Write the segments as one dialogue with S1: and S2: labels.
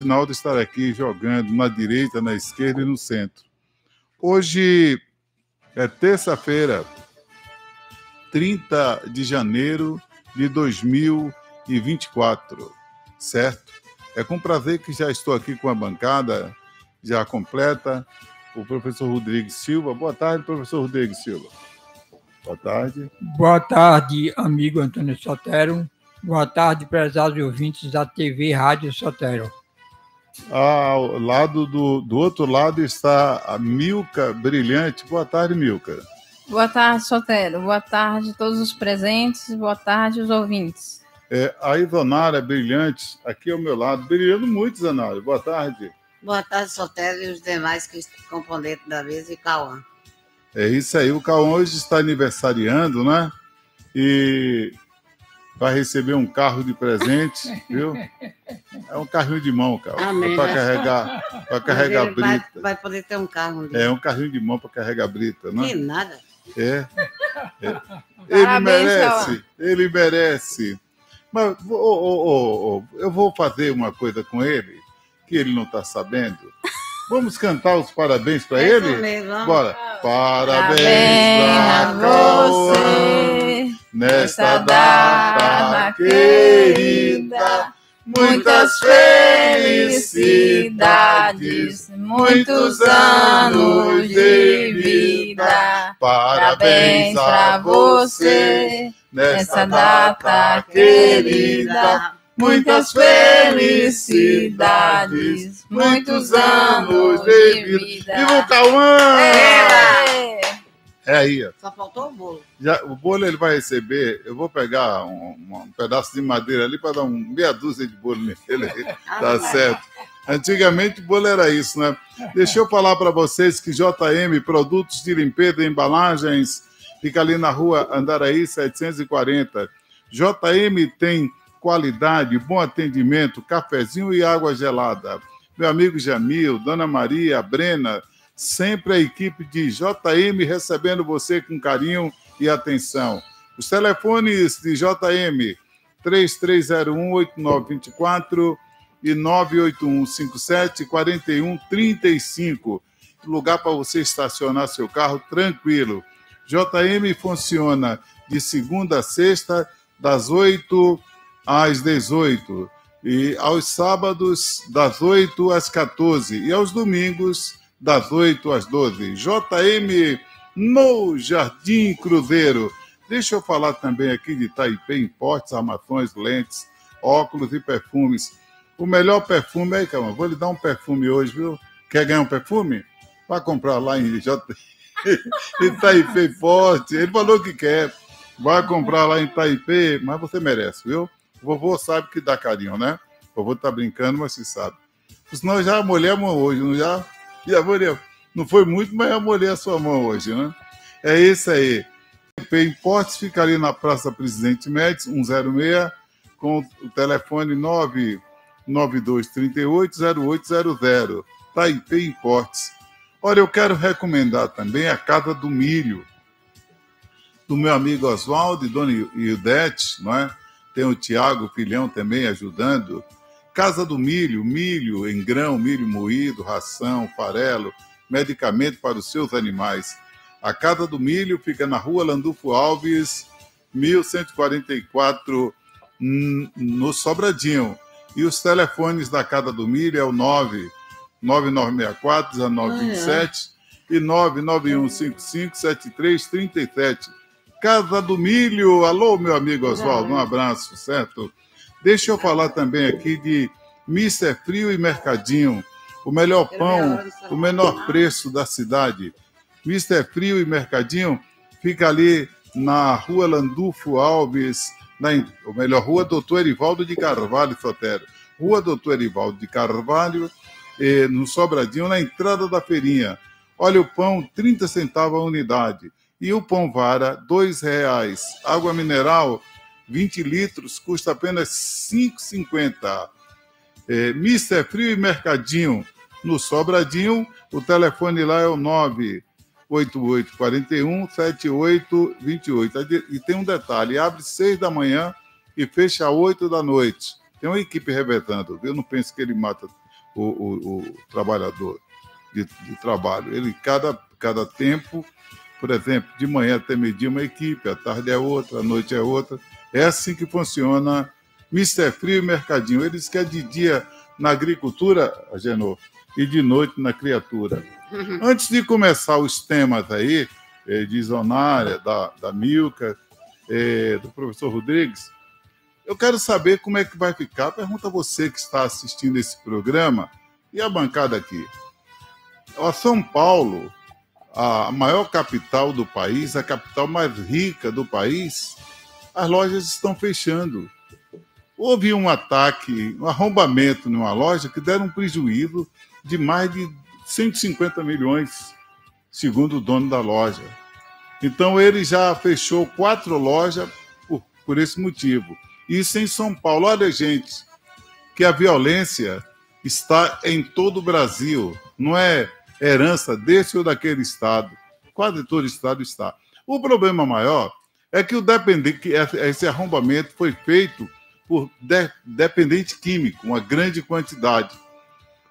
S1: sinal de estar aqui jogando na direita, na esquerda e no centro. Hoje é terça-feira, 30 de janeiro de 2024, certo? É com prazer que já estou aqui com a bancada já completa, o professor Rodrigues Silva. Boa tarde, professor Rodrigues Silva. Boa tarde.
S2: Boa tarde, amigo Antônio Sotero. Boa tarde, prezados ouvintes da TV Rádio Sotero.
S1: Ao lado do, do outro lado está a Milka Brilhante. Boa tarde, Milka.
S3: Boa tarde, Sotero. Boa tarde a todos os presentes. Boa tarde, os ouvintes.
S1: É, a Ivonara Brilhante, aqui ao meu lado, brilhando muito, Zanara. Boa tarde.
S4: Boa tarde, Sotero e os demais componentes da mesa e Cauã.
S1: É isso aí. O Cauã hoje está aniversariando, né? E vai receber um carro de presente, viu? É um carrinho de mão, cara. É para carregar, para carregar brita.
S4: Vai, vai, poder ter um carro.
S1: Um é um carrinho de mão para carregar brita, né?
S4: Que nada.
S1: É. é. Ele merece, ele merece. Mas oh, oh, oh, eu vou fazer uma coisa com ele que ele não está sabendo. Vamos cantar os parabéns para é ele?
S4: Mesmo.
S1: Bora. Parabéns para você nesta data querida. Muitas felicidades, muitos anos de vida. Parabéns para você nesta data querida. Muitas felicidades, muitos anos de vida. Viva o Cauã!
S4: É,
S1: aí.
S4: Só faltou o bolo.
S1: Já, o bolo ele vai receber. Eu vou pegar um, um pedaço de madeira ali para dar um meia dúzia de bolo nele. Ah, tá certo. Antigamente o bolo era isso, né? Deixa eu falar para vocês que JM Produtos de Limpeza e Embalagens fica ali na rua Andaraí 740. JM tem qualidade, bom atendimento, cafezinho e água gelada. Meu amigo Jamil, Dona Maria, Brena, sempre a equipe de JM recebendo você com carinho e atenção. Os telefones de JM 3301-8924 e 98157-4135. Lugar para você estacionar seu carro tranquilo. JM funciona de segunda a sexta, das 8 às 18 e aos sábados das 8 às 14 e aos domingos das 8 às 12. JM no Jardim Cruzeiro. Deixa eu falar também aqui de Taipei Importes, armações, lentes, óculos e perfumes. O melhor perfume aí, calma, vou lhe dar um perfume hoje, viu? Quer ganhar um perfume? Vai comprar lá em J... Itaipei Forte. Ele falou que quer. Vai comprar lá em Taipei, mas você merece, viu? vovô sabe que dá carinho, né? O vovô tá brincando, mas se sabe. Senão já mão hoje, não já? Já molhei. Não foi muito, mas já molhei a sua mão hoje, né? É isso aí. Importes fica ali na Praça Presidente Médici, 106, com o telefone 992380800. Taipei Importes. Olha, eu quero recomendar também a Casa do Milho, do meu amigo Oswaldo e Dona Ildete, não é? tem o Tiago Filhão também ajudando. Casa do Milho, milho em grão, milho moído, ração, farelo, medicamento para os seus animais. A Casa do Milho fica na rua Landulfo Alves, 1144, no Sobradinho. E os telefones da Casa do Milho é o 9 9964 1927 e 99155 7337. Casa do Milho. Alô, meu amigo Oswaldo, um abraço, certo? Deixa eu falar também aqui de Mister Frio e Mercadinho. O melhor pão, o menor preço da cidade. Mister Frio e Mercadinho fica ali na rua Landulfo Alves, na, ou melhor, rua Doutor Erivaldo de Carvalho, Sotero. Rua Doutor Erivaldo de Carvalho, eh, no Sobradinho, na entrada da feirinha. Olha o pão, 30 centavos a unidade e o pão vara, dois reais. Água mineral, 20 litros, custa apenas 5,50. É, Mister Frio e Mercadinho, no Sobradinho, o telefone lá é o 98841 7828. E tem um detalhe, abre 6 da manhã e fecha 8 da noite. Tem uma equipe revetando, viu? Não pense que ele mata o, o, o trabalhador de, de, trabalho. Ele, cada, cada tempo, por exemplo, de manhã até meio-dia uma equipe, à tarde é outra, à noite é outra. É assim que funciona Mister Frio e Mercadinho. Eles querem de dia na agricultura, Agenor, e de noite na criatura. Uhum. Antes de começar os temas aí, eh, de Zonária, da, da Milka, eh, do professor Rodrigues, eu quero saber como é que vai ficar. Pergunta a você que está assistindo esse programa e a bancada aqui. A São Paulo, a maior capital do país, a capital mais rica do país, as lojas estão fechando. Houve um ataque, um arrombamento numa loja que deram um prejuízo de mais de 150 milhões, segundo o dono da loja. Então ele já fechou quatro lojas por, por esse motivo. Isso em São Paulo. Olha, gente, que a violência está em todo o Brasil. Não é herança desse ou daquele estado. Quase todo estado está. O problema maior é que o dependente, esse arrombamento foi feito por de, dependente químico, uma grande quantidade.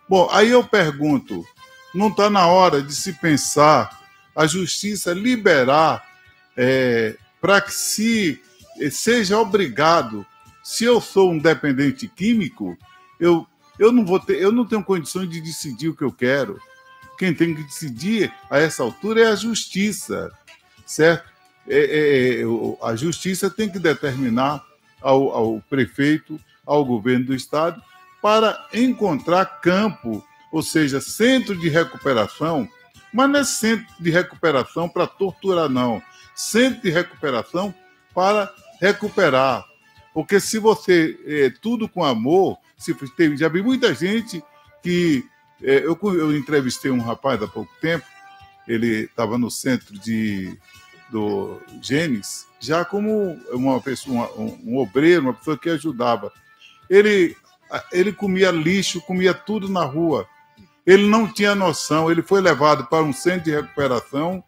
S1: Bom, aí eu pergunto, não está na hora de se pensar a justiça liberar é, para que se seja obrigado. Se eu sou um dependente químico, eu, eu não vou ter, eu não tenho condições de decidir o que eu quero. Quem tem que decidir a essa altura é a justiça, certo? É, é, é a justiça tem que determinar ao, ao prefeito, ao governo do estado, para encontrar campo, ou seja, centro de recuperação, mas não é centro de recuperação para torturar, não. Centro de recuperação para recuperar. Porque se você é, tudo com amor, se teve, já vi muita gente que é, eu, eu entrevistei um rapaz há pouco tempo, ele estava no centro de do Gênesis, já como uma pessoa, um, um obreiro, uma pessoa que ajudava. Ele ele comia lixo, comia tudo na rua. Ele não tinha noção. Ele foi levado para um centro de recuperação,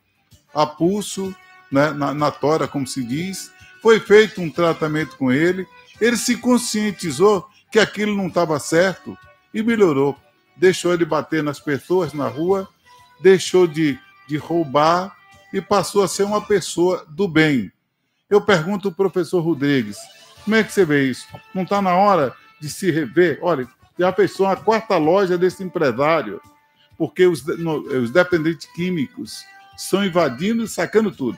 S1: a pulso, né, na, na tora, como se diz, foi feito um tratamento com ele, ele se conscientizou que aquilo não estava certo e melhorou. Deixou de bater nas pessoas na rua, deixou de, de roubar e passou a ser uma pessoa do bem. Eu pergunto ao professor Rodrigues, como é que você vê isso? Não está na hora de se rever? Olha, já fechou a quarta loja desse empresário, porque os, no, os dependentes químicos estão invadindo e sacando tudo,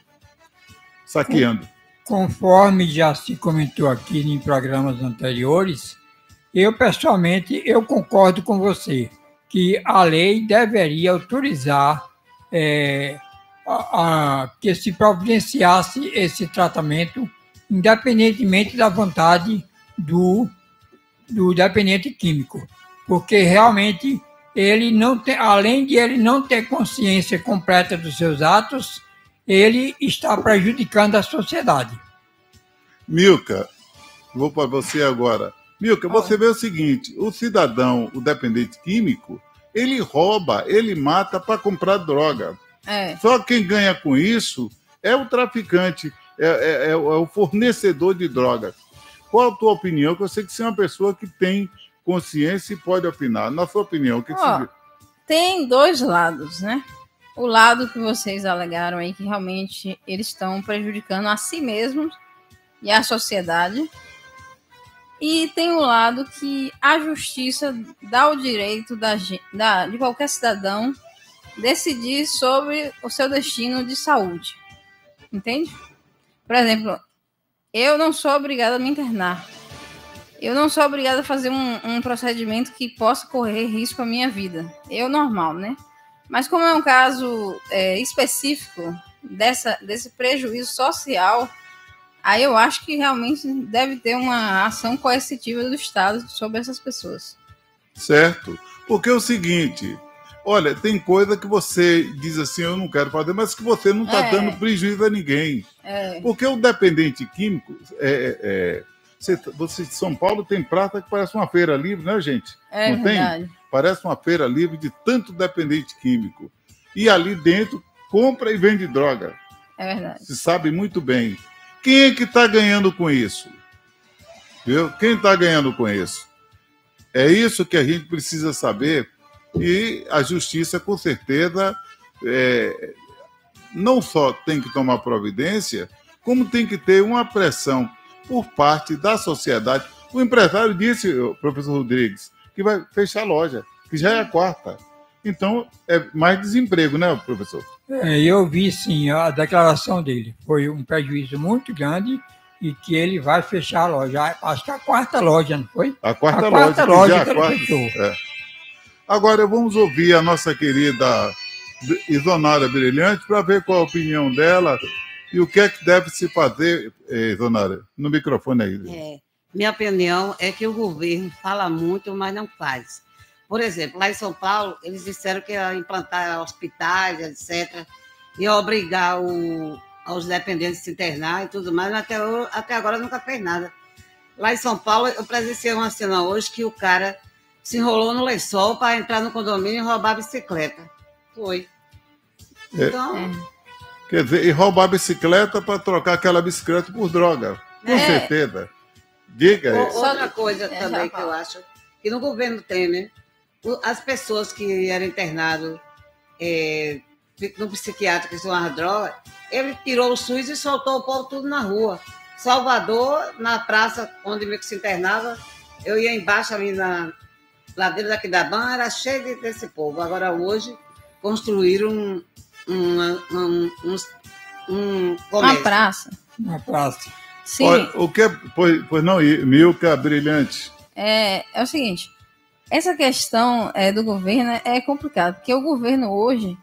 S1: saqueando.
S2: Conforme já se comentou aqui em programas anteriores, eu pessoalmente eu concordo com você que a lei deveria autorizar é, a, a, que se providenciasse esse tratamento independentemente da vontade do, do dependente químico, porque realmente ele não tem, além de ele não ter consciência completa dos seus atos, ele está prejudicando a sociedade.
S1: Milka, vou para você agora. Milka, você vê o seguinte: o cidadão, o dependente químico, ele rouba, ele mata para comprar droga. É. Só quem ganha com isso é o traficante, é, é, é, é o fornecedor de drogas. Qual a tua opinião? Que eu sei que você é uma pessoa que tem consciência e pode opinar. Na sua opinião, o que, oh, que você
S3: Tem dois lados, né? o lado que vocês alegaram aí, que realmente eles estão prejudicando a si mesmos e a sociedade. E tem o lado que a justiça dá o direito da, da, de qualquer cidadão decidir sobre o seu destino de saúde. Entende? Por exemplo, eu não sou obrigada a me internar. Eu não sou obrigada a fazer um, um procedimento que possa correr risco à minha vida. Eu normal, né? Mas como é um caso é, específico dessa, desse prejuízo social, aí eu acho que realmente deve ter uma ação coercitiva do Estado sobre essas pessoas.
S1: Certo. Porque é o seguinte, olha, tem coisa que você diz assim, eu não quero fazer, mas que você não está é. dando prejuízo a ninguém. É. Porque o dependente químico, é, é, você, você, São Paulo tem prata que parece uma feira livre, né, gente?
S3: É não verdade. tem?
S1: Parece uma feira livre de tanto dependente químico. E ali dentro compra e vende droga.
S3: É verdade.
S1: Se sabe muito bem. Quem é que está ganhando com isso? Viu? Quem está ganhando com isso? É isso que a gente precisa saber e a justiça, com certeza, é, não só tem que tomar providência, como tem que ter uma pressão por parte da sociedade. O empresário disse, professor Rodrigues, que vai fechar a loja, que já é a quarta. Então, é mais desemprego, né, professor?
S2: É, eu vi sim a declaração dele. Foi um prejuízo muito grande e que ele vai fechar a loja. Acho que é a quarta loja, não foi?
S1: A quarta, a quarta loja. loja que, que quarta, fechou. É. Agora vamos ouvir a nossa querida Isonara Brilhante para ver qual a opinião dela e o que é que deve se fazer, Isonara. No microfone aí.
S4: É, minha opinião é que o governo fala muito, mas não faz. Por exemplo, lá em São Paulo, eles disseram que ia implantar hospitais, etc., ia obrigar o, aos dependentes a se internar e tudo mais, mas até, até agora nunca fez nada. Lá em São Paulo, eu presenciei uma cena hoje que o cara se enrolou no lençol para entrar no condomínio e roubar a bicicleta. Foi.
S1: É. Então. É. Quer dizer, e roubar a bicicleta para trocar aquela bicicleta por droga. Com é. certeza. Diga
S4: aí. Outra coisa é, também que eu acho, que no governo Temer, as pessoas que eram internadas é, no psiquiátrico que usavam droga, ele tirou o SUS e soltou o povo tudo na rua. Salvador, na praça onde me se internava, eu ia embaixo ali na ladeira daqui da Ban, era cheio desse povo. Agora hoje construíram uma, um, um, um
S3: Uma praça.
S2: Uma praça.
S1: Sim. Olha, o que, é, pois, pois não, Milka Brilhante.
S3: É, é o seguinte, essa questão é, do governo é complicada, porque o governo hoje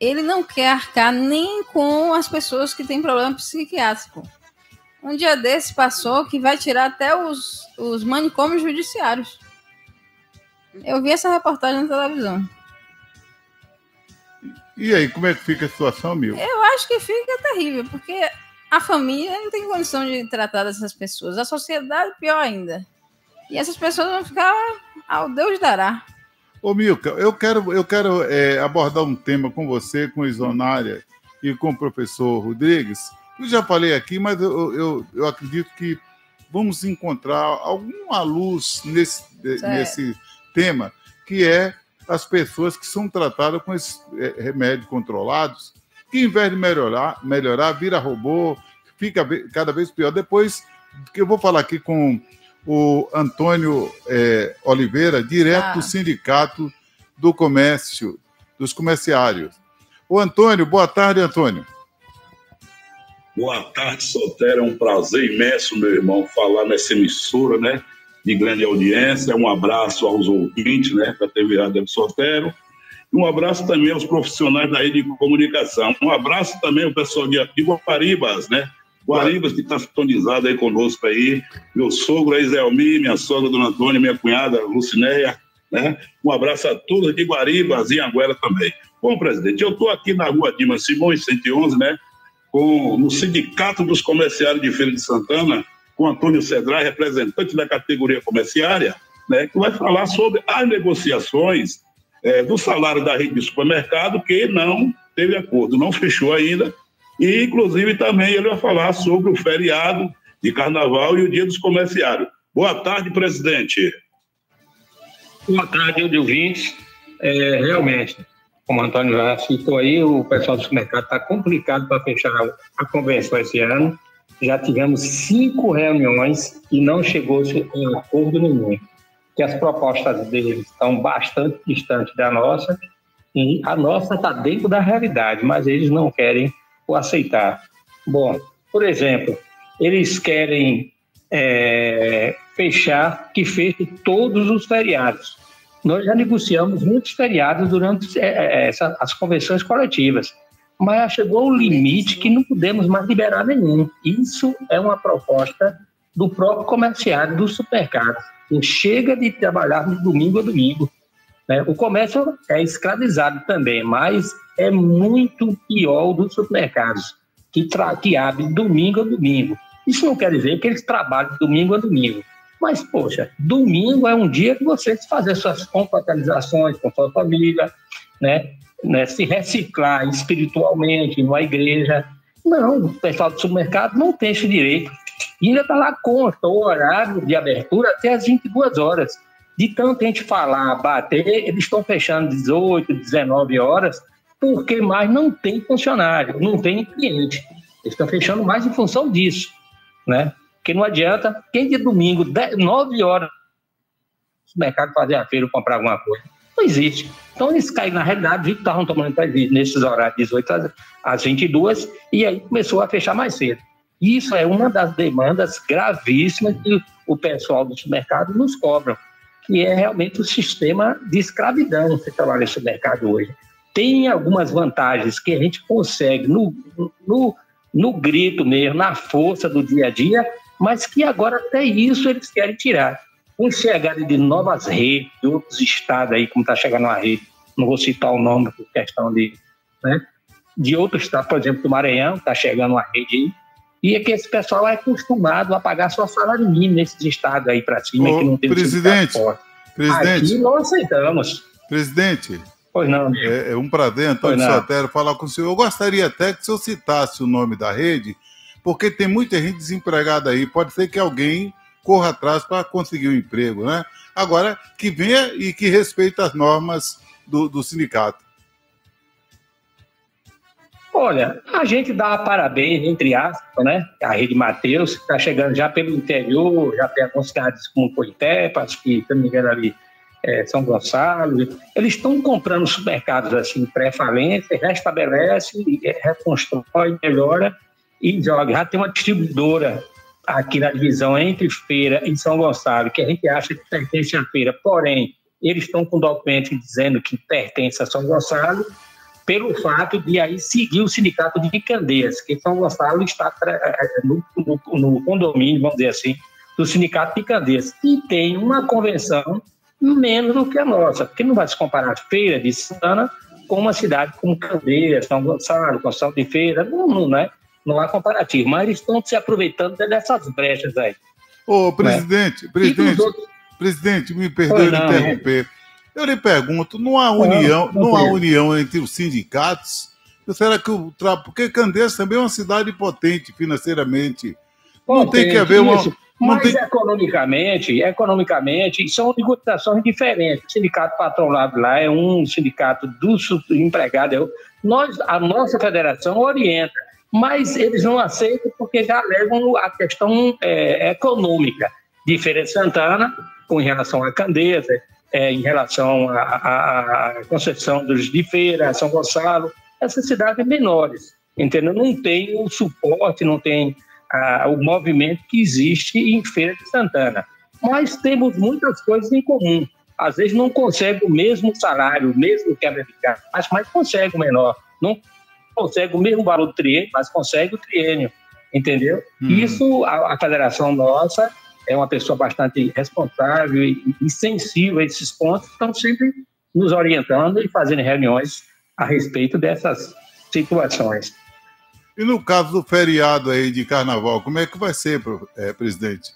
S3: ele não quer arcar nem com as pessoas que têm problema psiquiátrico. Um dia desse passou que vai tirar até os, os manicômios judiciários. Eu vi essa reportagem na televisão.
S1: E aí, como é que fica a situação, Mil?
S3: Eu acho que fica terrível, porque a família não tem condição de tratar dessas pessoas. A sociedade, pior ainda. E essas pessoas vão ficar ao Deus dará.
S1: Ô, Milka, eu quero, eu quero é, abordar um tema com você, com a Isonária e com o professor Rodrigues. Eu já falei aqui, mas eu, eu, eu acredito que vamos encontrar alguma luz nesse, nesse tema, que é as pessoas que são tratadas com esses é, remédios controlados, que em vez de melhorar, melhorar vira robô, fica cada vez pior. Depois, que eu vou falar aqui com o Antônio é, Oliveira, direto ah. do Sindicato do Comércio, dos Comerciários. O Antônio, boa tarde, Antônio.
S5: Boa tarde, Sotero. É um prazer imenso, meu irmão, falar nessa emissora, né? De grande audiência. Um abraço aos ouvintes né, da TV Rádio Sotero. Um abraço também aos profissionais da rede de comunicação. Um abraço também ao pessoal de, de Guaribas, né? Guaribas que está sintonizado aí conosco aí. Meu sogro Zé Almir, minha sogra, Dona Antônia, minha cunhada, Lucinéia, né? Um abraço a todos de Guaribas e Anguera também. Bom, presidente, eu estou aqui na rua Dima Simões, 111, né? Com, no Sindicato dos Comerciários de Feira de Santana, com Antônio Cedrai, representante da categoria comerciária, né, que vai falar sobre as negociações é, do salário da rede de supermercado, que não teve acordo, não fechou ainda, e inclusive também ele vai falar sobre o feriado de carnaval e o dia dos comerciários. Boa tarde, presidente.
S6: Boa tarde, ouvintes. É, realmente, como o Antônio já citou aí, o pessoal do supermercado está complicado para fechar a convenção esse ano já tivemos cinco reuniões e não chegou-se em acordo nenhum. Que as propostas deles estão bastante distantes da nossa e a nossa está dentro da realidade, mas eles não querem o aceitar. Bom, por exemplo, eles querem é, fechar, que feche todos os feriados. Nós já negociamos muitos feriados durante é, é essa, as convenções coletivas mas chegou o limite que não podemos mais liberar nenhum. Isso é uma proposta do próprio comerciário do supermercado. Chega de trabalhar de domingo a domingo. Né? O comércio é escravizado também, mas é muito pior dos supermercados, que, que abre domingo a domingo. Isso não quer dizer que eles trabalham domingo a domingo. Mas, poxa, domingo é um dia que você fazer suas confraternizações com sua família, né? Né, se reciclar espiritualmente numa igreja. Não, o pessoal do supermercado não tem esse direito. E ainda está lá consta o horário de abertura até as 22 horas. De tanto a gente falar, bater, eles estão fechando 18, 19 horas, porque mais não tem funcionário, não tem cliente. Eles estão fechando mais em função disso, né? Porque não adianta, quem de domingo, 10, 9 horas, no mercado fazer a feira ou comprar alguma coisa. Não existe. Então eles caem na realidade, viram que estavam tomando prejuízo nesses horários 18 às 22 e aí começou a fechar mais cedo. Isso é uma das demandas gravíssimas que o pessoal do supermercado nos cobram, que é realmente o sistema de escravidão que trabalha no supermercado hoje. Tem algumas vantagens que a gente consegue no, no, no grito mesmo, na força do dia a dia, mas que agora até isso eles querem tirar. Com chegada de novas redes, de outros estados aí, como está chegando uma rede, não vou citar o nome por questão de. Né, de outros estados, por exemplo, do Maranhão, está chegando uma rede aí, e é que esse pessoal é acostumado a pagar só salário mínimo nesses estados aí para cima, Ô, que não tem
S1: presidente, presidente,
S6: Aqui nós aceitamos.
S1: Presidente,
S6: Pois não.
S1: É, é um prazer, Antônio Sotero, falar com o senhor. Eu gostaria até que o senhor citasse o nome da rede, porque tem muita gente desempregada aí. Pode ser que alguém corra atrás para conseguir um emprego, né? Agora, que venha e que respeite as normas do, do sindicato.
S6: Olha, a gente dá parabéns, entre aspas, né? A Rede Mateus está chegando já pelo interior, já tem alguns cidades como Coitepa, acho que, se não me engano, ali é, São Gonçalo. Eles estão comprando supermercados assim, pré-falência, restabelece, reconstrói, melhora e joga. Já tem uma distribuidora aqui na divisão entre feira e São Gonçalo, que a gente acha que pertence à feira, porém, eles estão com documento dizendo que pertence a São Gonçalo, pelo fato de aí seguir o sindicato de Candeias, que São Gonçalo está é, no, no, no condomínio, vamos dizer assim, do sindicato de Candeias, e tem uma convenção menos do que a nossa, porque não vai se comparar a Feira de Santana com uma cidade como Candeias, São Gonçalo, Constituição de Feira, não, não, né? Não há comparativo, mas eles estão se aproveitando dessas brechas aí.
S1: Ô, presidente, né? presidente, outros... presidente, me perdoe não, interromper. Eu lhe pergunto, não há união, não, não, não há união entre os sindicatos? Será que o porque Candeias também é uma cidade potente financeiramente. Não potente, tem que haver uma, isso.
S6: Mas tem... economicamente, economicamente, são negociações diferentes. O sindicato patronado lá é um, sindicato do empregado é. Nós, a nossa federação orienta, mas eles não aceitam porque já levam a questão é, econômica. De Feira de Santana, com relação a Candeza, é, em relação à concessão dos de Feira, São Gonçalo, essas cidades menores, entendeu? Não tem o suporte, não tem a, o movimento que existe em Feira de Santana. Mas temos muitas coisas em comum. Às vezes não consegue o mesmo salário, o mesmo quebra de gás, mas consegue o menor. Não consegue o mesmo valor do triênio, mas consegue o triênio. Entendeu? Hum. Isso, a, a federação nossa é uma pessoa bastante responsável e, e sensível a esses pontos, estão sempre nos orientando e fazendo reuniões a respeito dessas situações.
S1: E no caso do feriado aí de carnaval, como é que vai ser, é, presidente?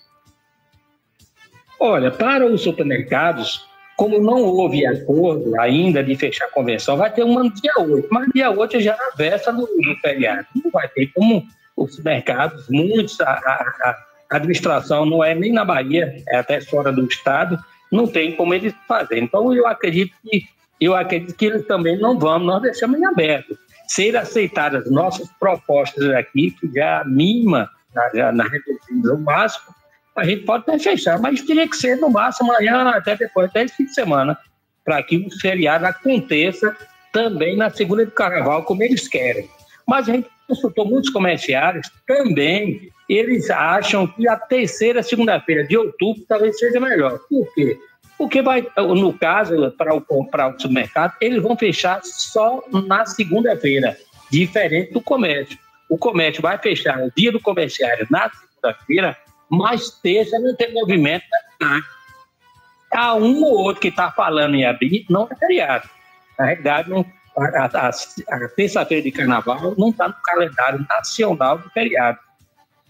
S6: Olha, para os supermercados, como não houve acordo ainda de fechar a convenção, vai ter uma dia 8, mas dia 8 já na véspera do, do feriado. Não vai ter como os mercados, muitos, a, a, a, administração não é nem na Bahia, é até fora do estado, não tem como eles fazerem. Então eu acredito que eu acredito que eles também não vão, nós deixamos em aberto ser aceitadas nossas propostas aqui, que já mínima, já na redução máximo, a gente pode até fechar, mas teria que ser no máximo amanhã, até depois, até esse fim de semana, para que o feriado aconteça também na segunda do carnaval, como eles querem. Mas a gente consultou muitos comerciários, também eles acham que a terceira segunda-feira de outubro talvez seja melhor. Por quê? Porque vai, no caso, para o, para o supermercado, eles vão fechar só na segunda-feira, diferente do comércio. O comércio vai fechar o dia do comerciário na segunda-feira, mas terça não tem movimento Há um ou outro que está falando em abrir, não é feriado. Na realidade, não, a, a, a terça-feira de carnaval não está no calendário nacional do feriado.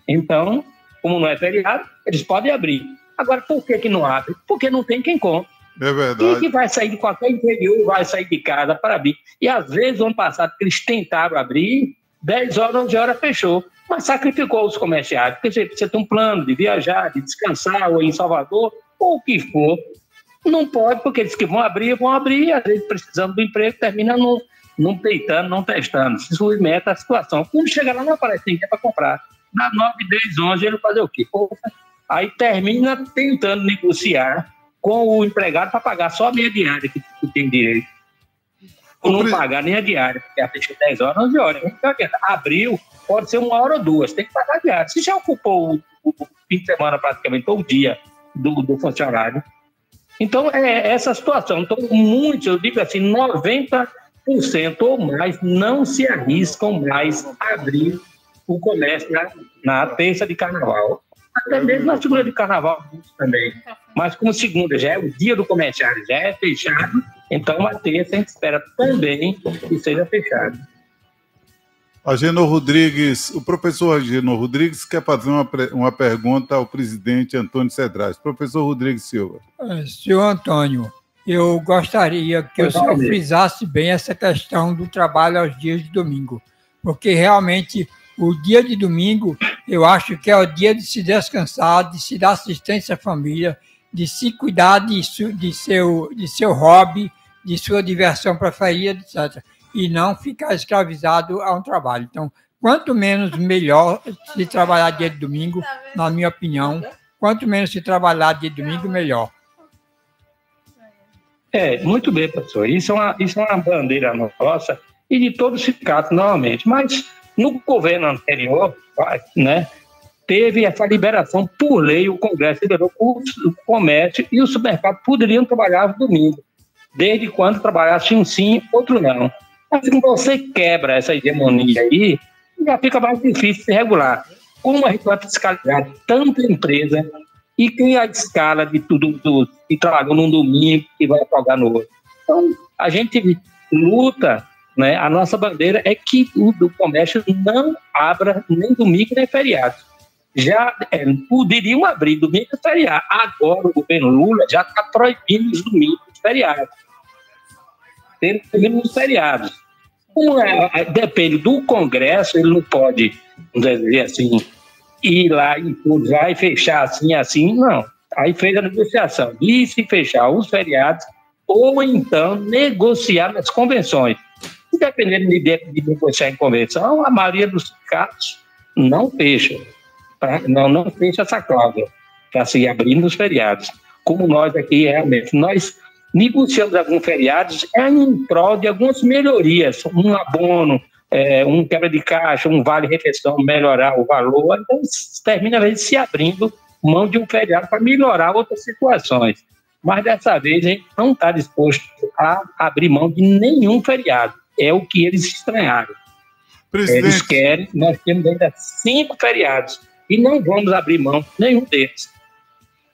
S6: Então, como não é feriado, eles podem abrir. Agora, por que, que não abre? Porque não tem quem compre.
S1: É verdade.
S6: Quem que vai sair de qualquer interior vai sair de casa para abrir? E às vezes, ano passado, eles tentaram abrir, 10 horas, 11 horas fechou. Mas sacrificou os comerciários. Porque você, tem um plano de viajar, de descansar, ou em Salvador, ou o que for. Não pode, porque eles que vão abrir, vão abrir, às vezes precisando do emprego, termina não, não peitando, não testando, se submete à situação. Quando chega lá, não aparece ninguém para comprar. Na 9, 10, 11, ele fazer o quê? Aí termina tentando negociar com o empregado para pagar só a meia diária que, que tem direito. Ou não pagar nem a diária, porque a fecha 10 horas, 11 horas. Então, abril, pode ser uma hora ou duas, tem que pagar a diária. Se já ocupou o, o, o fim de semana praticamente, ou o dia do, do funcionário, então, é essa situação. Então, muitos, eu digo assim, 90% ou mais não se arriscam mais a abrir o comércio na, na terça de carnaval. Até mesmo na segunda de carnaval também. Mas como segunda já é o dia do comerciário, já é fechado, então a terça a gente espera também que seja fechado.
S1: Agenor Rodrigues, o professor Agenor Rodrigues quer fazer uma, uma pergunta ao presidente Antônio Cedrais. Professor Rodrigues Silva.
S2: É, senhor Antônio, eu gostaria que o senhor frisasse bem essa questão do trabalho aos dias de domingo, porque realmente o dia de domingo eu acho que é o dia de se descansar, de se dar assistência à família, de se cuidar de, de, seu, de seu hobby, de sua diversão preferida, etc e não ficar escravizado a um trabalho. Então, quanto menos melhor se trabalhar dia de domingo, na minha opinião, quanto menos se trabalhar dia de domingo, melhor.
S6: É, muito bem, professor. Isso é uma, isso é uma bandeira nossa e de todos os sindicatos, normalmente. Mas no governo anterior, né, teve essa liberação por lei, o Congresso liberou o comércio e o supermercado poderiam trabalhar domingo, desde quando trabalhasse um sim, outro não. Mas se você quebra essa hegemonia aí, já fica mais difícil de regular. Como a gente vai fiscalizar tanta empresa e quem a escala de tudo do, que trabalhou num domingo e vai pagar no outro? Então, a gente luta, né? A nossa bandeira é que o do comércio não abra nem domingo nem feriado. Já é, poderiam abrir domingo e feriado. Agora o governo Lula já está proibindo os domingos feriados. Temos os feriados. Como é, é, depende do Congresso, ele não pode, dizer assim, ir lá e vai fechar assim, assim, não. Aí fez a negociação. E se fechar os feriados, ou então negociar nas convenções. Se dependendo de, de negociar em convenção, a maioria dos sindicatos não fecha. Tá? Não, não fecha essa cláusula para se abrir nos feriados. Como nós aqui, realmente, nós negociamos alguns feriados é em prol de algumas melhorias, um abono, é, um quebra de caixa, um vale-refeição, melhorar o valor, então termina às vezes se abrindo mão de um feriado para melhorar outras situações. Mas dessa vez a gente não está disposto a abrir mão de nenhum feriado. É o que eles estranharam. Presidente. Eles querem, nós temos ainda cinco feriados e não vamos abrir mão de nenhum deles.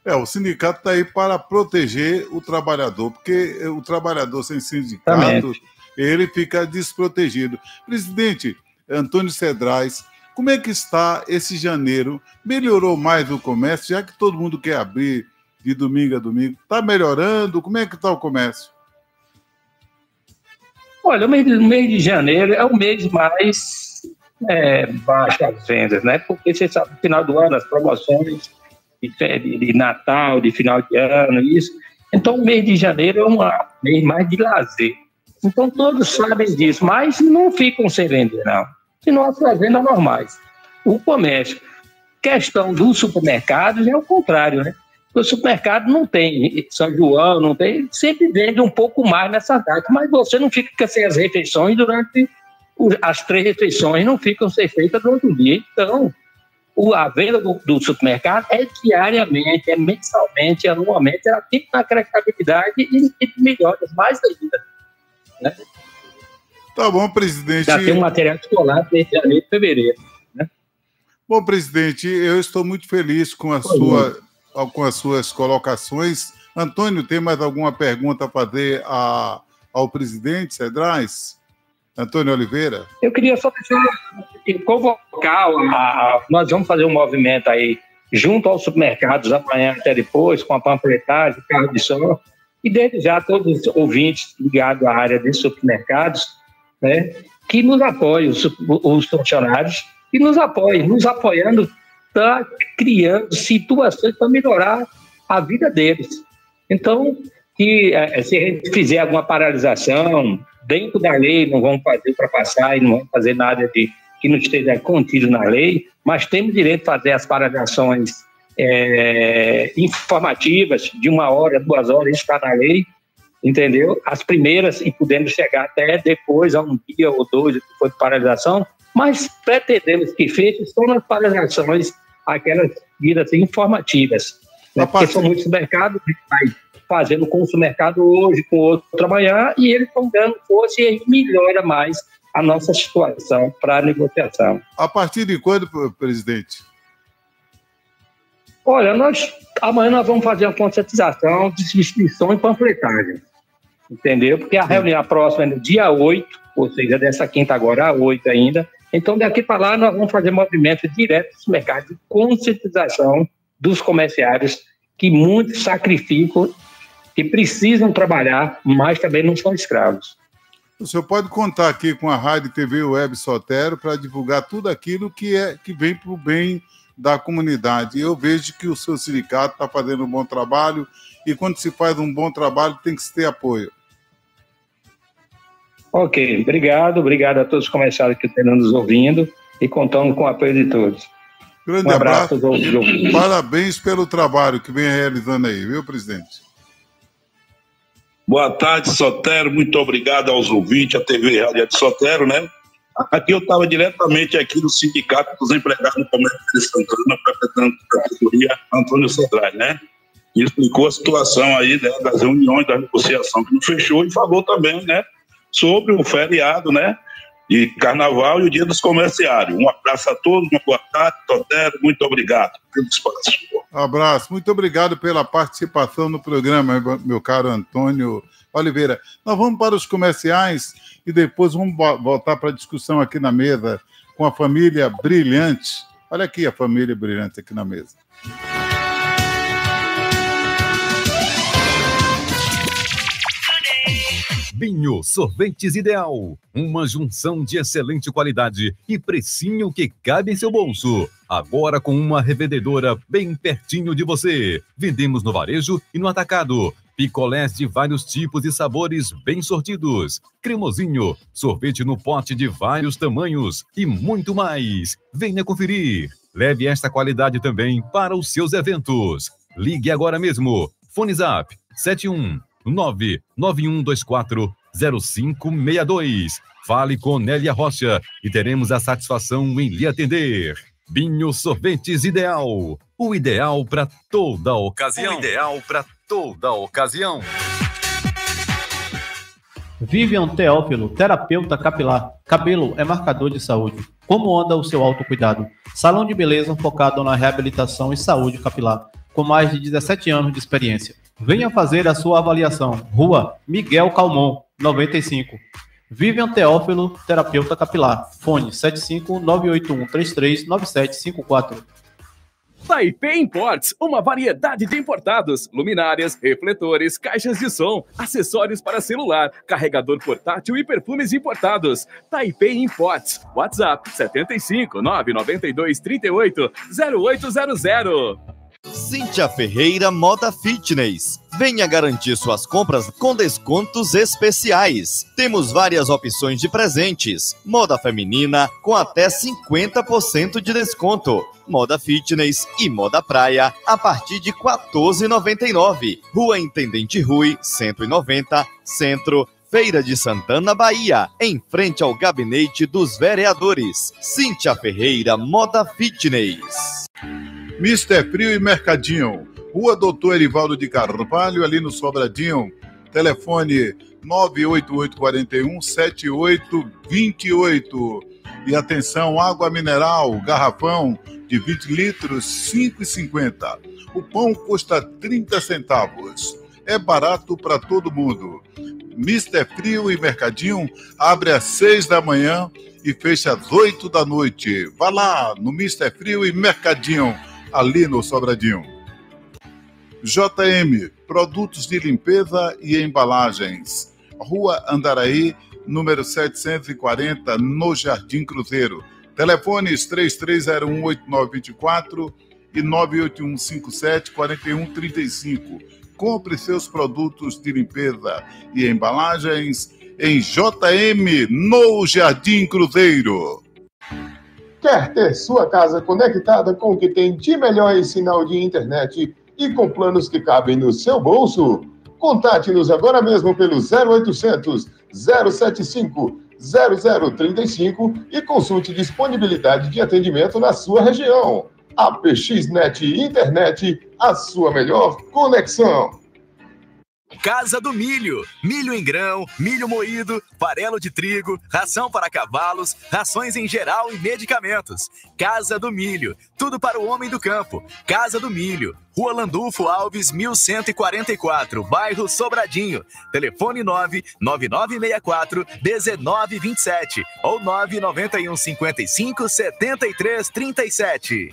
S1: É, o sindicato está aí para proteger o trabalhador, porque o trabalhador sem sindicato, ele fica desprotegido. Presidente Antônio Cedrais, como é que está esse janeiro? Melhorou mais o comércio, já que todo mundo quer abrir de domingo a domingo? Está melhorando? Como é que está o comércio?
S6: Olha, o mês, de, o mês de janeiro é o mês mais é, baixo as vendas, né? Porque você sabe, no final do ano, as promoções de, de Natal, de final de ano, isso. Então, o mês de janeiro é um mês mais de lazer. Então, todos sabem disso, mas não ficam sem vender, não. Senão, as vendas normais. O comércio. Questão dos supermercados é o contrário, né? O supermercado não tem São João, não tem, sempre vende um pouco mais nessa data, mas você não fica sem as refeições durante as três refeições, não ficam sem feitas durante o dia. Então, o, a venda do, do, supermercado é diariamente, é mensalmente, anualmente, ela tem uma credibilidade e, e melhores mais ainda. Né?
S1: Tá bom, presidente.
S6: Já tem um material escolar desde janeiro e fevereiro. Né?
S1: Bom, presidente, eu estou muito feliz com, a sua, com as suas colocações. Antônio, tem mais alguma pergunta a fazer a, ao presidente Cedrais? Antônio Oliveira?
S6: Eu queria só convocar, a, nós vamos fazer um movimento aí junto aos supermercados amanhã até depois, com a panfletagem, carro de som, e desde já todos os ouvintes ligados à área de supermercados, né, que nos apoiem, os, os funcionários, que nos apoiem, nos apoiando, está criando situações para melhorar a vida deles. Então, que é, se a gente fizer alguma paralisação, dentro da lei, não vamos fazer ultrapassar e não vamos fazer nada de que não esteja contido na lei, mas temos direito de fazer as paralisações é, informativas de uma hora, duas horas, isso está na lei, entendeu? As primeiras e podendo chegar até depois, a um dia ou dois que for de paralisação, mas pretendemos que feche são nas paralisações aquelas vidas informativas. Né? Porque são muitos mercados que vai fazendo com o mercado hoje, com o outro amanhã, e eles estão dando força e aí melhora mais a nossa situação para a negociação.
S1: A partir de quando, presidente?
S6: Olha, nós amanhã nós vamos fazer uma conscientização de distribuição e panfletagem. Entendeu? Porque a Sim. reunião próxima é no dia 8, ou seja, dessa quinta agora, a 8 ainda. Então, daqui para lá, nós vamos fazer movimento direto nos mercados de conscientização dos comerciários que muitos sacrificam, que precisam trabalhar, mas também não são escravos.
S1: O senhor pode contar aqui com a Rádio TV Web Sotero para divulgar tudo aquilo que, é, que vem para o bem da comunidade. Eu vejo que o seu sindicato está fazendo um bom trabalho e quando se faz um bom trabalho tem que se ter apoio.
S6: Ok, obrigado, obrigado a todos os comerciários que estão nos ouvindo e contando com o apoio de todos.
S1: Grande um abraço. abraço Parabéns pelo trabalho que vem realizando aí, viu, presidente?
S5: Boa tarde, Sotero. Muito obrigado aos ouvintes, a TV Rádio de Sotero, né? Aqui eu estava diretamente aqui no Sindicato dos Empregados do Comércio de Santana, representando a categoria Antônio Cedrais, né? E explicou a situação aí né, das reuniões, da negociação que não fechou e falou também, né? Sobre o feriado, né? De carnaval e o dia dos comerciários. Um abraço a todos, uma boa tarde, Sotero. Muito obrigado pelo espaço.
S1: Abraço, muito obrigado pela participação no programa, meu caro Antônio Oliveira. Nós vamos para os comerciais e depois vamos voltar para a discussão aqui na mesa com a família Brilhante. Olha aqui a família Brilhante aqui na mesa.
S7: Binho Sorvetes Ideal. Uma junção de excelente qualidade e precinho que cabe em seu bolso. Agora com uma revendedora bem pertinho de você. Vendemos no varejo e no atacado. Picolés de vários tipos e sabores bem sortidos. Cremosinho, sorvete no pote de vários tamanhos e muito mais. Venha conferir. Leve esta qualidade também para os seus eventos. Ligue agora mesmo. Fone Zap 71 99124 0562. Fale com Nélia Rocha e teremos a satisfação em lhe atender. Binho Sorvetes Ideal. O ideal para toda ocasião. O ideal para toda ocasião.
S8: Vivian Teófilo, terapeuta capilar. Cabelo é marcador de saúde. Como anda o seu autocuidado? Salão de beleza focado na reabilitação e saúde capilar, com mais de 17 anos de experiência. Venha fazer a sua avaliação. Rua Miguel Calmon, 95. Vivian Teófilo, terapeuta capilar. Fone 75981339754.
S9: Taipei Imports, uma variedade de importados, luminárias, refletores, caixas de som, acessórios para celular, carregador portátil e perfumes importados. Taipei Imports, WhatsApp 75 992 38 0800.
S10: Cíntia Ferreira Moda Fitness. Venha garantir suas compras com descontos especiais. Temos várias opções de presentes. Moda feminina com até 50% de desconto. Moda fitness e moda praia a partir de R$ 14,99. Rua Intendente Rui, 190, Centro, Feira de Santana, Bahia, em frente ao gabinete dos vereadores. Cíntia Ferreira Moda Fitness.
S1: Mister Frio e Mercadinho. Rua Doutor Erivaldo de Carvalho, ali no Sobradinho. Telefone 98841 7828. E atenção, água mineral, garrafão de 20 litros, 5,50. O pão custa 30 centavos. É barato para todo mundo. Mister Frio e Mercadinho abre às 6 da manhã e fecha às 8 da noite. Vá lá no Mister Frio e Mercadinho ali no Sobradinho. JM, produtos de limpeza e embalagens. Rua Andaraí, número 740, no Jardim Cruzeiro. Telefones 33018924 e 981574135. compre seus produtos de limpeza e embalagens em JM no Jardim Cruzeiro.
S11: Quer ter sua casa conectada com o que tem de melhor em sinal de internet e com planos que cabem no seu bolso? Contate-nos agora mesmo pelo 0800 075 0035 e consulte disponibilidade de atendimento na sua região. A PXNet Internet, a sua melhor conexão.
S12: Casa do Milho. Milho em grão, milho moído, farelo de trigo, ração para cavalos, rações em geral e medicamentos. Casa do Milho. Tudo para o homem do campo. Casa do Milho. Rua Landulfo Alves, 1144, bairro Sobradinho. Telefone 99964 1927 ou 991 55 73 37.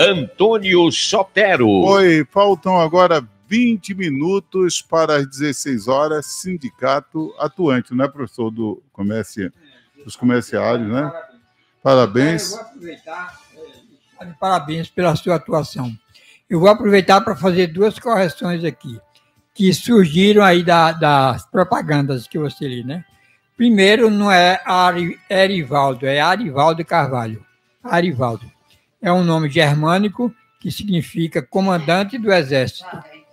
S13: Antônio Sotero.
S1: Oi, faltam agora 20 minutos para as 16 horas, sindicato atuante, não é, professor do comércio, dos comerciários, né? Parabéns.
S2: Eu vou aproveitar, eh, parabéns pela sua atuação. Eu vou aproveitar para fazer duas correções aqui, que surgiram aí da, das propagandas que você lê, né? Primeiro, não é Ari, Arivaldo, é Arivaldo Carvalho. Arivaldo é um nome germânico que significa comandante do exército.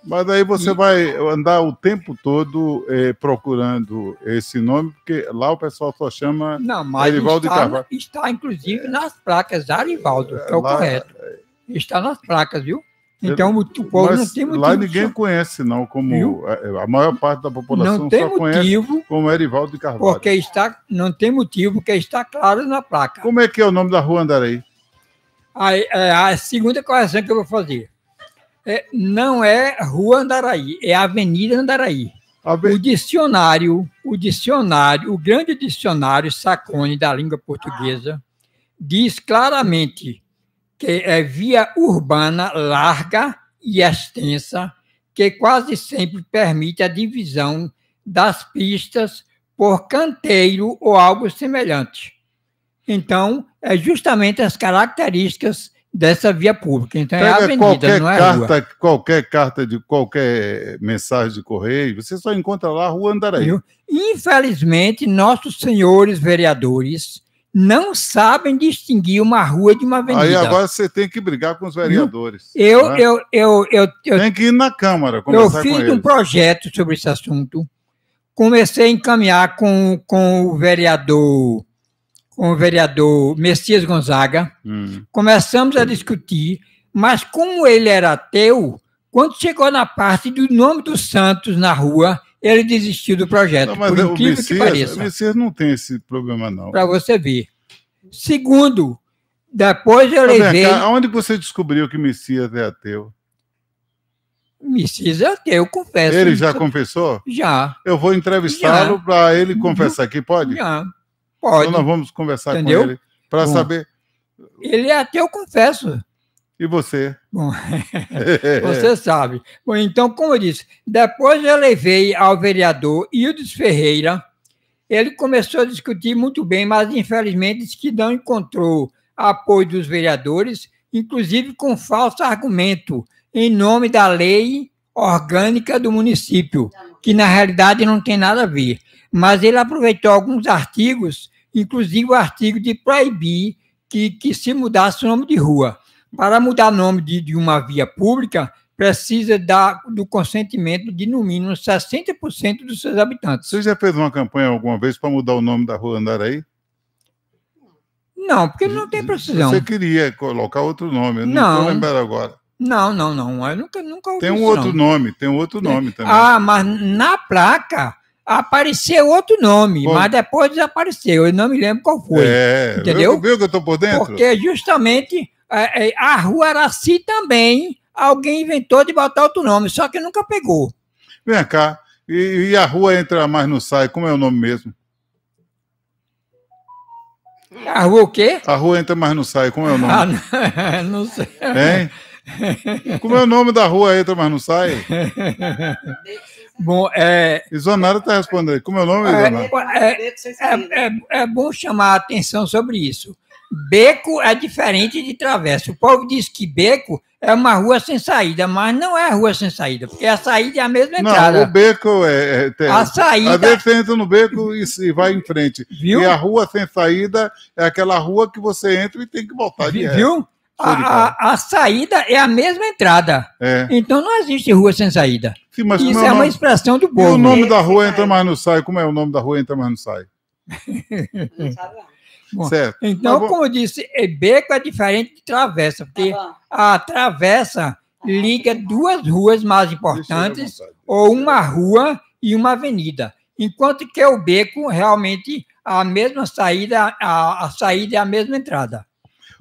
S1: Mas aí você e... vai andar o tempo todo eh, procurando esse nome, porque lá o pessoal só chama
S2: Não, mas Arivaldo está, Carvalho. Está, inclusive, nas placas Arivaldo, que é o lá, correto. Está nas placas, viu? Então o povo não tem motivo.
S1: Lá ninguém conhece, não, como viu? a maior parte da população não tem só motivo, conhece como Erivaldo de Carvalho.
S2: Porque está, não tem motivo, porque está claro na placa.
S1: Como é que é o nome da rua Andaraí?
S2: A, é, a segunda correção que eu vou fazer. É, não é Rua Andaraí, é Avenida Andaraí. O dicionário, o dicionário, o grande dicionário Sacone da língua portuguesa diz claramente que é via urbana larga e extensa que quase sempre permite a divisão das pistas por canteiro ou algo semelhante. Então, é justamente as características dessa via pública. Então, Pega é avenida,
S1: qualquer
S2: não é
S1: carta,
S2: rua.
S1: Qualquer carta de qualquer mensagem de correio, você só encontra lá a Rua Andaraí.
S2: Infelizmente, nossos senhores vereadores não sabem distinguir uma rua de uma avenida.
S1: Aí agora você tem que brigar com os vereadores.
S2: Eu, né? eu, eu, eu, eu,
S1: tem que ir na Câmara.
S2: Eu fiz um projeto sobre esse assunto. Comecei a encaminhar com, com o vereador com o vereador Messias Gonzaga. Hum. Começamos a discutir, mas como ele era ateu, quando chegou na parte do nome dos santos na rua, ele desistiu do projeto. Não,
S1: mas por incrível Messias, que pareça. O Messias não tem esse problema, não.
S2: Para você ver. Segundo, depois eu mas levei. Cá,
S1: onde você descobriu que Messias é ateu?
S2: Messias é ateu, confesso.
S1: Ele já confessou?
S2: Já.
S1: Eu vou entrevistá-lo para ele confessar aqui, pode?
S2: Já. Pode.
S1: Então nós vamos conversar Entendeu? com ele para saber.
S2: Ele é até eu confesso.
S1: E você?
S2: Bom, você sabe. Bom, então, como eu disse, depois eu levei ao vereador Ildes Ferreira. Ele começou a discutir muito bem, mas infelizmente disse que não encontrou apoio dos vereadores, inclusive com falso argumento, em nome da lei orgânica do município, que na realidade não tem nada a ver mas ele aproveitou alguns artigos, inclusive o artigo de proibir que, que se mudasse o nome de rua. Para mudar o nome de, de uma via pública, precisa da, do consentimento de, no mínimo, 60% dos seus habitantes.
S1: Você já fez uma campanha alguma vez para mudar o nome da rua Andaraí?
S2: Não, porque não tem precisão.
S1: Você queria colocar outro nome, eu não estou lembrando agora.
S2: Não, não, não. Eu nunca, nunca
S1: Tem um outro não. nome, tem um outro nome também.
S2: Ah, mas na placa apareceu outro nome, Bom, mas depois desapareceu. Eu não me lembro qual foi. É, entendeu?
S1: Viu que eu estou por dentro?
S2: Porque justamente é, é, a rua Araci também alguém inventou de botar outro nome, só que nunca pegou.
S1: Vem cá. E, e a rua entra mais no sai, como é o nome mesmo?
S2: A rua o quê?
S1: A rua entra mais no sai, como é o nome?
S2: Ah, não, não sei. Hein?
S1: Como é o nome da rua, entra, mas não sai?
S2: Bom, é.
S1: Isonara está respondendo. Como é o nome,
S2: É, é, é, é- é bom chamar a atenção sobre isso. Beco é diferente de travessa. O povo diz que beco é uma rua sem saída, mas não é rua sem saída, porque a saída é a mesma
S1: Não,
S2: entrada.
S1: o beco é. é
S2: A saída-
S1: Às vezes você entra no beco e, se- vai em frente.
S2: Viu?
S1: E a rua sem saída é aquela rua que você entra e tem que voltar de.
S2: Viu? A, a- a saída é a mesma entrada.
S1: É.
S2: Então não existe rua sem saída.
S1: Sim,
S2: Isso
S1: é
S2: é uma
S1: nome-
S2: expressão do
S1: E o
S2: povo.
S1: nome da rua entra, mas não sai. Como é o nome da rua entra, mas não sai?
S2: Bom,
S1: certo.
S2: Então,
S1: vamos-
S2: como eu disse, é beco é diferente de travessa, porque a travessa liga duas ruas mais importantes, ou uma rua e uma avenida. Enquanto que o beco, realmente, a mesma saída, a, a saída é a mesma entrada.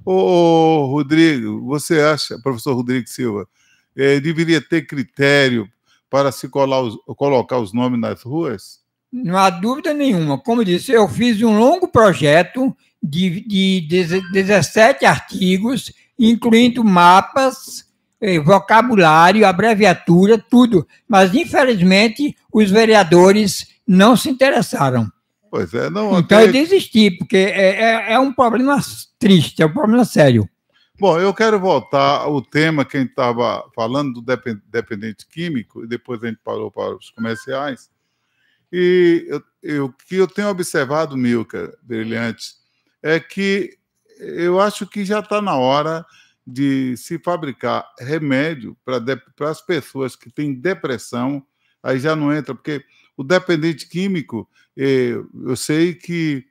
S1: Ô, Rodrigo, você acha, professor Rodrigo Silva, eh, deveria ter critério para se os- colocar os nomes nas ruas?
S2: Não há dúvida nenhuma. Como eu disse, eu fiz um longo projeto de, de deze- 17 artigos, incluindo mapas, eh, vocabulário, abreviatura, tudo. Mas, infelizmente, os vereadores não se interessaram.
S1: Pois é, não.
S2: Então,
S1: até-
S2: eu desisti, porque é, é- é um problema triste, é um problema sério.
S1: Bom, eu quero voltar ao tema que a gente estava falando do depen- dependente químico, e depois a gente parou para os comerciais. E eu, eu- o que eu tenho observado, Milka, brilhante, é que eu acho que já está na hora de se fabricar remédio para as pessoas que têm depressão, aí já não entra, porque o dependente químico, eu sei que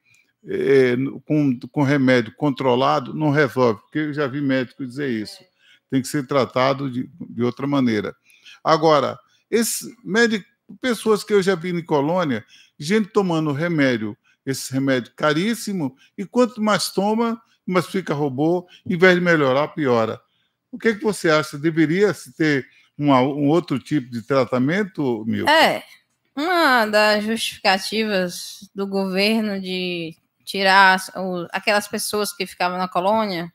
S1: eh, com, com remédio controlado não resolve, porque eu já vi médico dizer isso. Tem que ser tratado de, de outra maneira. Agora, esse médico, pessoas que eu já vi em colônia, gente tomando remédio, esse remédio caríssimo, e quanto mais toma, mais fica robô, em vez de melhorar, piora. O que, que você acha? Deveria se ter uma- um outro tipo de tratamento, Milton?
S3: É, uma das justificativas do governo de tirar o- aquelas pessoas que ficavam na colônia,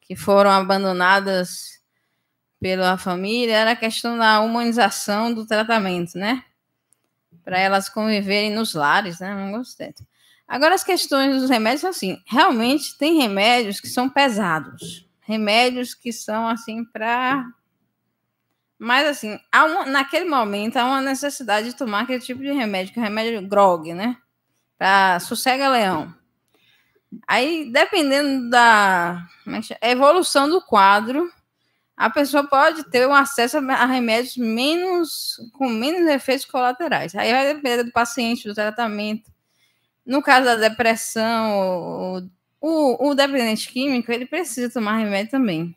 S3: que foram abandonadas pela família, era a questão da humanização do tratamento, né? Para elas conviverem nos lares, né? Não gostei. Agora, as questões dos remédios são assim: realmente tem remédios que são pesados, remédios que são assim para mas, assim, uma- naquele momento há uma necessidade de tomar aquele tipo de remédio, que é o remédio grog, né? Para sossega-leão. Aí, dependendo da é evolução do quadro, a pessoa pode ter um acesso a a remédios menos com menos efeitos colaterais. Aí vai depender do paciente, do tratamento. No caso da depressão, o, o, o dependente químico, ele precisa tomar remédio também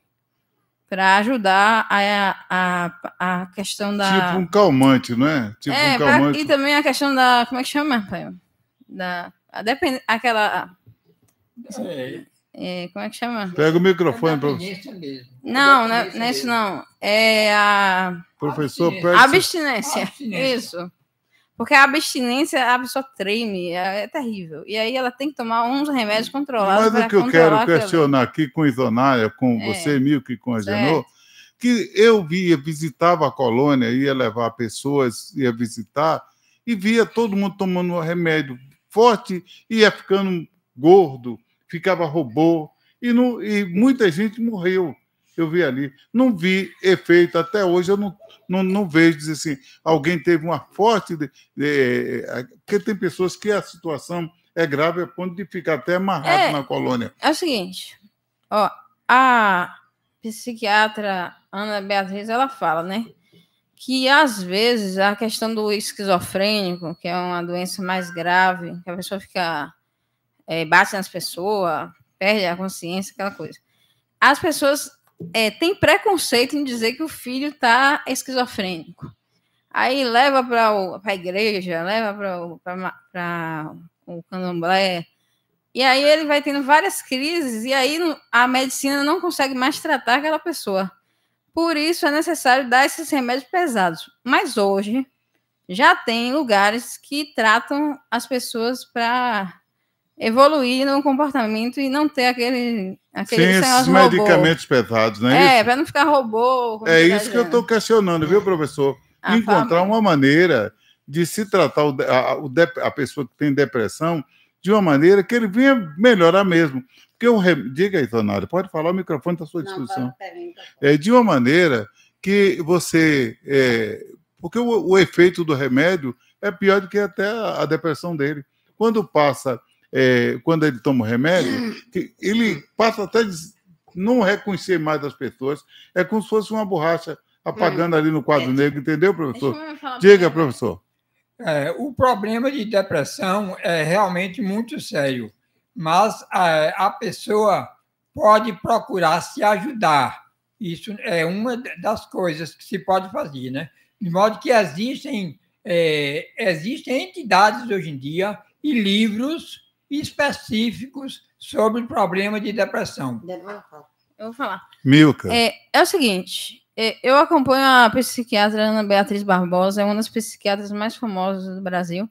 S3: para ajudar a, a, a questão da.
S1: Tipo um calmante, não é? Tipo
S3: é,
S1: um
S3: pra-
S1: calmante.
S3: e também a questão da. Como é que chama, Rafael? Da. A depend, aquela. é, como é que chama?
S1: Pega o microfone, professor.
S3: Não, não é, não é isso não. É a.
S1: Professor.
S3: Abstinência.
S2: Abstinência.
S3: Isso. Porque a abstinência, a pessoa treme, é, é terrível. E aí ela tem que tomar uns remédios controlados.
S1: Mas o que eu quero questionar aqui com Isonária, com
S3: É.
S1: você, Milk e com a Genô, que eu via, visitava a colônia, ia levar pessoas, ia visitar, e via todo mundo tomando um remédio forte, ia ficando gordo, ficava robô, e, não, e muita gente morreu. Eu vi ali. Não vi efeito até hoje, eu não, não, não vejo dizer assim, alguém teve uma forte. de- de- porque tem pessoas que a situação é grave a ponto de ficar até amarrado
S3: É.
S1: na colônia.
S3: É o seguinte, ó, a psiquiatra Ana Beatriz, ela fala, né, que às vezes a questão do esquizofrênico, que é uma doença mais grave, que a pessoa fica, é, bate nas pessoas, perde a consciência, aquela coisa. As pessoas é, têm preconceito em dizer que o filho está esquizofrênico. Aí leva para a igreja, leva para o candomblé, e aí ele vai tendo várias crises, e aí a medicina não consegue mais tratar aquela pessoa. Por isso é necessário dar esses remédios pesados. Mas hoje já tem lugares que tratam as pessoas para evoluir no comportamento e não ter aquele. aquele
S1: Sem esses medicamentos pesados, não
S3: é,
S1: é,
S3: para não ficar robô.
S1: É isso que eu estou questionando, viu, professor?
S3: Ah,
S1: Encontrar
S3: fala.
S1: uma maneira de se tratar o a, a pessoa que tem depressão de uma maneira que ele venha melhorar mesmo. Porque o re- Diga aí, Tonário, pode falar, o microfone está à sua disposição. É, de uma maneira que você. é, porque o, o efeito do remédio é pior do que até a, a depressão dele. Quando passa, é, quando ele toma o remédio, que ele passa até a des- não reconhecer mais as pessoas. É como se fosse uma borracha apagando ali no quadro negro, entendeu, professor? Diga, professor.
S2: É, o problema de depressão é realmente muito sério, mas é, a pessoa pode procurar se ajudar. Isso é uma das coisas que se pode fazer, né? De modo que existem, é, existem entidades hoje em dia e livros específicos sobre o problema de depressão.
S3: Eu vou falar.
S1: Milka.
S3: É, é o seguinte, é, eu acompanho a psiquiatra Ana Beatriz Barbosa, é uma das psiquiatras mais famosas do Brasil,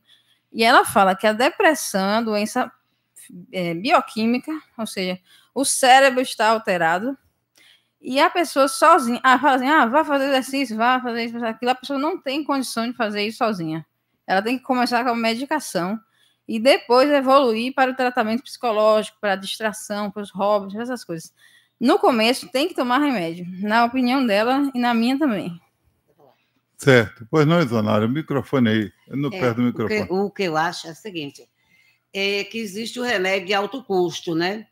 S3: e ela fala que a depressão é uma doença é, bioquímica, ou seja, o cérebro está alterado, e a pessoa sozinha, ah, fala assim, ah, vai fazer exercício, vai fazer isso, fazer aquilo, a pessoa não tem condição de fazer isso sozinha. Ela tem que começar com a medicação e depois evoluir para o tratamento psicológico, para a distração, para os hobbies, essas coisas. No começo tem que tomar remédio, na opinião dela e na minha também.
S1: Certo. Pois não, Isonário, o microfone aí. No
S4: É,
S1: perto do
S4: o, que,
S1: microfone.
S4: o que eu acho é o seguinte: é que existe o remédio de alto custo, né?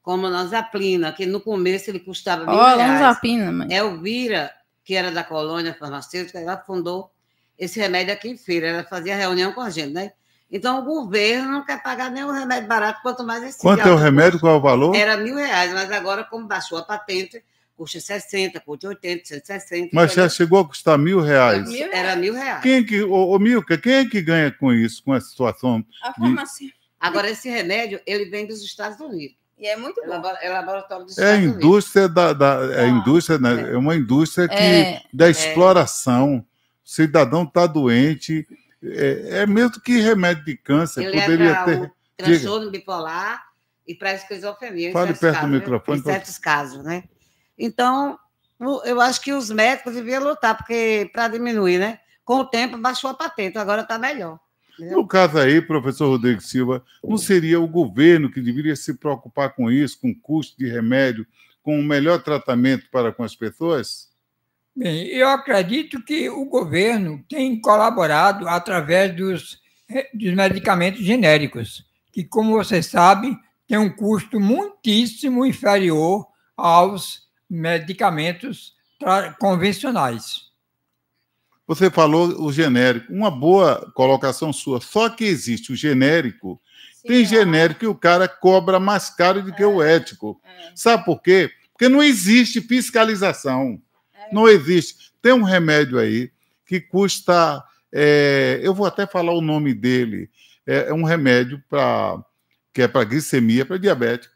S4: Como a Lanzaplina, que no começo ele custava mil
S3: Ó,
S4: reais.
S3: Lanzapina, mãe.
S4: Elvira, que era da colônia farmacêutica, ela fundou esse remédio aqui em feira. Ela fazia reunião com a gente, né? Então o governo não quer pagar nenhum remédio barato, quanto mais esse.
S1: Quanto é o remédio?
S4: custo.
S1: Qual é o valor?
S4: Era mil reais, mas agora, como baixou a patente, custa 60, custa 80, 160.
S1: Mas já chegou a custar mil reais.
S4: Era mil reais.
S1: Quem é que, ô, ô, Milka, quem é que ganha com isso, com essa situação?
S3: A
S1: de-
S3: farmácia.
S4: Agora, esse remédio, ele vem dos Estados Unidos.
S3: E é muito
S4: bom. É laboratório dos
S1: É a
S4: Estados Unidos.
S1: indústria da, da é a indústria, né? É uma indústria que
S4: É,
S1: da
S4: é.
S1: exploração. O cidadão está doente. É, é mesmo que remédio de câncer
S4: Ele
S1: poderia
S4: é
S1: ter. Diga.
S4: transtorno bipolar e para a esquizofrenia.
S1: Fale perto do
S4: casos, né?
S1: microfone,
S4: Em certos casos, né? Então, eu acho que os médicos deviam lutar, porque para diminuir, né? Com o tempo, baixou a patente, agora está melhor. entendeu?
S1: No caso aí, professor Rodrigo Silva, não seria o governo que deveria se preocupar com isso, com o custo de remédio, com o melhor tratamento para com as pessoas?
S2: Bem, eu acredito que o governo tem colaborado através dos, eh, dos medicamentos genéricos, que, como você sabe, tem um custo muitíssimo inferior aos medicamentos convencionais.
S1: Você falou o genérico, uma boa colocação sua. Só que existe o genérico. Tem genérico que o cara cobra mais caro do que o ético. Sabe por quê? Porque não existe fiscalização. Não existe. Tem um remédio aí que custa. é, eu vou até falar o nome dele. É, é um remédio para que é para glicemia, para diabetes,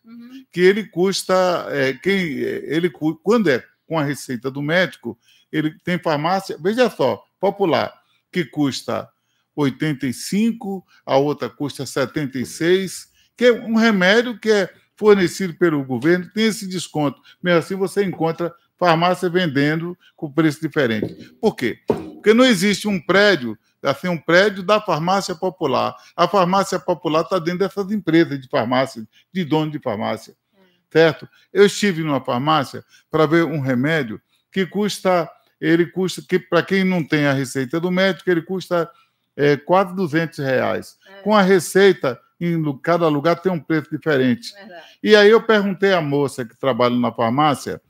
S1: que ele custa. é, quem, ele, quando é com a receita do médico, ele tem farmácia, veja só, popular, que custa 85, a outra custa 76, que é um remédio que é fornecido pelo governo, tem esse desconto. Mesmo assim, você encontra farmácia vendendo com preço diferente. Por quê? Porque não existe um prédio, assim, um prédio da farmácia popular. A farmácia popular está dentro dessas empresas de farmácia, de dono de farmácia. Certo? Eu estive numa farmácia para ver um remédio que custa, ele custa, que para quem não tem a receita do médico, ele custa é, quase 200 reais. Com a receita, em cada lugar tem um preço diferente. E aí eu perguntei à moça que trabalha na farmácia,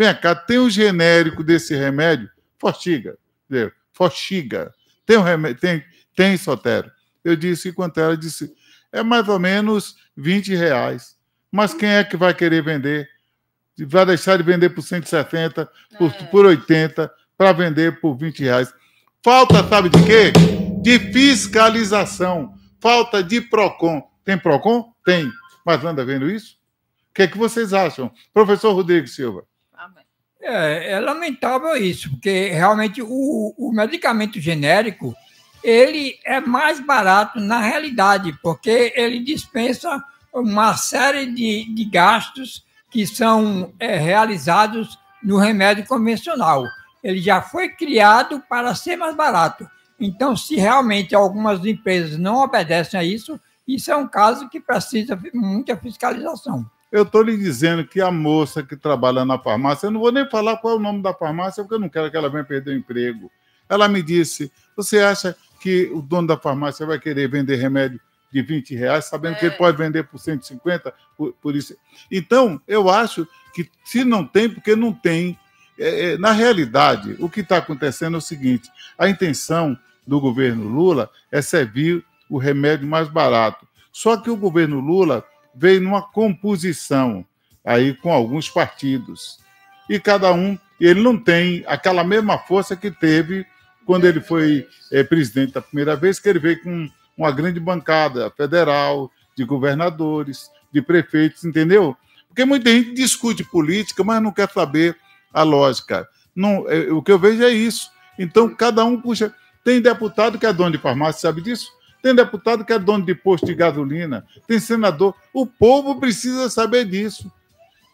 S1: vem cá, tem o genérico desse remédio? Fortiga? Forxiga. Tem um remédio, tem, tem, Sotero. Eu disse quanto ela disse, é mais ou menos 20 reais. Mas quem é que vai querer vender? Vai deixar de vender por 160, por, por 80, para vender por 20 reais. Falta, sabe de quê? De fiscalização. Falta de PROCON. Tem PROCON? Tem. Mas anda vendo isso? O que é que vocês acham? Professor Rodrigo Silva.
S2: É, é lamentável isso, porque realmente o, o medicamento genérico ele é mais barato na realidade, porque ele dispensa uma série de, de gastos que são é, realizados no remédio convencional. Ele já foi criado para ser mais barato. Então, se realmente algumas empresas não obedecem a isso, isso é um caso que precisa de muita fiscalização.
S1: Eu estou lhe dizendo que a moça que trabalha na farmácia, eu não vou nem falar qual é o nome da farmácia, porque eu não quero que ela venha perder o emprego. Ela me disse: Você acha que o dono da farmácia vai querer vender remédio de 20 reais, sabendo é. que ele pode vender por 150 por, por isso? Então, eu acho que se não tem, porque não tem. É, é, na realidade, o que está acontecendo é o seguinte: a intenção do governo Lula é servir o remédio mais barato. Só que o governo Lula veio numa composição aí com alguns partidos. E cada um, ele não tem aquela mesma força que teve quando ele foi é, presidente da primeira vez, que ele veio com uma grande bancada federal, de governadores, de prefeitos, entendeu? Porque muita gente discute política, mas não quer saber a lógica. Não, é, o que eu vejo é isso. Então, cada um puxa. Tem deputado que é dono de farmácia, sabe disso? Tem deputado que é dono de posto de gasolina, tem senador. O povo precisa saber disso.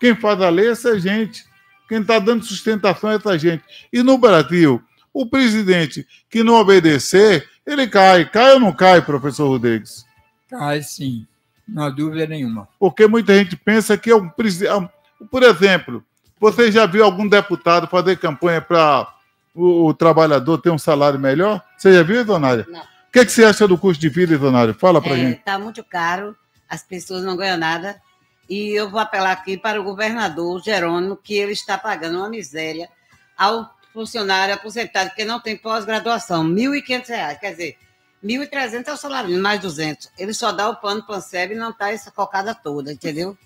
S1: Quem faz a lei é essa gente. Quem está dando sustentação é essa gente. E no Brasil, o presidente que não obedecer, ele cai. Cai ou não cai, professor Rodrigues?
S2: Cai sim, não há dúvida nenhuma.
S1: Porque muita gente pensa que é um presidente. Por exemplo, você já viu algum deputado fazer campanha para o, o, trabalhador ter um salário melhor? Você já viu, Donária? Não que, é que você acha do custo de vida, Donário? Fala para é, gente.
S4: Está muito caro, as pessoas não ganham nada. E eu vou apelar aqui para o governador Jerônimo, que ele está pagando uma miséria ao funcionário aposentado que não tem pós-graduação, R$ 1.500. Quer dizer, R$ 1.300 é o salário, mais 200. Ele só dá o pano pancebe e não está essa cocada toda, entendeu?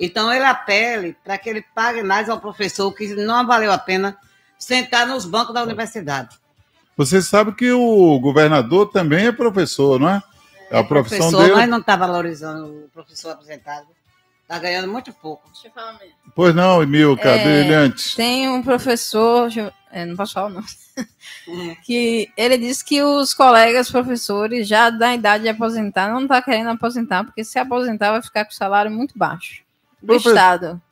S4: Então, ele apele para que ele pague mais ao professor, que não valeu a pena sentar nos bancos da universidade.
S1: Você sabe que o governador também é professor, não é?
S4: É a profissão professor, dele. Mas não está valorizando o professor aposentado. Está ganhando muito pouco. Deixa eu
S1: falar mesmo. Pois não, Emilca, é, brilhante.
S3: Tem um professor, é, não posso falar não, uhum. que ele disse que os colegas professores já da idade de aposentar não está querendo aposentar, porque se aposentar vai ficar com salário muito baixo do Profe Estado.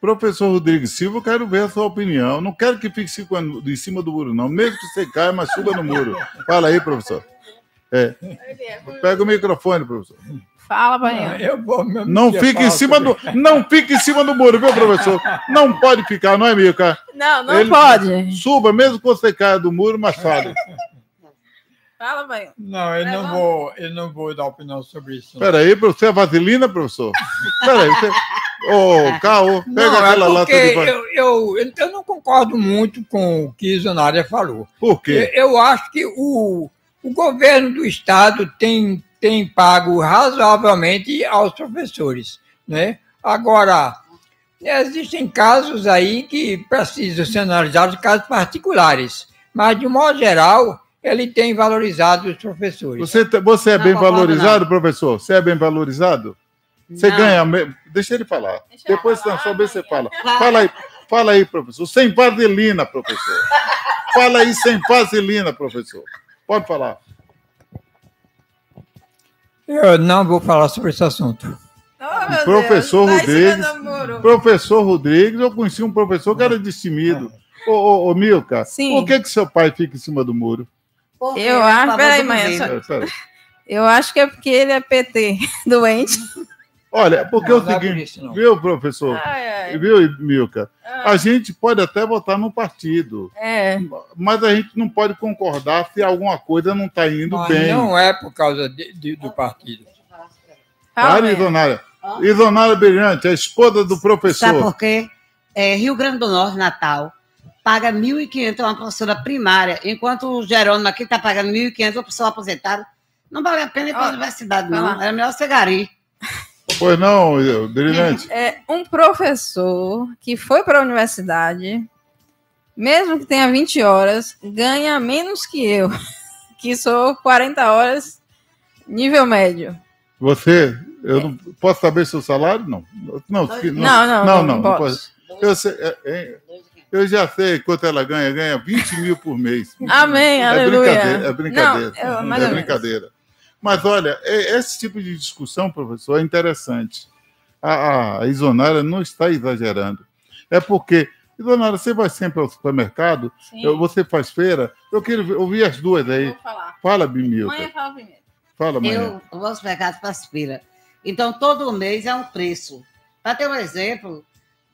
S1: Professor Rodrigues Silva, eu quero ver a sua opinião. Não quero que fique em cima do muro, não. Mesmo que você caia, mas suba no muro. Fala aí, professor. É. Pega o microfone, professor.
S3: Fala, Bahia.
S1: Não, não fique em cima do, não fique em cima do muro, viu, professor? Não pode ficar, não é, Mica?
S3: Não, não Ele, pode.
S1: Suba, mesmo que você caia do muro, mas fale.
S3: Fala, Bahia.
S2: Não, eu não, vou, eu não vou dar opinião sobre isso.
S1: Espera aí, você é vaselina, professor? Espera aí, você... Ô, oh, Caô, pega não, é aquela é lata de
S2: eu, eu, eu não concordo muito com o que Zonária falou.
S1: Por quê?
S2: Eu, eu acho que o, o governo do estado tem, tem pago razoavelmente aos professores. Né? Agora, existem casos aí que precisam ser analisados, casos particulares. Mas, de um modo geral, ele tem valorizado os professores.
S1: Você, você é não, bem valorizado, não. professor? Você é bem valorizado? Você não. ganha. Deixa ele falar. Deixa Depois, falar. só ver você fala. Fala aí, fala aí, professor. Sem vaselina, professor. fala aí sem vaselina, professor. Pode falar.
S2: Eu não vou falar sobre esse assunto.
S1: Oh, professor Deus, Rodrigues. Professor Rodrigues, eu conheci um professor que era destemido. Ô, ô, ô Milka, Sim. por que, que seu pai fica em cima do muro?
S3: Porque eu acho. Peraí, mãe. Só... Eu acho que é porque ele é PT, doente.
S1: Olha, porque não, é o seguinte, isso, viu, professor? Ai, ai. Viu, Milka? A gente pode até votar no partido.
S3: É.
S1: Mas a gente não pode concordar se alguma coisa não está indo mas bem.
S2: Não é por causa de, de, do partido.
S1: Para, Isonária. Isonária Brilhante, a esposa do professor.
S4: Sabe por quê? É, Rio Grande do Norte, Natal, paga 1.500 uma professora primária, enquanto o Jerônimo aqui está pagando 1.500 uma pessoa aposentada. Não vale a pena ir para a universidade, não. Era melhor ser gari.
S1: Pois não, brilhante.
S3: É um professor que foi para a universidade, mesmo que tenha 20 horas, ganha menos que eu, que sou 40 horas nível médio.
S1: Você, eu é. não posso saber seu salário? Não. Não, não,
S3: não, não, não, não, não, não
S1: Eu sei, é, é, Eu já sei quanto ela ganha, ganha 20 mil por mês.
S3: Amém,
S1: é
S3: aleluia.
S1: Brincadeira, é brincadeira.
S3: Não,
S1: é
S3: menos.
S1: brincadeira. Mas olha, é- esse tipo de discussão, professor, é interessante. A, a Isonara não está exagerando. É porque, Isonara, você vai sempre ao supermercado,
S3: Sim.
S1: eu- você faz feira, eu quero ouvir as duas aí.
S3: Vou falar.
S1: Fala, Bimilca.
S3: Mãe, fala primeiro.
S1: Fala, mãe.
S4: Eu vou ao supermercado para feira. Então, todo mês é um preço. Para ter um exemplo,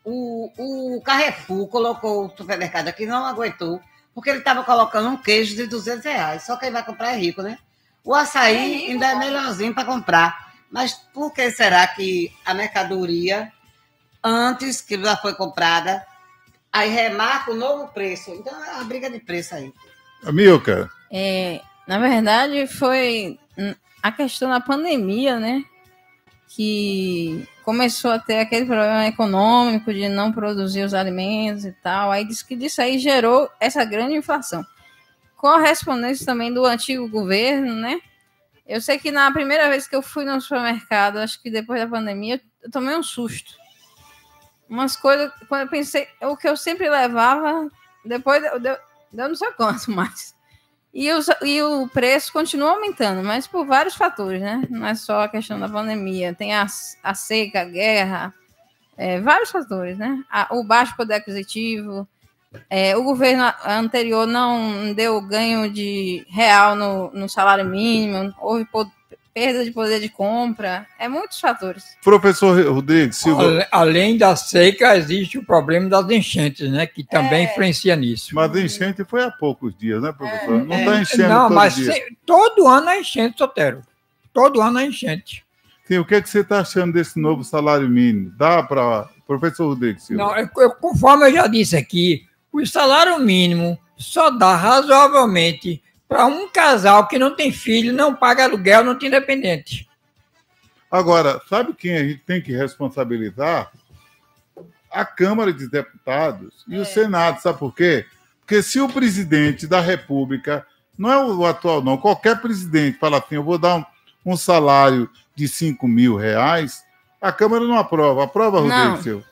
S4: o, o Carrefour colocou o supermercado aqui, não aguentou, porque ele estava colocando um queijo de 200 reais. Só quem vai comprar é rico, né? O açaí ainda é melhorzinho para comprar. Mas por que será que a mercadoria, antes que já foi comprada, aí remarca o novo preço? Então, é uma briga de preço aí.
S1: Milka,
S3: É, na verdade, foi a questão da pandemia, né? Que começou a ter aquele problema econômico de não produzir os alimentos e tal. Aí diz que disso aí gerou essa grande inflação. Correspondência também do antigo governo, né? Eu sei que na primeira vez que eu fui no supermercado, acho que depois da pandemia, eu tomei um susto. Umas coisas, quando eu pensei, o que eu sempre levava, depois deu, deu não sei quanto mais. E, os, e o preço continua aumentando, mas por vários fatores, né? Não é só a questão da pandemia, tem a, a seca, a guerra, é, vários fatores, né? A- o baixo poder aquisitivo, é, o governo anterior não deu ganho de real no, no salário mínimo, houve perda de poder de compra, é muitos fatores.
S1: professor Rodrigues Silva.
S2: Ale- Além da seca, existe o problema das enchentes, né? Que também influencia nisso.
S1: Mas a enchente foi há poucos dias, né, professor? Não está
S2: É,
S1: enchendo
S2: Não,
S1: todo
S2: mas
S1: dia.
S2: se- todo ano é enchente, Sotero. Todo ano é enchente.
S1: Sim, o que, é que você está achando desse novo salário mínimo? Dá para. Professor Rodrigues Silva.
S2: Não, eu- eu- conforme eu já disse aqui, o salário mínimo só dá razoavelmente para um casal que não tem filho, não paga aluguel, não tem dependente.
S1: Agora, sabe quem a gente tem que responsabilizar? A Câmara de Deputados e o Senado. Sabe por quê? Porque se o presidente da República, não é o atual, não, qualquer presidente fala assim: eu vou dar um, um salário de 5 mil reais, a Câmara não aprova. Aprova,
S2: Não.
S1: Rodrigo Silva?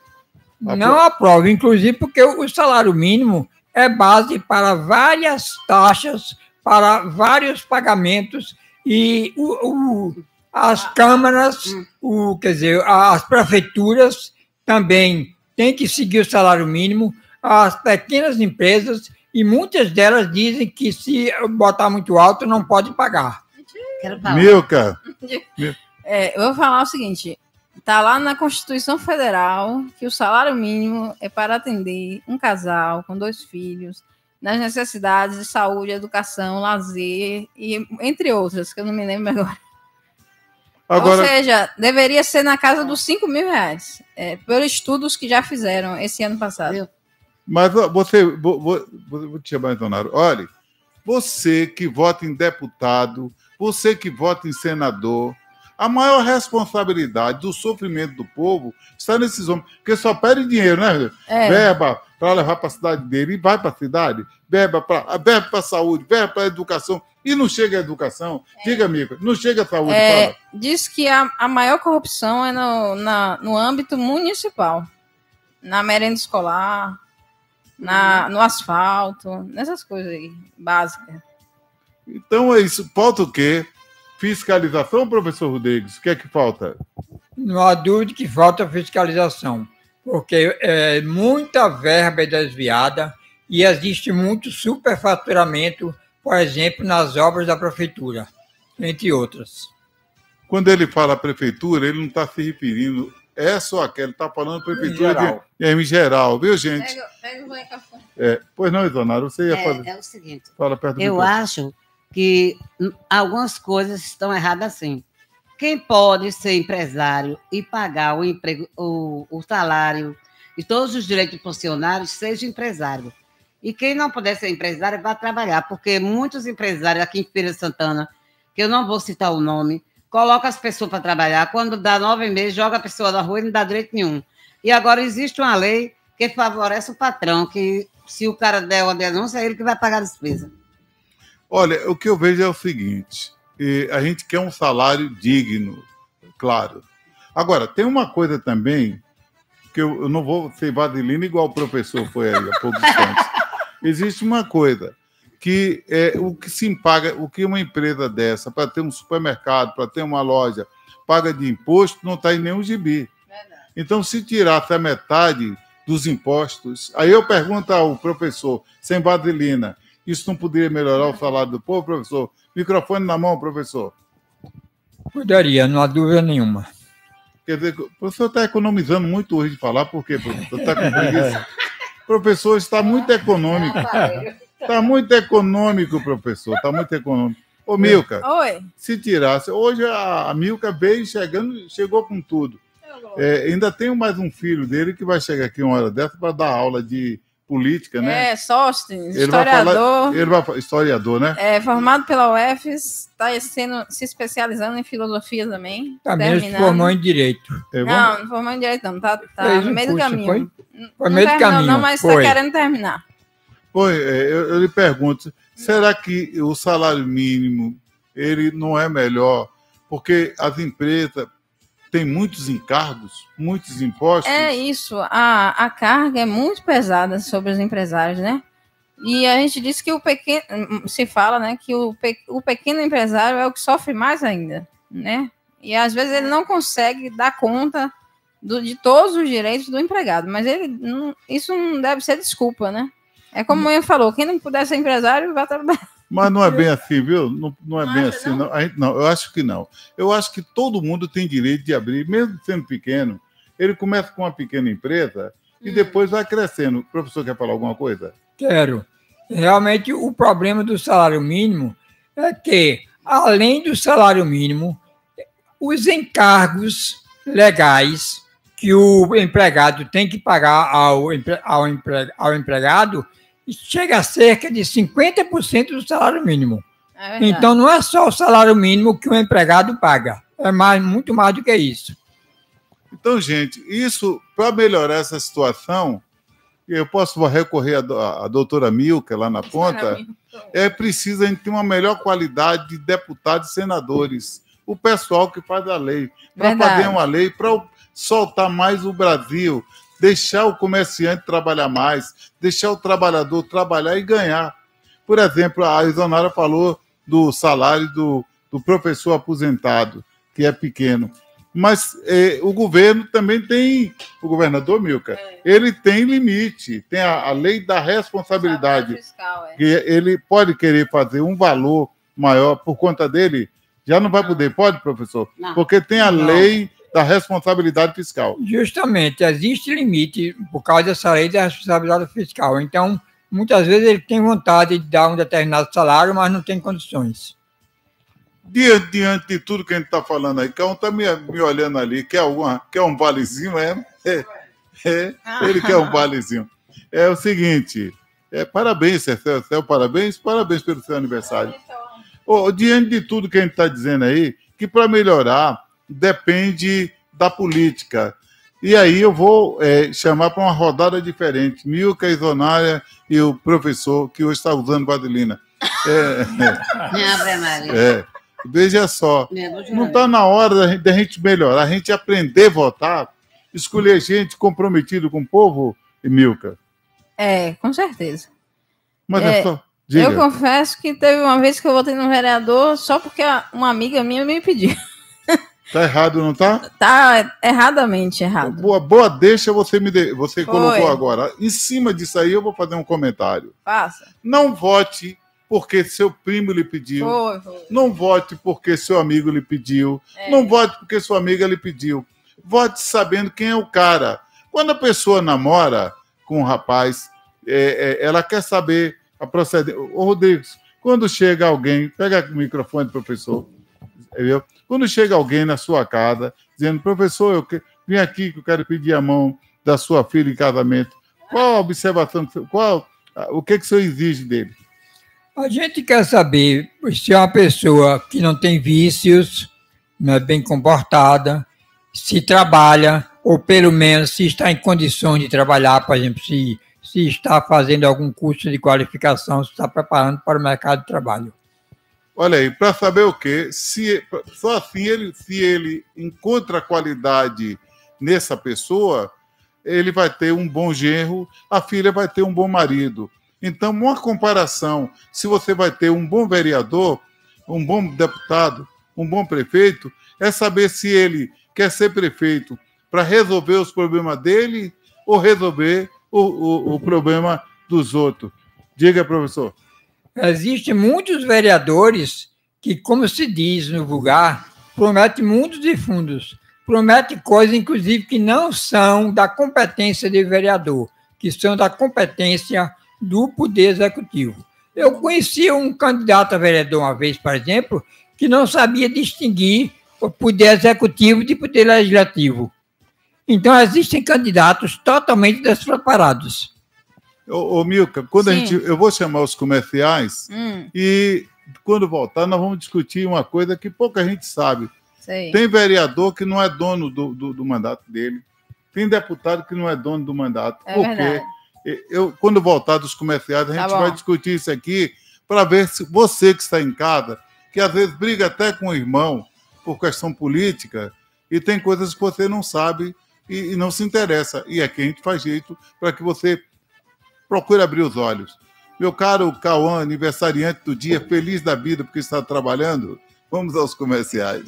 S2: Não aprova, inclusive porque o salário mínimo é base para várias taxas, para vários pagamentos e o, o- as câmaras, o, quer dizer, as prefeituras também têm que seguir o salário mínimo, as pequenas empresas, e muitas delas dizem que se botar muito alto não pode pagar.
S3: Quero
S1: Milka.
S3: É, eu vou falar o seguinte: tá lá na Constituição Federal que o salário mínimo é para atender um casal com dois filhos nas necessidades de saúde, educação, lazer e entre outras, que eu não me lembro agora.
S1: Agora-
S3: Ou seja, deveria ser na casa dos 5 mil reais, é, pelos estudos que já fizeram esse ano passado.
S1: Mas ó, você, vou, vou, vou te chamar, Donaro. Olha, você que vota em deputado, você que vota em senador, a maior responsabilidade do sofrimento do povo está nesses homens, porque só pedem dinheiro, né?
S3: É.
S1: Verba para levar para a cidade dele e vai para a cidade, verba para verba a saúde, verba para a educação, e não chega a educação. Diga, amigo, não chega a saúde,
S3: É,
S1: fala.
S3: diz que a, a maior corrupção é no, na- no âmbito municipal, na merenda escolar, na, no asfalto, nessas coisas aí, básicas.
S1: Então é isso. Falta o quê? Fiscalização, professor Rodrigues? O que é que falta?
S2: Não há dúvida que falta fiscalização, porque é, muita verba é desviada e existe muito superfaturamento, por exemplo, nas obras da prefeitura, entre outras.
S1: Quando ele fala prefeitura, ele não está se referindo essa ou aquela, ele está falando prefeitura
S2: Em geral.
S1: de, é, em geral, viu, gente?
S3: Pega, pega o café.
S1: É, pois não, Isonaro, você ia fazer.
S4: É, é o seguinte,
S1: Fala perto do
S4: eu
S1: microfone.
S4: acho que hum, algumas coisas estão erradas assim. Quem pode ser empresário e pagar o, emprego, o, o salário e todos os direitos funcionários, seja empresário. E quem não puder ser empresário, vai trabalhar, porque muitos empresários aqui em Feira Santana, que eu não vou citar o nome, colocam as pessoas para trabalhar, quando dá nove meses, joga a pessoa na rua e não dá direito nenhum. E agora existe uma lei que favorece o patrão, que se o cara der uma denúncia, é ele que vai pagar a despesa.
S1: Olha, o que eu vejo é o seguinte: eh, a gente quer um salário digno, claro. Agora, tem uma coisa também que eu, eu não vou ser vaselina igual o professor foi aí há pouco instantes. Existe uma coisa que é o que se paga, o que uma empresa dessa, para ter um supermercado, para ter uma loja, paga de imposto, não está em nenhum gibi. Então, se tirasse a metade dos impostos, aí eu pergunto ao professor, sem vaselina, isso não poderia melhorar o salário do povo, professor? Microfone na mão, professor.
S2: Poderia, não há dúvida nenhuma.
S1: Quer dizer, o professor está economizando muito hoje de falar, por quê, professor? Está com preguiça? O professor está muito econômico. Está muito econômico, professor. Está muito econômico. Ô, Milka,
S3: Oi.
S1: se tirasse. Hoje a, a Milka veio chegando, chegou com tudo. É, ainda tenho mais um filho dele que vai chegar aqui uma hora dessa para dar aula de política, né?
S3: É,
S1: vai
S3: historiador.
S1: falar- ele vai fa- historiador, né?
S3: É, formado pela UFES, está sendo, se especializando em filosofia também.
S2: Também se
S3: terminando.
S2: formou em direito.
S1: É,
S3: Não, não formou em direito, não. Tá, tá
S2: Fez
S3: no meio do caminho.
S2: foi?
S3: Não
S2: Foi meio do
S3: terminou,
S2: caminho,
S3: Não, mas está querendo terminar.
S1: Pois, é, eu, eu lhe pergunto, será que o salário mínimo ele não é melhor? Porque as empresas têm muitos encargos, muitos impostos.
S3: É isso, a, a carga é muito pesada sobre os empresários, né? E a gente diz que o pequeno, se fala, né, que o, pe- o pequeno empresário é o que sofre mais ainda, né? E às vezes ele não consegue dar conta do- de todos os direitos do empregado, mas ele não- isso não deve ser desculpa, né? É como ele falou, quem não puder ser empresário vai trabalhar.
S1: Mas não é bem assim, viu? Não, não é bem assim, não. Gente- não. Eu acho que não. Eu acho que todo mundo tem direito de abrir, mesmo sendo pequeno. Ele começa com uma pequena empresa e depois vai crescendo. O professor quer falar alguma coisa?
S2: Quero. Realmente, o problema do salário mínimo é que, além do salário mínimo, os encargos legais que o empregado tem que pagar ao, ao, ao empregado chega a cerca de 50% do salário mínimo.
S3: É.
S2: Então, não é só o salário mínimo que o empregado paga, é mais, muito mais do que isso.
S1: Então, gente, isso, para melhorar essa situação, eu posso recorrer à, do- à doutora Milka lá na ponta, é preciso a gente ter uma melhor qualidade de deputados e senadores, o pessoal que faz a lei, para fazer uma lei, para soltar mais o Brasil, deixar o comerciante trabalhar mais, deixar o trabalhador trabalhar e ganhar. Por exemplo, a Isonara falou do salário do, do professor aposentado, que é pequeno. Mas eh, o governo também tem, o governador Milka, ele tem limite, tem a, a lei da responsabilidade,
S3: Fiscal, é.
S1: que ele pode querer fazer um valor maior por conta dele, já não vai poder, pode, professor?
S2: Não.
S1: Porque tem a
S2: Não.
S1: lei da responsabilidade fiscal.
S2: Justamente, existe limite por causa dessa lei da responsabilidade fiscal. Então, muitas vezes ele tem vontade de dar um determinado salário, mas não tem condições.
S1: Diante, diante de tudo que a gente está falando aí, um está me, me olhando ali, quer, alguma, quer um valezinho, é? É, é, ele quer um valezinho. É o seguinte, é, parabéns, Cecel, parabéns, parabéns pelo seu aniversário. Ô, diante de tudo que a gente está dizendo aí, que para melhorar depende da política. E aí eu vou é, chamar para uma rodada diferente. Milka, Isonária e o professor, que hoje está usando vaselina. É,
S4: Maria.
S1: é, veja só,
S4: É,
S1: não está na hora da gente, da gente melhorar, a gente aprender a votar, escolher gente comprometido com o povo, e Milka.
S3: É, com certeza.
S1: Mas é,
S3: É,
S1: só. Diga.
S3: Eu confesso que teve uma vez que eu votei no vereador só porque uma amiga minha me pediu.
S1: Tá errado, não tá?
S3: Tá erradamente errado.
S1: Boa, boa deixa você me de- você
S3: Foi.
S1: colocou agora. Em cima disso aí eu vou fazer um comentário.
S3: Faça.
S1: Não vote porque seu primo lhe pediu.
S3: Foi, foi.
S1: Não vote porque seu amigo lhe pediu.
S3: É.
S1: Não vote porque sua amiga lhe pediu. Vote sabendo quem é o cara. Quando a pessoa namora com um rapaz, é, é, ela quer saber a procedência. Ô, Rodrigues, quando chega alguém, pega o microfone, professor. Entendeu? Quando chega alguém na sua casa, dizendo, professor, eu que- vim aqui que eu quero pedir a mão da sua filha em casamento. Qual a observação, qual, o que, que o senhor exige dele?
S2: A gente quer saber se é uma pessoa que não tem vícios, não é bem comportada, se trabalha, ou pelo menos se está em condições de trabalhar, por exemplo, se, se está fazendo algum curso de qualificação, se está preparando para o mercado de trabalho.
S1: Olha aí, para saber o quê? Se, só assim ele, se ele encontra qualidade nessa pessoa, ele vai ter um bom genro, a filha vai ter um bom marido. Então, uma comparação, se você vai ter um bom vereador, um bom deputado, um bom prefeito, é saber se ele quer ser prefeito para resolver os problemas dele ou resolver o, o, o problema dos outros. Diga, professor.
S2: Existem muitos vereadores que, como se diz no vulgar, prometem mundos e fundos. Prometem coisas, inclusive, que não são da competência de vereador, que são da competência do Poder Executivo. Eu conheci um candidato a vereador uma vez, por exemplo, que não sabia distinguir o Poder Executivo de Poder Legislativo. Então, existem candidatos totalmente despreparados.
S1: Ô, ô Milka, quando a gente, eu vou chamar os comerciais
S3: Hum.
S1: e quando voltar nós vamos discutir uma coisa que pouca gente sabe.
S3: Sei.
S1: Tem vereador que não é dono do, do, do mandato dele. Tem deputado que não é dono do mandato.
S3: É
S1: Por
S3: verdade.
S1: quê? Eu, quando voltar dos comerciais, a
S3: Tá
S1: gente
S3: bom.
S1: vai discutir isso aqui para ver se você que está em casa, que às vezes briga até com o irmão por questão política, e tem coisas que você não sabe e, e não se interessa. E aqui a gente faz jeito para que você procure abrir os olhos. Meu caro Cauã, aniversariante do dia, feliz da vida porque está trabalhando. Vamos aos comerciais.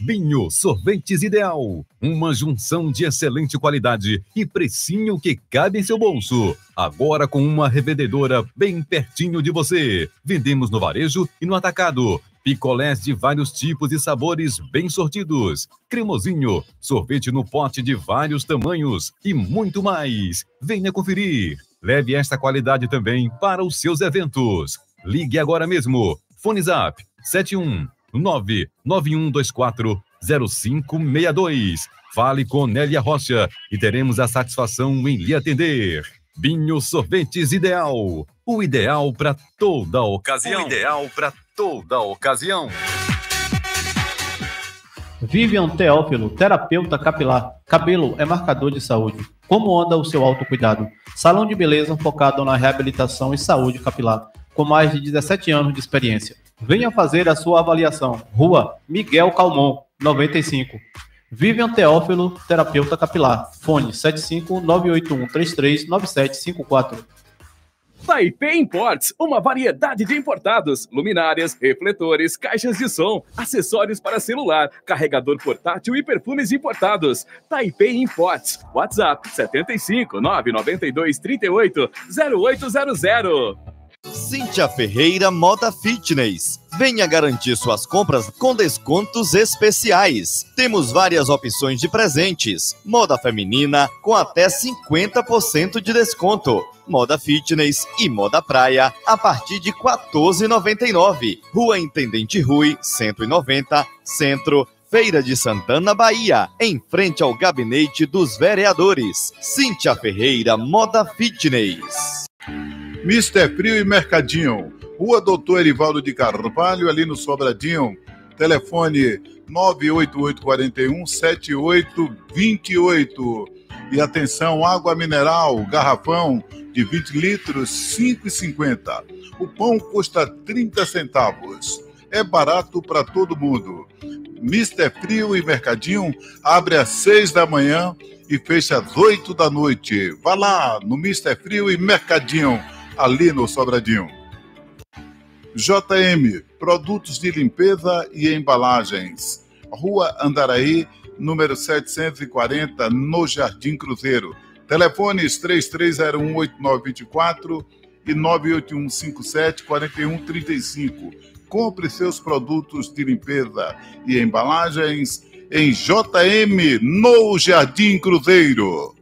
S7: Binho Sorvetes Ideal. Uma junção de excelente qualidade e precinho que cabe em seu bolso. Agora com uma revendedora bem pertinho de você. Vendemos no varejo e no atacado. Picolés de vários tipos e sabores bem sortidos. Cremosinho, sorvete no pote de vários tamanhos e muito mais. Venha conferir. Leve esta qualidade também para os seus eventos. Ligue agora mesmo. Fone Zap 71 99124 0562. Fale com Nélia Rocha e teremos a satisfação em lhe atender. Binho Sorvetes Ideal. O ideal para toda ocasião. O ideal para toda ocasião.
S8: Vivian Teófilo, terapeuta capilar. Cabelo é marcador de saúde. Como anda o seu autocuidado? Salão de beleza focado na reabilitação e saúde capilar, com mais de 17 anos de experiência. Venha fazer a sua avaliação. Rua Miguel Calmon, 95. Vivian Teófilo, terapeuta capilar. Fone 75981339754.
S9: Taipei Imports, uma variedade de importados, luminárias, refletores, caixas de som, acessórios para celular, carregador portátil e perfumes importados. Taipei Imports, WhatsApp 75 992 38 0800.
S10: Cíntia Ferreira Moda Fitness. Venha garantir suas compras com descontos especiais. Temos várias opções de presentes. Moda feminina com até 50% de desconto. Moda fitness e moda praia a partir de R$ 14,99. Rua Intendente Rui, 190, Centro, Feira de Santana, Bahia, em frente ao gabinete dos vereadores. Cíntia Ferreira Moda Fitness.
S1: Mister Frio e Mercadinho. Rua Doutor Erivaldo de Carvalho, ali no Sobradinho. Telefone 98841 7828. E atenção, água mineral, garrafão de 20 litros, 5,50. O pão custa 30 centavos. É barato para todo mundo. Mister Frio e Mercadinho abre às 6 da manhã e fecha às 8 da noite. Vá lá no Mister Frio e Mercadinho, ali no Sobradinho. JM, produtos de limpeza e embalagens. Rua Andaraí, número 740, no Jardim Cruzeiro. Telefones 33018924 e 981574135. Compre seus produtos de limpeza e embalagens em JM, no Jardim Cruzeiro.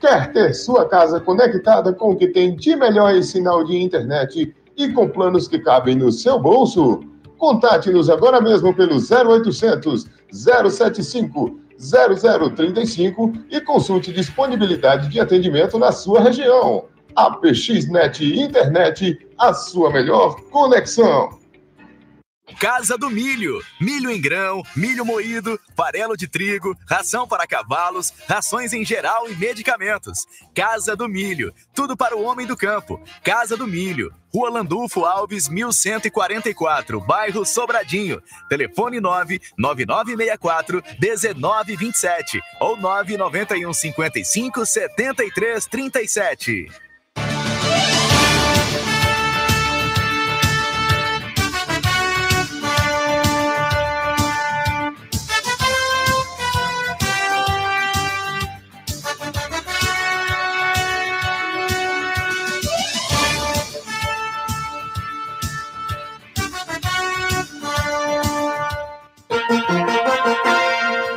S11: Quer ter sua casa conectada com o que tem de melhor em sinal de internet e com planos que cabem no seu bolso? Contate-nos agora mesmo pelo 0800 075 0035 e consulte disponibilidade de atendimento na sua região. APXNet Internet, a sua melhor conexão.
S12: Casa do Milho. Milho em grão, milho moído, farelo de trigo, ração para cavalos, rações em geral e medicamentos. Casa do Milho. Tudo para o homem do campo. Casa do Milho. Rua Landulfo Alves, 1144, bairro Sobradinho. Telefone 99964 1927 ou 991 55 73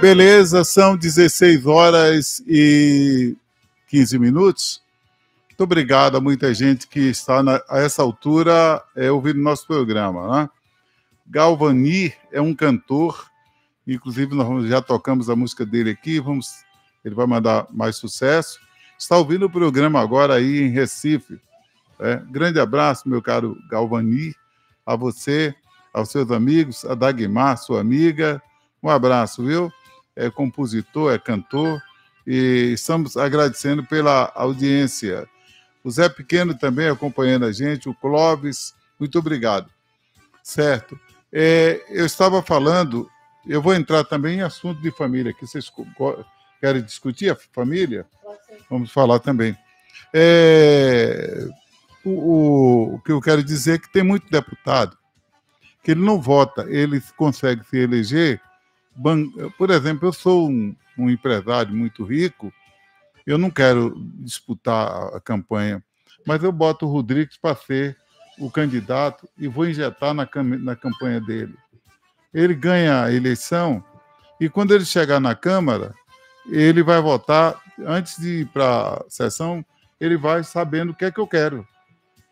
S1: Beleza, são 16 horas e 15 minutos. Muito obrigado a muita gente que está na, a essa altura é, ouvindo nosso programa. Né? Galvani é um cantor, inclusive nós já tocamos a música dele aqui, vamos, ele vai mandar mais sucesso. Está ouvindo o programa agora aí em Recife. É, grande abraço, meu caro Galvani, a você, aos seus amigos, a Dagmar, sua amiga. Um abraço, viu? É compositor, é cantor, e estamos agradecendo pela audiência. O Zé Pequeno também acompanhando a gente, o Clóvis, muito obrigado. Certo. É, eu estava falando, eu vou entrar também em assunto de família, que vocês querem discutir a família? Vamos falar também. É, o, o, o que eu quero dizer é que tem muito deputado que ele não vota, ele consegue se eleger por exemplo, eu sou um, um empresário muito rico, eu não quero disputar a campanha, mas eu boto o Rodrigues para ser o candidato e vou injetar na, na campanha dele. Ele ganha a eleição e quando ele chegar na Câmara, ele vai votar, antes de ir para a sessão, ele vai sabendo o que é que eu quero.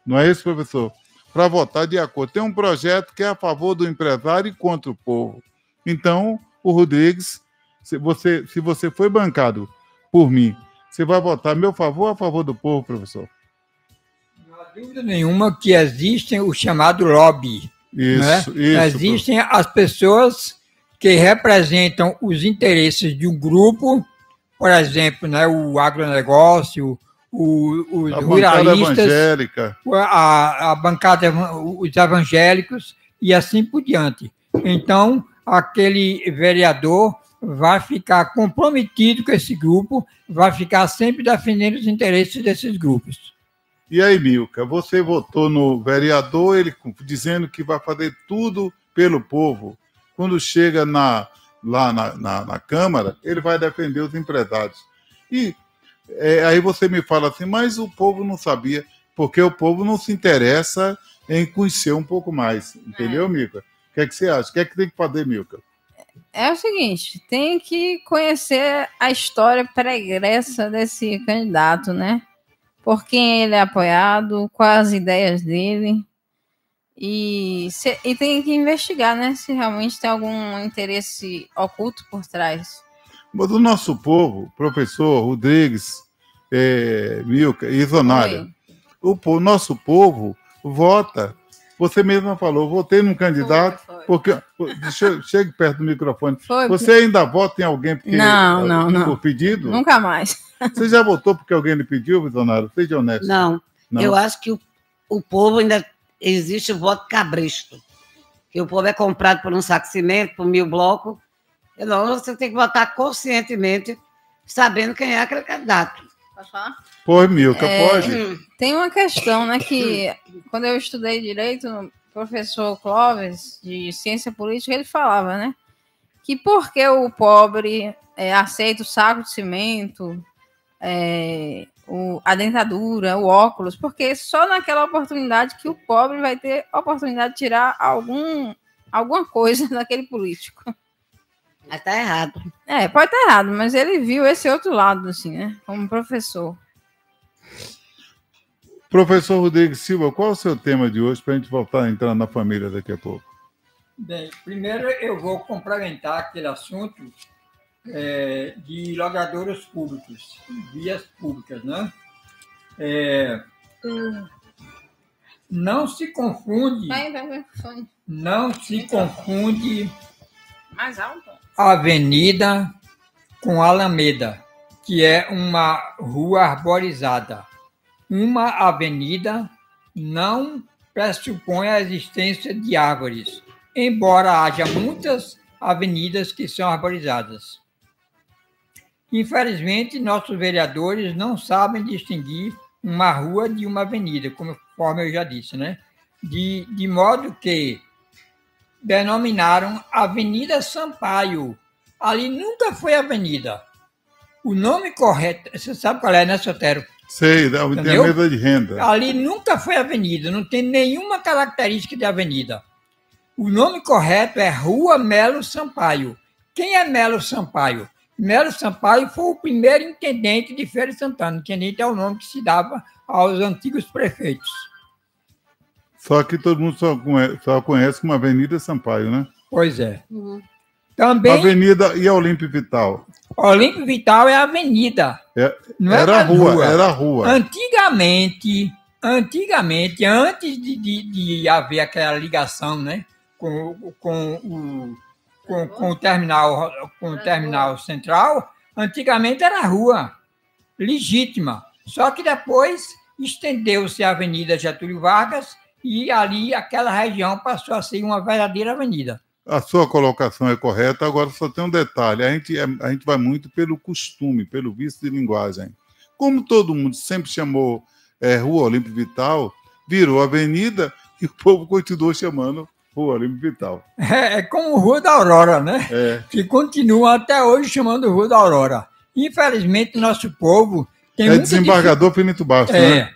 S1: Não é isso, professor? Para votar de acordo. Tem um projeto que é a favor do empresário e contra o povo. Então, o Rodrigues, se você, se você foi bancado por mim, você vai votar a meu favor ou a favor do povo, professor?
S2: Não há dúvida nenhuma que existem o chamado lobby. Isso, né? isso. Existem professor. as pessoas que representam os interesses de um grupo, por exemplo, né, o agronegócio, o, os a ruralistas, evangélica. A, a bancada, os evangélicos e assim por diante. Então, aquele vereador vai ficar comprometido com esse grupo, vai ficar sempre defendendo os interesses desses grupos.
S1: E aí, Milka, você votou no vereador, ele dizendo que vai fazer tudo pelo povo. Quando chega na, lá na, na, na Câmara, ele vai defender os empresários. E é, aí você me fala assim, mas o povo não sabia, porque o povo não se interessa em conhecer um pouco mais. Entendeu, é. Milka? O que, é que você acha? O que é que tem que fazer, Milka?
S3: É o seguinte, tem que conhecer a história pregressa desse candidato, né? Por quem ele é apoiado, quais as ideias dele. E, se, e tem que investigar, né? Se realmente tem algum interesse oculto por trás.
S1: Mas o nosso povo, professor Rodrigues, é, Milka e Zonária, o, o nosso povo vota você mesma falou, votei num candidato, foi, foi. porque. Chegue perto do microfone. Foi, você ainda vota em alguém porque,
S3: não, não, não.
S1: por pedido?
S3: Nunca mais.
S1: Você já votou porque alguém lhe pediu, Visionário? Seja honesto.
S4: Não. não. Eu acho que o, o povo ainda existe o voto cabresto. Que o povo é comprado por um saco de cimento, por mil blocos. Não, você tem que votar conscientemente, sabendo quem é aquele candidato.
S3: Pode falar?
S1: Pois, Milka, é, pode.
S3: Tem uma questão, né, que quando eu estudei direito, o professor Clóvis, de ciência política, ele falava, né, que porque o pobre é, aceita o saco de cimento, é, o, a dentadura, o óculos, porque só naquela oportunidade que o pobre vai ter oportunidade de tirar algum, alguma coisa daquele político.
S4: Mas tá errado.
S3: É, pode estar tá errado, mas ele viu esse outro lado, assim, né? Como professor.
S1: Professor Rodrigo Silva, qual é o seu tema de hoje para a gente voltar a entrar na família daqui a pouco?
S2: Bem, primeiro eu vou complementar aquele assunto é, de logadouros públicos, vias públicas, né? É, Não se confunde.
S3: Vai, vai, vai. Foi.
S2: Não se confunde
S3: Mais alto.
S2: Avenida com Alameda, que é uma rua arborizada. Uma avenida não pressupõe a existência de árvores, embora haja muitas avenidas que são arborizadas. Infelizmente, nossos vereadores não sabem distinguir uma rua de uma avenida, conforme eu já disse, né? De, de modo que denominaram Avenida Sampaio. Ali nunca foi avenida. O nome correto, você sabe qual é, né, Sotero?
S1: Sei, dá- tem a mesa de renda.
S2: Ali nunca foi avenida, não tem nenhuma característica de avenida. O nome correto é Rua Melo Sampaio. Quem é Melo Sampaio? Melo Sampaio foi o primeiro intendente de Feira de Santana. Intendente é o nome que se dava aos antigos prefeitos.
S1: Só que todo mundo só conhece, só conhece como Avenida Sampaio, né?
S2: Pois é. Também,
S1: Avenida e a Olímpio Vital.
S2: Olímpio Vital é avenida.
S1: É-
S2: Não é
S1: era
S2: mais
S1: rua,
S2: rua.
S1: era rua.
S2: Antigamente, antigamente, antes de, de, de haver aquela ligação, né, com, com, o, com, com o terminal, com o terminal central, antigamente era rua legítima. Só que depois estendeu-se a Avenida Getúlio Vargas e ali aquela região passou a ser uma verdadeira avenida.
S1: A sua colocação é correta, agora só tem um detalhe. A gente, é- a gente vai muito pelo costume, pelo vício de linguagem. Como todo mundo sempre chamou é, Rua Olímpio Vital, virou avenida e o povo continuou chamando Rua Olímpio Vital.
S2: É, é como Rua da Aurora, né?
S1: É.
S2: Que continuam até hoje chamando Rua da Aurora. Infelizmente, nosso povo tem
S1: é desembargador Finito Bastos,
S2: dific-
S1: né?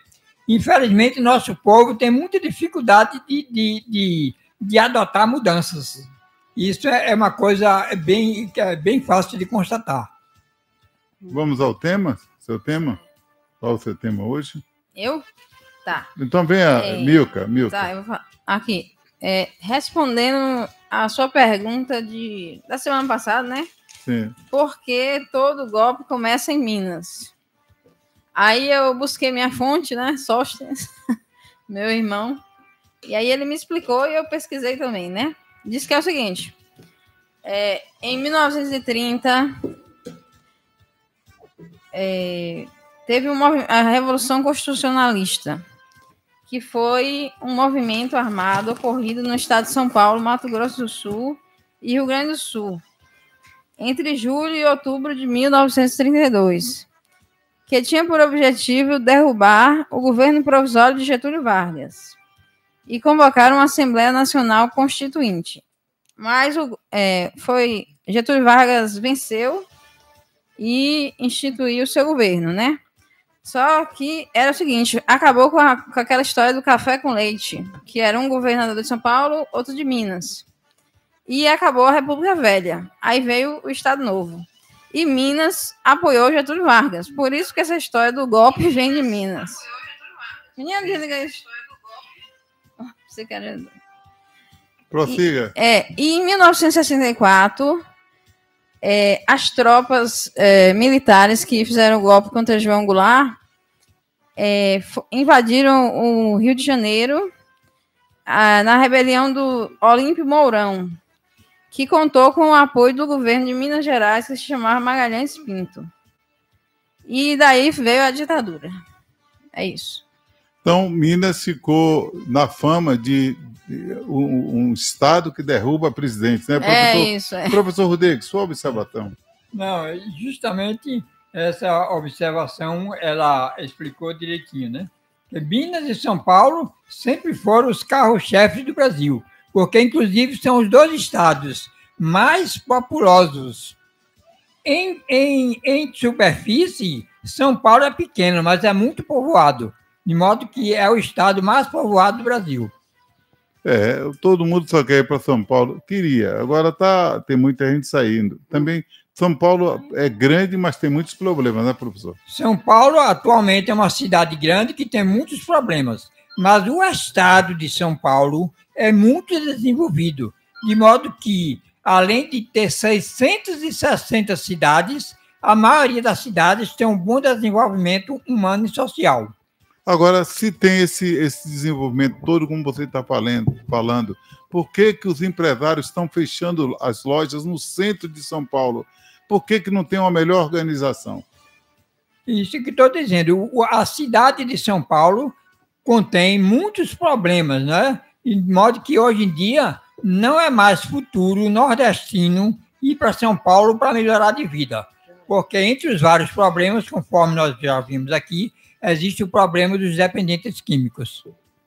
S2: É. Infelizmente, nosso povo tem muita dificuldade de, de, de, de adotar mudanças. Isso é é uma coisa bem, que é bem fácil de constatar.
S1: Vamos ao tema? Seu tema? Qual é o seu tema hoje?
S3: Eu? Tá.
S1: Então venha,
S3: É,
S1: Milka, Milka.
S3: Tá, eu vou falar. Aqui. É, respondendo a sua pergunta de, da semana passada, né?
S1: Sim.
S3: Por que todo golpe começa em Minas? Aí eu busquei minha fonte, né? Sóstenes, meu irmão. E aí ele me explicou e eu pesquisei também, né? Diz que é o seguinte: é, em 1930 é, teve um movi- a Revolução Constitucionalista, que foi um movimento armado ocorrido no estado de São Paulo, Mato Grosso do Sul e Rio Grande do Sul, entre julho e outubro de 1932, que tinha por objetivo derrubar o governo provisório de Getúlio Vargas e convocar uma Assembleia Nacional Constituinte. Mas o, é, foi Getúlio Vargas venceu e instituiu seu governo, né? Só que era o seguinte, acabou com, a- com aquela história do café com leite, que era um governador de São Paulo, outro de Minas. E acabou a República Velha. Aí veio o Estado Novo. E Minas apoiou Getúlio Vargas. Por isso que essa história do golpe vem de Minas. Menina, desliga isso. Ah, Você quer...
S1: Prossiga.
S3: É, e em 1964, é, as tropas é, militares que fizeram o golpe contra João Goulart é, invadiram o Rio de Janeiro ah, na rebelião do Olímpio Mourão, que contou com o apoio do governo de Minas Gerais, que se chamava Magalhães Pinto. E daí veio a ditadura. É isso.
S1: Então, Minas ficou na fama de, de um, um estado que derruba presidentes, né,
S3: É
S1: professor?
S3: isso, é.
S1: Professor Rodrigues, sua observação.
S2: Não, é justamente essa observação ela explicou direitinho, né? Que Minas e São Paulo sempre foram os carros-chefes do Brasil, porque inclusive são os dois estados mais populosos. Em, em, em superfície, São Paulo é pequeno, mas é muito povoado, de modo que é o estado mais povoado do Brasil.
S1: É, todo mundo só quer ir para São Paulo. Queria. Agora tá, tem muita gente saindo. Também São Paulo é grande, mas tem muitos problemas, né, professor?
S2: São Paulo atualmente é uma cidade grande que tem muitos problemas, mas o estado de São Paulo é muito desenvolvido, de modo que, além de ter 660 cidades, a maioria das cidades tem um bom desenvolvimento humano e social.
S1: Agora, se tem esse, esse desenvolvimento todo, como você está falando, falando, por que, que os empresários estão fechando as lojas no centro de São Paulo? Por que, que não tem uma melhor organização?
S2: Isso que estou dizendo. A cidade de São Paulo contém muitos problemas, né? De modo que hoje em dia não é mais futuro nordestino ir para São Paulo para melhorar de vida. Porque entre os vários problemas, conforme nós já vimos aqui, existe o problema dos dependentes químicos.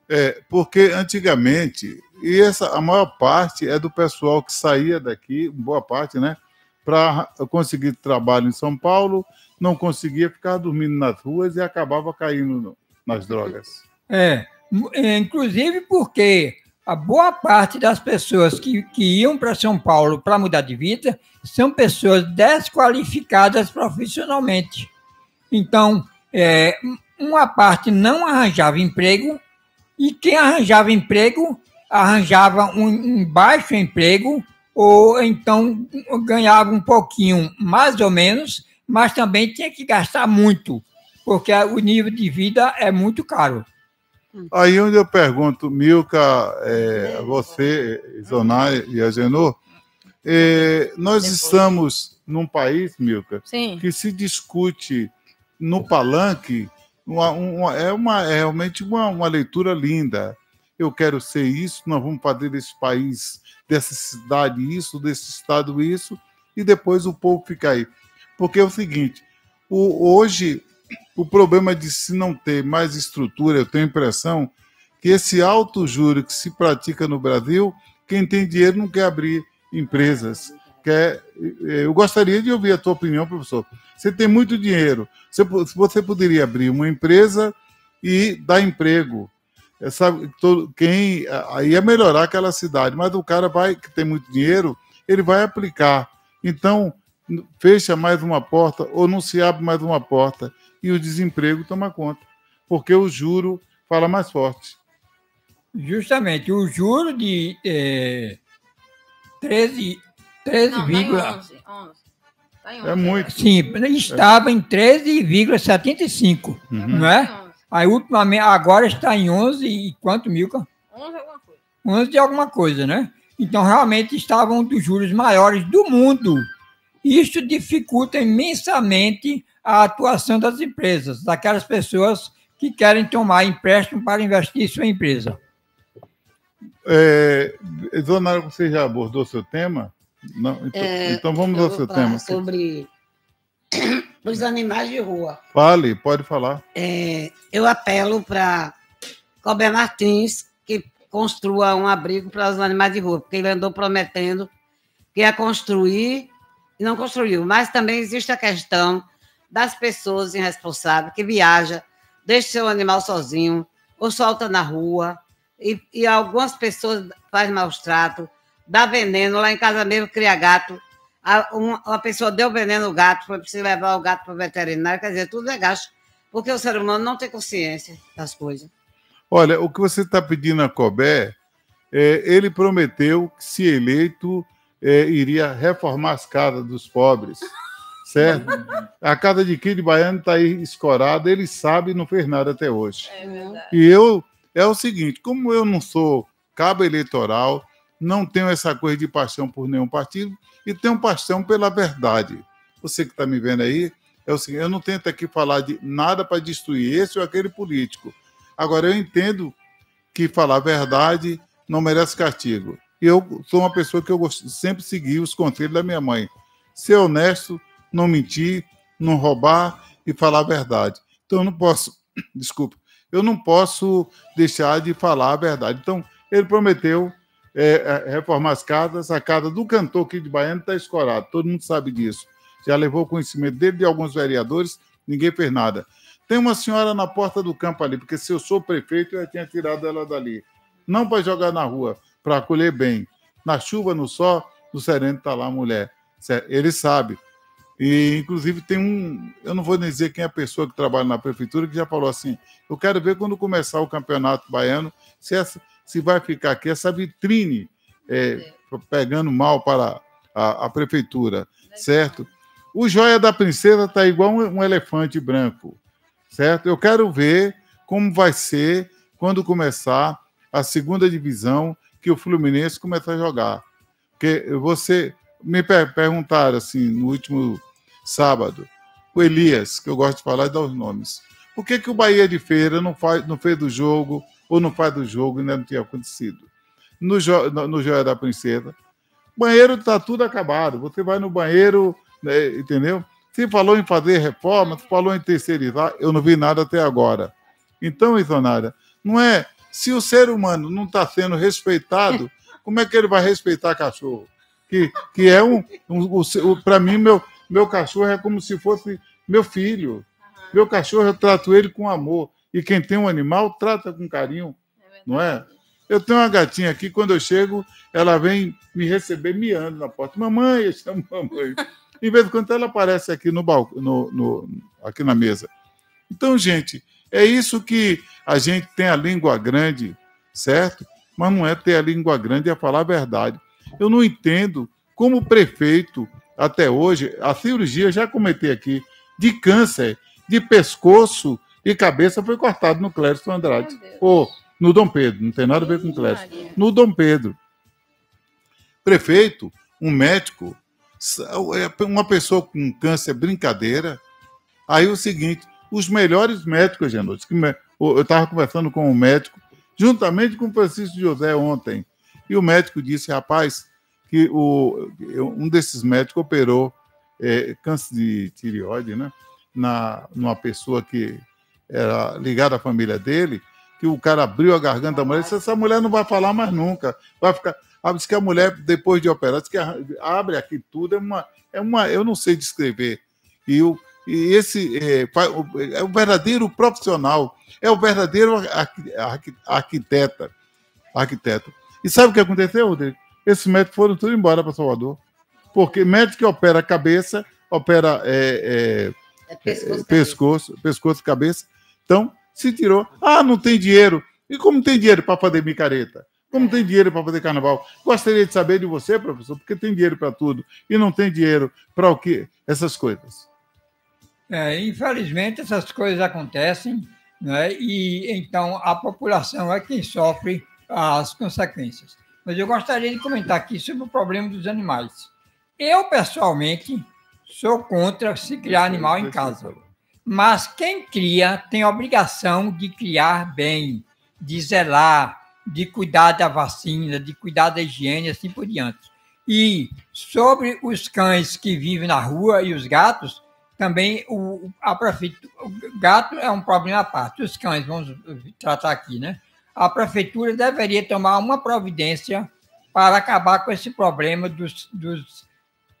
S1: É, porque antigamente, e essa a maior parte é do pessoal que saía daqui, boa parte, né, para conseguir trabalho em São Paulo, não conseguia ficar dormindo nas ruas e acabava caindo nas drogas.
S2: É, é inclusive porque a boa parte das pessoas que, que iam para São Paulo para mudar de vida são pessoas desqualificadas profissionalmente. Então, é, uma parte não arranjava emprego e quem arranjava emprego arranjava um, um baixo emprego ou então ganhava um pouquinho, mais ou menos, mas também tinha que gastar muito, porque o nível de vida é muito caro.
S1: Aí onde eu pergunto, Milka, é, você, Zonar e Agenor, é, nós estamos num país, Milka,
S3: Sim.
S1: que se discute no palanque uma, uma, é uma, é realmente uma, uma leitura linda. Eu quero ser isso, nós vamos fazer desse país, dessa cidade isso, desse estado isso, e depois o povo fica aí. Porque é o seguinte, o, hoje o problema de se não ter mais estrutura, eu tenho a impressão que esse alto juro que se pratica no Brasil, quem tem dinheiro não quer abrir empresas. Quer, eu gostaria de ouvir a tua opinião, professor. Você tem muito dinheiro. Você, poderia abrir uma empresa e dar emprego. É, sabe, todo, quem aí é melhorar aquela cidade, mas o cara vai que tem muito dinheiro, ele vai aplicar. Então, fecha mais uma porta ou não se abre mais uma porta e o desemprego toma conta, porque o juro fala mais forte.
S2: Justamente, o juro de é, 13, 13, não, tá 11, 11. Tá é muito. Sim, estava em 13,75, uhum. não é? Aí, ultimamente, agora está em 11 e quanto, Milka? 11 alguma coisa. 11 de alguma coisa, né? Então, realmente, estavam dos juros maiores do mundo. Isso dificulta imensamente a atuação das empresas, daquelas pessoas que querem tomar empréstimo para investir em sua empresa.
S1: É, Dona, você já abordou seu tema? Não, então, é, então vamos ao seu tema.
S4: Sobre os animais de rua.
S1: Fale, pode falar.
S4: É, eu apelo para Colber Martins que construa um abrigo para os animais de rua, porque ele andou prometendo que ia construir e não construiu. Mas também existe a questão das pessoas irresponsáveis que viajam, deixa seu animal sozinho, ou solta na rua, e, e algumas pessoas fazem maus trato, dá veneno, lá em casa mesmo cria gato, a, uma, uma pessoa deu veneno no gato, foi preciso levar o gato para o veterinário, quer dizer, tudo é gasto, porque o ser humano não tem consciência das coisas.
S1: Olha, o que você está pedindo a Cobé, é, ele prometeu que, se eleito, é, iria reformar as casas dos pobres certo? A casa de Kid Baiano está aí escorada, ele sabe e não fez nada até hoje. É verdade. E eu, é o seguinte, como eu não sou cabo eleitoral, não tenho essa coisa de paixão por nenhum partido e tenho paixão pela verdade. Você que está me vendo aí, é o seguinte, eu não tento aqui falar de nada para destruir esse ou aquele político. Agora, eu entendo que falar a verdade não merece castigo. Eu sou uma pessoa que eu sempre segui os conselhos da minha mãe. Ser honesto, não mentir, não roubar e falar a verdade. Então eu não posso, desculpa, eu não posso deixar de falar a verdade. Então ele prometeu é, é reformar as casas, a casa do cantor aqui de Baiano está escorada, todo mundo sabe disso. Já levou conhecimento dele de alguns vereadores, ninguém fez nada. Tem uma senhora na porta do campo ali, porque se eu sou prefeito, eu já tinha tirado ela dali. Não para jogar na rua, para acolher bem. Na chuva, no sol, no sereno está lá a mulher. Ele sabe. E, inclusive, tem um. Eu não vou dizer quem é a pessoa que trabalha na prefeitura, que já falou assim: eu quero ver quando começar o campeonato baiano, se, essa, se vai ficar aqui essa vitrine é, pegando mal para a, a prefeitura, certo? O Joia da Princesa está igual um, um elefante branco, certo? Eu quero ver como vai ser quando começar a segunda divisão que o Fluminense começa a jogar. Porque você me per perguntaram assim no último sábado, o Elias, que eu gosto de falar e dar os nomes. Por que, que o Bahia de Feira não, faz, não fez do jogo, ou não faz do jogo, ainda não tinha acontecido? No, jo no, no Joia da Princesa. Banheiro está tudo acabado. Você vai no banheiro, né, entendeu? Se falou em fazer reforma, se falou em terceirizar, eu não vi nada até agora. Então, Isonária, não é. Se o ser humano não está sendo respeitado, como é que ele vai respeitar cachorro? Que, que é um. um, um Para mim, meu, meu cachorro é como se fosse meu filho. Meu cachorro, eu trato ele com amor. E quem tem um animal, trata com carinho, não é? Eu tenho uma gatinha aqui, quando eu chego, ela vem me receber miando na porta. Mamãe, eu chamo mamãe. Em vez de quando ela aparece aqui no, balcão, no, no, aqui na mesa. Então, gente, é isso que a gente tem a língua grande, certo? Mas não é ter a língua grande, é falar a verdade. Eu não entendo como o prefeito, até hoje, a cirurgia, já comentei aqui, de câncer, de pescoço e cabeça foi cortado no Clériston Andrade. Ou no Dom Pedro, não tem nada a ver com o Clériston. No Dom Pedro. Prefeito, um médico, é uma pessoa com câncer, brincadeira. Aí o seguinte, os melhores médicos, Genote, eu estava conversando com um médico, juntamente com o Francisco José ontem, e o médico disse, rapaz, que o, um desses médicos operou é, câncer de tireoide, né? Na, numa pessoa que era ligada à família dele, que o cara abriu a garganta da mulher e disse, essa mulher não vai falar mais nunca. Vai ficar. Ah, diz que a mulher, depois de operar, diz que abre aqui tudo, é uma. É uma eu não sei descrever. E o, e esse é, é o verdadeiro profissional, é o verdadeiro arquiteta. arquiteto. E sabe o que aconteceu, Rodrigo? Esses médicos foram tudo embora para Salvador. Porque médico que opera a cabeça, opera é, é, é pescoço, pescoço, pescoço, cabeça. Então, se tirou. Ah, não tem dinheiro. E como tem dinheiro para fazer micareta? Como tem dinheiro para fazer carnaval? Gostaria de saber de você, professor, porque tem dinheiro para tudo e não tem dinheiro para o quê? Essas coisas.
S2: É, infelizmente, essas coisas acontecem, né? e então a população é quem sofre as consequências. Mas eu gostaria de comentar aqui sobre o problema dos animais. Eu, pessoalmente, sou contra se criar animal em casa. Mas quem cria tem a obrigação de criar bem, de zelar, de cuidar da vacina, de cuidar da higiene, assim por diante. E sobre os cães que vivem na rua e os gatos, também o, a prefeitura, o gato é um problema à parte. Os cães, vamos tratar aqui, né? A prefeitura deveria tomar uma providência para acabar com esse problema dos, dos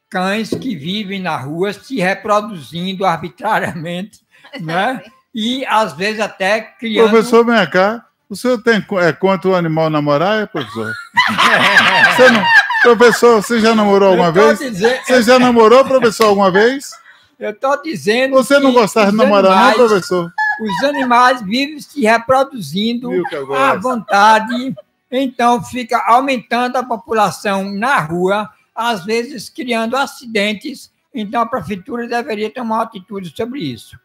S2: cães que vivem na rua se reproduzindo arbitrariamente, né? E às vezes até criando.
S1: Professor, vem cá. O senhor tem é, contra o animal namorar, é, professor? você não, professor, você já namorou alguma vez? Dizendo... Você já namorou, professor, alguma vez?
S2: Eu estou dizendo.
S1: Você não gostava de namorar, animais, não, professor?
S2: Os animais vivem se reproduzindo à vontade, então fica aumentando a população na rua, às vezes criando acidentes. Então a prefeitura deveria tomar uma atitude sobre isso.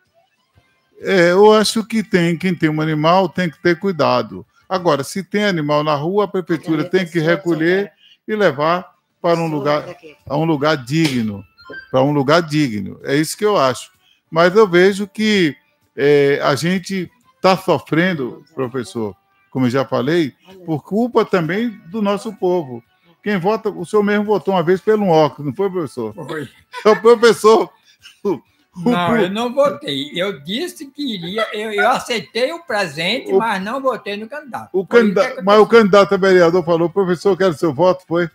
S1: É, eu acho que tem, quem tem um animal tem que ter cuidado. Agora, se tem animal na rua, a prefeitura tem que recolher e levar para um lugar, a um lugar digno para um lugar digno. É isso que eu acho. Mas eu vejo que é, a gente está sofrendo, professor, como eu já falei, por culpa também do nosso povo. Quem vota, o senhor mesmo votou uma vez pelo óculos, não foi, professor? Foi. O professor.
S2: não, eu não votei. Eu disse que iria, eu, eu aceitei o presente, o, mas não votei no candidato.
S1: O candidato mas o candidato a vereador falou, professor, quero seu voto, foi?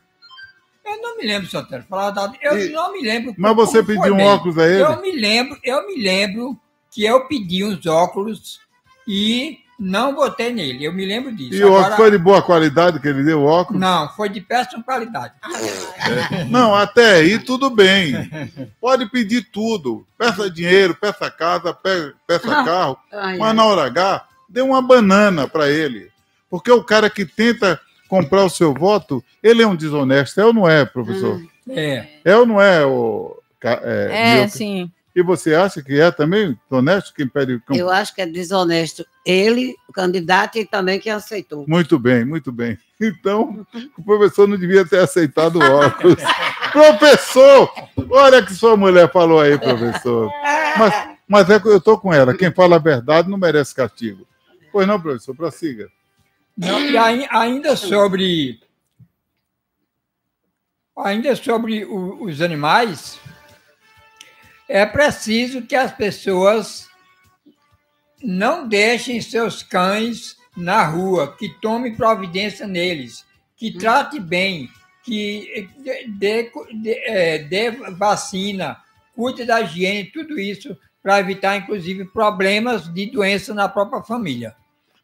S2: Eu não me lembro, Sotero. Eu e... não me lembro.
S1: Mas você pediu um óculos a ele?
S2: Eu me lembro, eu me lembro que eu pedi uns óculos e não botei nele. Eu me lembro disso.
S1: E o óculos foi de boa qualidade que ele deu o óculos?
S2: Não, foi de péssima qualidade.
S1: É. Não, até aí tudo bem. Pode pedir tudo. Peça dinheiro, peça casa, peça carro. Ai, mas na hora H, dê uma banana para ele. Porque o cara que tenta comprar o seu voto, ele é um desonesto, é ou não é, professor?
S2: É.
S1: É ou não é, o, é,
S3: é sim.
S1: E você acha que é também honesto quem pede
S4: Eu acho que é desonesto ele, o candidato, e também quem aceitou.
S1: Muito bem, muito bem. Então, o professor não devia ter aceitado o óculos. professor! Olha que sua mulher falou aí, professor. Mas, mas é que eu estou com ela. Quem fala a verdade não merece castigo. Pois não, professor, prossiga.
S2: Não, e aí, ainda sobre. Ainda sobre o, os animais, é preciso que as pessoas não deixem seus cães na rua, que tome providência neles, que trate bem, que dê, dê, é, dê vacina, cuide da higiene, tudo isso para evitar, inclusive, problemas de doença na própria família.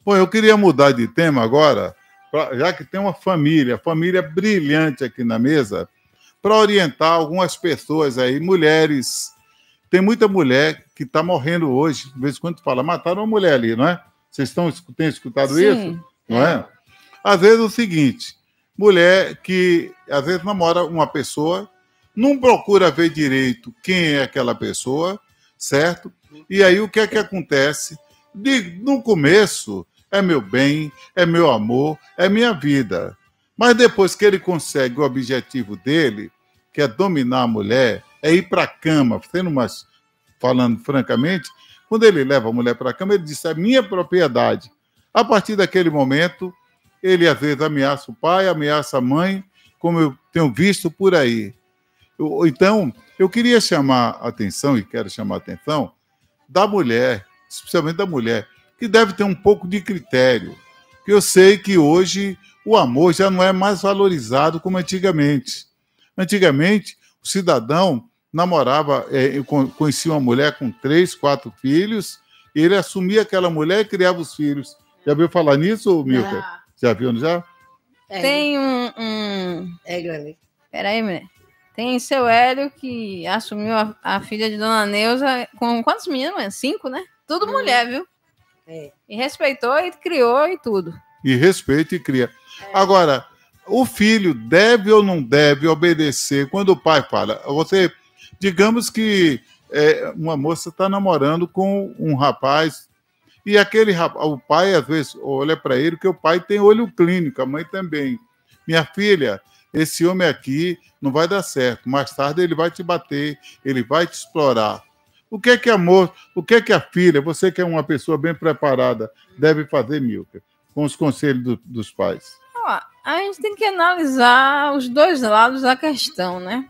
S1: Bom, eu queria mudar de tema agora, pra, já que tem uma família, família brilhante aqui na mesa, para orientar algumas pessoas aí, mulheres. Tem muita mulher que está morrendo hoje, de vez em quando fala, mataram uma mulher ali, não é? Vocês estão, têm escutado Sim, isso? Não é. é? Às vezes é o seguinte, mulher que às vezes namora uma pessoa, não procura ver direito quem é aquela pessoa, certo? E aí o que é que acontece? De, no começo, é meu bem, é meu amor, é minha vida. Mas depois que ele consegue o objetivo dele, que é dominar a mulher, é ir para a cama, sendo mais, falando francamente, quando ele leva a mulher para a cama, ele diz: é minha propriedade. A partir daquele momento, ele às vezes ameaça o pai, ameaça a mãe, como eu tenho visto por aí. Então, eu queria chamar a atenção, e quero chamar a atenção, da mulher, especialmente da mulher, que deve ter um pouco de critério. Que eu sei que hoje o amor já não é mais valorizado como antigamente. Antigamente, o cidadão namorava, é, conhecia uma mulher com três, quatro filhos, e ele assumia aquela mulher e criava os filhos. Já viu falar nisso, Milka? Ah. Já viu, já?
S3: É. Tem um. um... Hélio ali. Peraí, mulher. Tem seu Hélio que assumiu a, a, filha de Dona Neuza com quantos meninos? Cinco, né? Tudo hum. mulher, viu? É. E respeitou e criou e tudo.
S1: E respeita e cria. É. Agora, o filho deve ou não deve obedecer quando o pai fala? Você, digamos que é, uma moça está namorando com um rapaz e aquele rapaz, o pai às vezes olha para ele que o pai tem olho clínico, a mãe também. Minha filha, esse homem aqui não vai dar certo. Mais tarde ele vai te bater, ele vai te explorar. O que é que amor, o que é que a filha, você que é uma pessoa bem preparada, deve fazer, Milka, com os conselhos do, dos pais?
S3: A gente tem que analisar os dois lados da questão, né?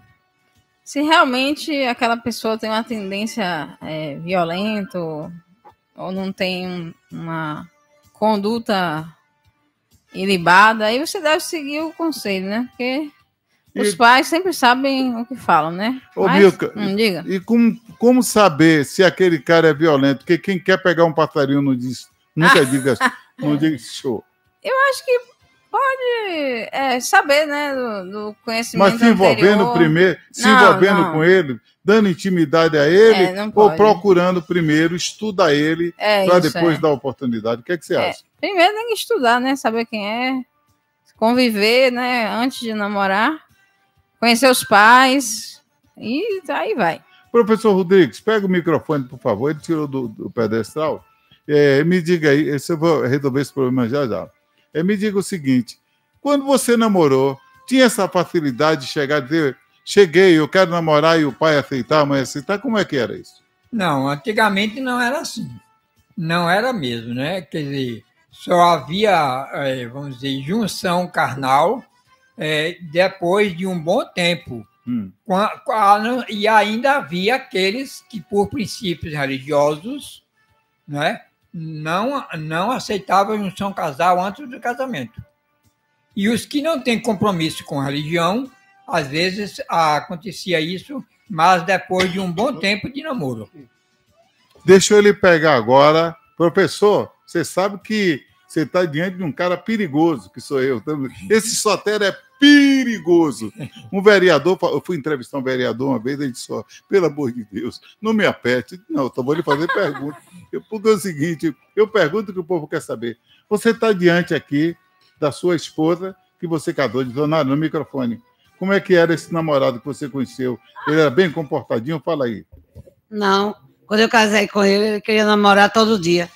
S3: Se realmente aquela pessoa tem uma tendência é, violenta ou, ou não tem uma conduta ilibada, aí você deve seguir o conselho, né? Porque os pais sempre sabem o que falam, né?
S1: Ô, Mas, Milka, hum, diga. E como, como saber se aquele cara é violento? Porque quem quer pegar um passarinho não diz, nunca diga, não diga show.
S3: Eu acho que pode é, saber, né, do, do, conhecimento
S1: Mas se envolvendo anterior. primeiro, se não, envolvendo não. com ele, dando intimidade a ele, é, ou procurando primeiro, estuda ele, é, para depois é. dar oportunidade. O que, é que você é, acha?
S3: Primeiro tem que estudar, né, saber quem é, conviver, né, antes de namorar conhecer os pais, e aí vai.
S1: Professor Rodrigues, pega o microfone, por favor. Ele tirou do, do pedestral. Me diga aí, eu vou resolver esse problema já já. É, me diga o seguinte: quando você namorou, tinha essa facilidade de chegar e dizer, cheguei, eu quero namorar e o pai aceitar, a mãe aceitar? Como é que era isso?
S2: Não, antigamente não era assim. Não era mesmo, né? Quer dizer, só havia, é, vamos dizer, junção carnal é, depois de um bom tempo. Hum. e ainda havia aqueles que, por princípios religiosos, né, não, não aceitavam a junção casal antes do casamento. E os que não têm compromisso com religião, às vezes acontecia isso, mas depois de um bom tempo de namoro.
S1: Deixa eu ele pegar agora. Professor, você sabe que você está diante de um cara perigoso, que sou eu. Esse Sotero é perigoso. Um vereador, eu fui entrevistar um vereador uma vez, ele disse: oh, pelo amor de Deus, não me aperte. Não, eu vou lhe fazer pergunta. Porque é o seguinte: eu pergunto que o povo quer saber. Você está diante aqui da sua esposa que você casou, de Dona no microfone. Como é que era esse namorado que você conheceu? Ele era bem comportadinho? Fala aí.
S4: Não. Quando eu casei com ele, ele queria namorar todo dia.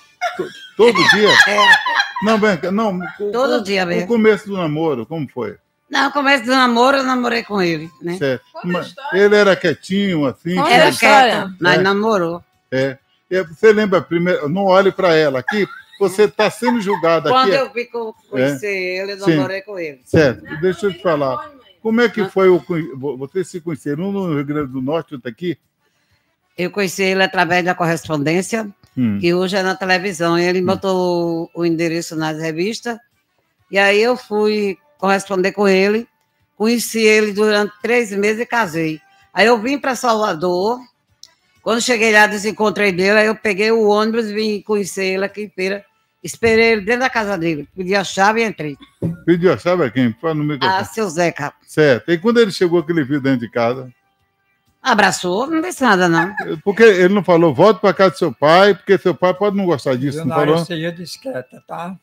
S1: Todo dia?
S4: É.
S1: Não, Branca, não.
S4: Todo
S1: o,
S4: dia mesmo.
S1: O começo do namoro, como foi?
S4: Não, começo do namoro, eu namorei com ele, né?
S1: Certo. Mas ele era quietinho, assim?
S4: Era
S1: como-
S4: quieto, mas
S1: É.
S4: namorou.
S1: É. Você lembra primeiro, não olhe para ela aqui, você está sendo julgada
S4: Quando
S1: aqui.
S4: eu vi co- conhecer ele, eu
S1: Sim.
S4: namorei com ele.
S1: Certo, deixa eu te falar. Como é que foi o. Vocês se conheceram um no Rio Grande do Norte, outro aqui?
S4: Eu conheci ele através da correspondência,
S1: Hum.
S4: que hoje é na televisão. Ele botou o endereço nas revistas. E aí eu fui corresponder com ele. Conheci ele durante três meses e casei. Aí eu vim para Salvador. Quando cheguei lá, desencontrei dele. Aí eu peguei o ônibus e vim conhecer ele aqui em Feira. Esperei ele dentro da casa dele. Pedi a chave e entrei.
S1: Pediu a chave a quem? Fala no microfone.
S4: Ah, seu Zeca.
S1: Certo. E quando ele chegou, que ele viu dentro de casa?
S4: Abraçou, não disse nada, não.
S1: Porque ele não falou, volte para casa do seu pai, porque seu pai pode não gostar disso, não falou?
S2: seria discreta, tá?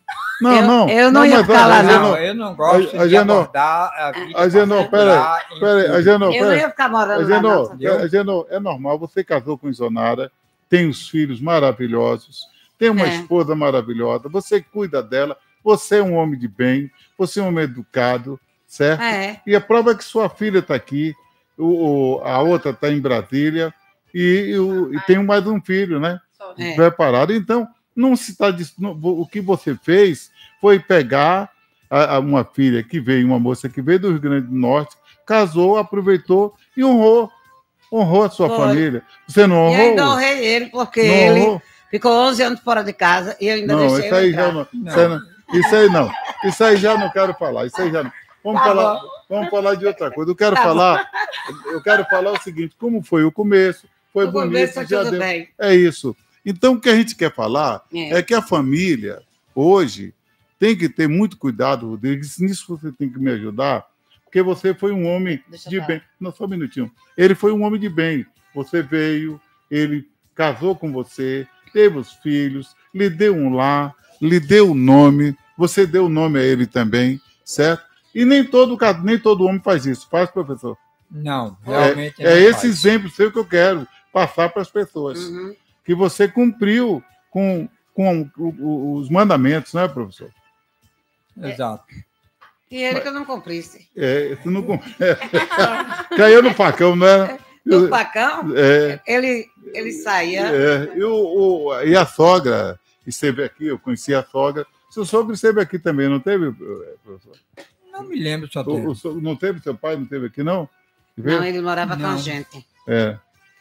S1: Não,
S4: Eu-
S1: não.
S4: eu não ia
S1: mas,
S4: ficar lá,
S1: a
S4: não.
S2: Eu não gosto
S1: a- a
S2: de
S1: Genô-
S2: abordar a vida
S1: A Genô, peraí, a Genô,
S4: Eu não ia ficar morando lá,
S1: Genô,
S4: não. sabia?
S1: a Genô, é normal, você casou com Isonara, tem os filhos maravilhosos, tem uma
S4: É.
S1: esposa maravilhosa, você cuida dela, você é um homem de bem, você é um homem educado, certo?
S4: É.
S1: E a prova é que sua filha está aqui, o, o- a outra está em Brasília, e, e o- e tem mais um filho, né?
S4: É.
S1: Preparado. Então, não se está. O que você fez foi pegar a- a uma filha que veio, uma moça que veio do Rio Grande do Norte, casou, aproveitou e honrou. Honrou a sua
S4: Foi.
S1: família. Você não
S4: E
S1: honrou?
S4: ainda honrei ele, porque
S1: Não
S4: ele
S1: honrou?
S4: ficou 11 anos fora de casa e eu ainda
S1: Não,
S4: deixei
S1: isso
S4: ele
S1: aí
S4: entrar.
S1: já não, Isso, aí não. Isso aí não. Isso aí já não quero falar. Isso aí já não. Vamos,
S4: Tá
S1: falar,
S4: bom.
S1: Vamos falar de outra coisa. Eu quero
S4: Tá bom.
S1: falar. Eu quero falar o seguinte: como foi o começo? Foi
S4: O
S1: bonito,
S4: começo foi
S1: já deu.
S4: bem.
S1: É isso. Então, o que a gente quer falar
S4: É.
S1: é, que a família, hoje, tem que ter muito cuidado, Rodrigues. Nisso você tem que me ajudar, porque você foi um homem
S4: Deixa
S1: de bem. Não, só um minutinho. Ele foi um homem de bem. Você veio, ele casou com você, teve os filhos, lhe deu um lar, lhe deu o nome, você deu o nome a ele também, certo? E nem todo, nem todo homem faz isso. Faz, professor?
S2: Não,
S1: É,
S2: realmente
S1: é
S2: não
S1: esse
S2: faz.
S1: exemplo seu que eu quero passar para as pessoas.
S4: Uhum.
S1: Que você cumpriu com, com os mandamentos, né, professor?
S2: Exato.
S4: E ele que eu não cumprisse.
S1: É, isso não, é. Caiu no facão, né?
S4: No pacão,
S1: É,
S4: ele, ele saía.
S1: é, e, o- o- e a sogra esteve aqui, eu conheci a sogra. Seu sogro esteve aqui também, não teve, eh, professor?
S2: Não me lembro só
S1: O- o so- não teve seu pai, não teve aqui, não?
S4: Não, ele morava com a
S2: Não.
S4: gente.
S1: É.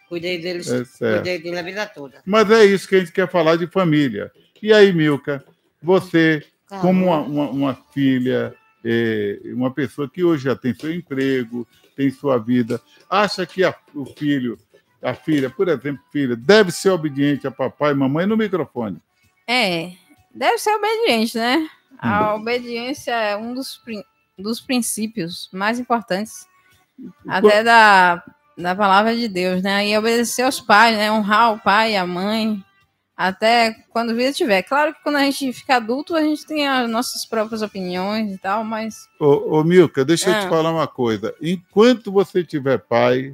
S4: Cuidei dele,
S1: É
S4: cuidei dele a vida toda.
S1: Mas é isso que a gente quer falar de família. E aí, Milka, você,
S4: Calma.
S1: como uma, uma- uma filha, eh, uma pessoa que hoje já tem seu emprego, tem sua vida, acha que a- o filho, a filha, por exemplo, filha, deve ser obediente a papai e mamãe no microfone?
S3: É, deve ser obediente, né? A obediência é um dos, dos princípios mais importantes, até da, da palavra de Deus, né? E obedecer aos pais, né? Honrar o pai e a mãe, até quando vida tiver. Claro que quando a gente fica adulto, a gente tem as nossas próprias opiniões e tal, mas
S1: Ô, ô Milka, deixa eu te
S3: Ah.
S1: falar uma coisa. Enquanto você tiver pai,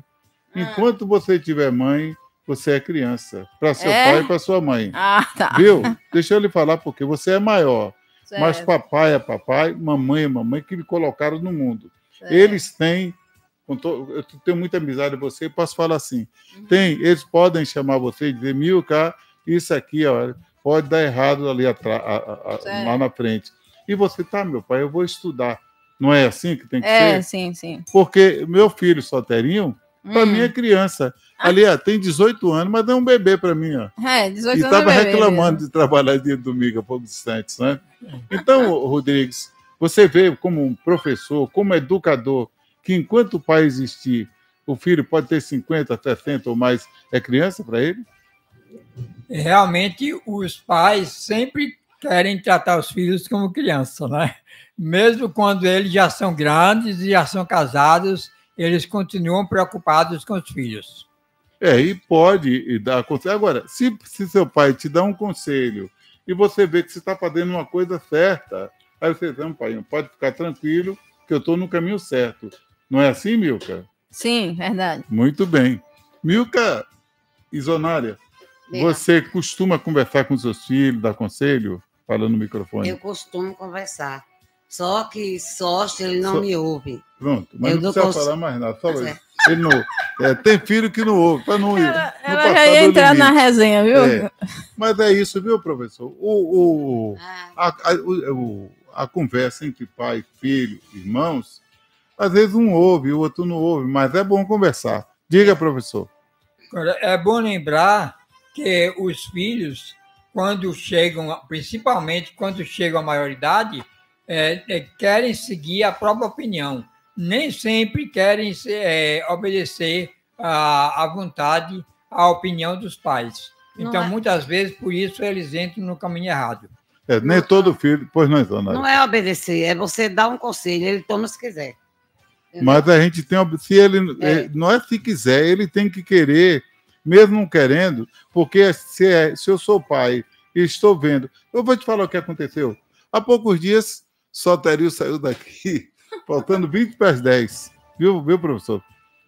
S1: enquanto você tiver mãe, você é criança. Para seu
S3: É?
S1: pai e para sua mãe.
S3: Ah, tá.
S1: Viu? Deixa eu lhe falar, porque você é maior. Mas
S3: Certo.
S1: papai é papai, mamãe é mamãe que lhe colocaram no mundo.
S3: Certo.
S1: Eles têm. Eu tenho muita amizade com você, posso falar assim.
S3: Uhum.
S1: Tem, eles podem chamar você e dizer, Milka, isso aqui ó, pode dar errado ali atrás,
S3: Certo.
S1: lá na frente. E você, tá, meu pai, eu vou estudar. Não é assim que tem que
S3: É,
S1: ser?
S3: sim, sim.
S1: Porque meu filho solteirinho, para
S3: Hum.
S1: mim é criança. Ali, ó, tem 18 anos, mas é um bebê para mim, ó.
S3: É, 18
S1: E
S3: anos
S1: estava
S3: é bebê
S1: reclamando
S3: mesmo.
S1: de trabalhar dia de domingo há poucos instantes, né? Então, Rodrigues, você vê como um professor, como educador, que enquanto o pai existir, o filho pode ter 50, 60 ou mais, é criança para ele?
S2: Realmente, os pais sempre querem tratar os filhos como criança, né? Mesmo quando eles já são grandes e já são casados, eles continuam preocupados com os filhos.
S1: É, e pode dar conselho. Agora, se, se seu pai te dá um conselho e você vê que você está fazendo uma coisa certa, aí você diz, não, pai, pode ficar tranquilo que eu estou no caminho certo. Não é assim, Milka?
S3: Sim, verdade.
S1: Muito bem. Milka, Isonária, você costuma conversar com seus filhos, dar conselho? Falando no microfone.
S4: Eu costumo conversar. Só que só se ele não
S1: Só-
S4: me ouve.
S1: Pronto, mas
S4: Eu
S1: não precisa
S4: cons-
S1: falar mais nada. Só ele.
S4: é.
S1: Ele não, é, tem filho que não ouve, para não ir. não
S3: Ela
S1: passar
S3: já ia entrar na resenha, viu?
S1: É, mas é isso, viu, professor? O, o, a, a, o- o- a conversa entre pai, filho, irmãos, às vezes um ouve, o outro não ouve, mas é bom conversar. Diga, professor.
S2: Agora, é bom lembrar que os filhos, quando chegam, principalmente quando chegam à maioridade, é, é, querem seguir a própria opinião. Nem sempre querem é, obedecer à, vontade, à opinião dos pais.
S4: Não
S2: Então,
S4: é-
S2: muitas vezes, por isso, eles entram no caminho errado.
S1: É, nem todo filho, pois não, Isonária.
S4: Não é obedecer, é você dar um conselho, ele toma se quiser.
S1: Mas a gente tem. Se ele.
S4: É.
S1: Não é se quiser, ele tem que querer, mesmo não querendo, porque se, é- se eu sou pai e estou vendo. Eu vou te falar o que aconteceu. Há poucos dias, Soterio saiu daqui, faltando 20 para as 10. Viu, viu, professor?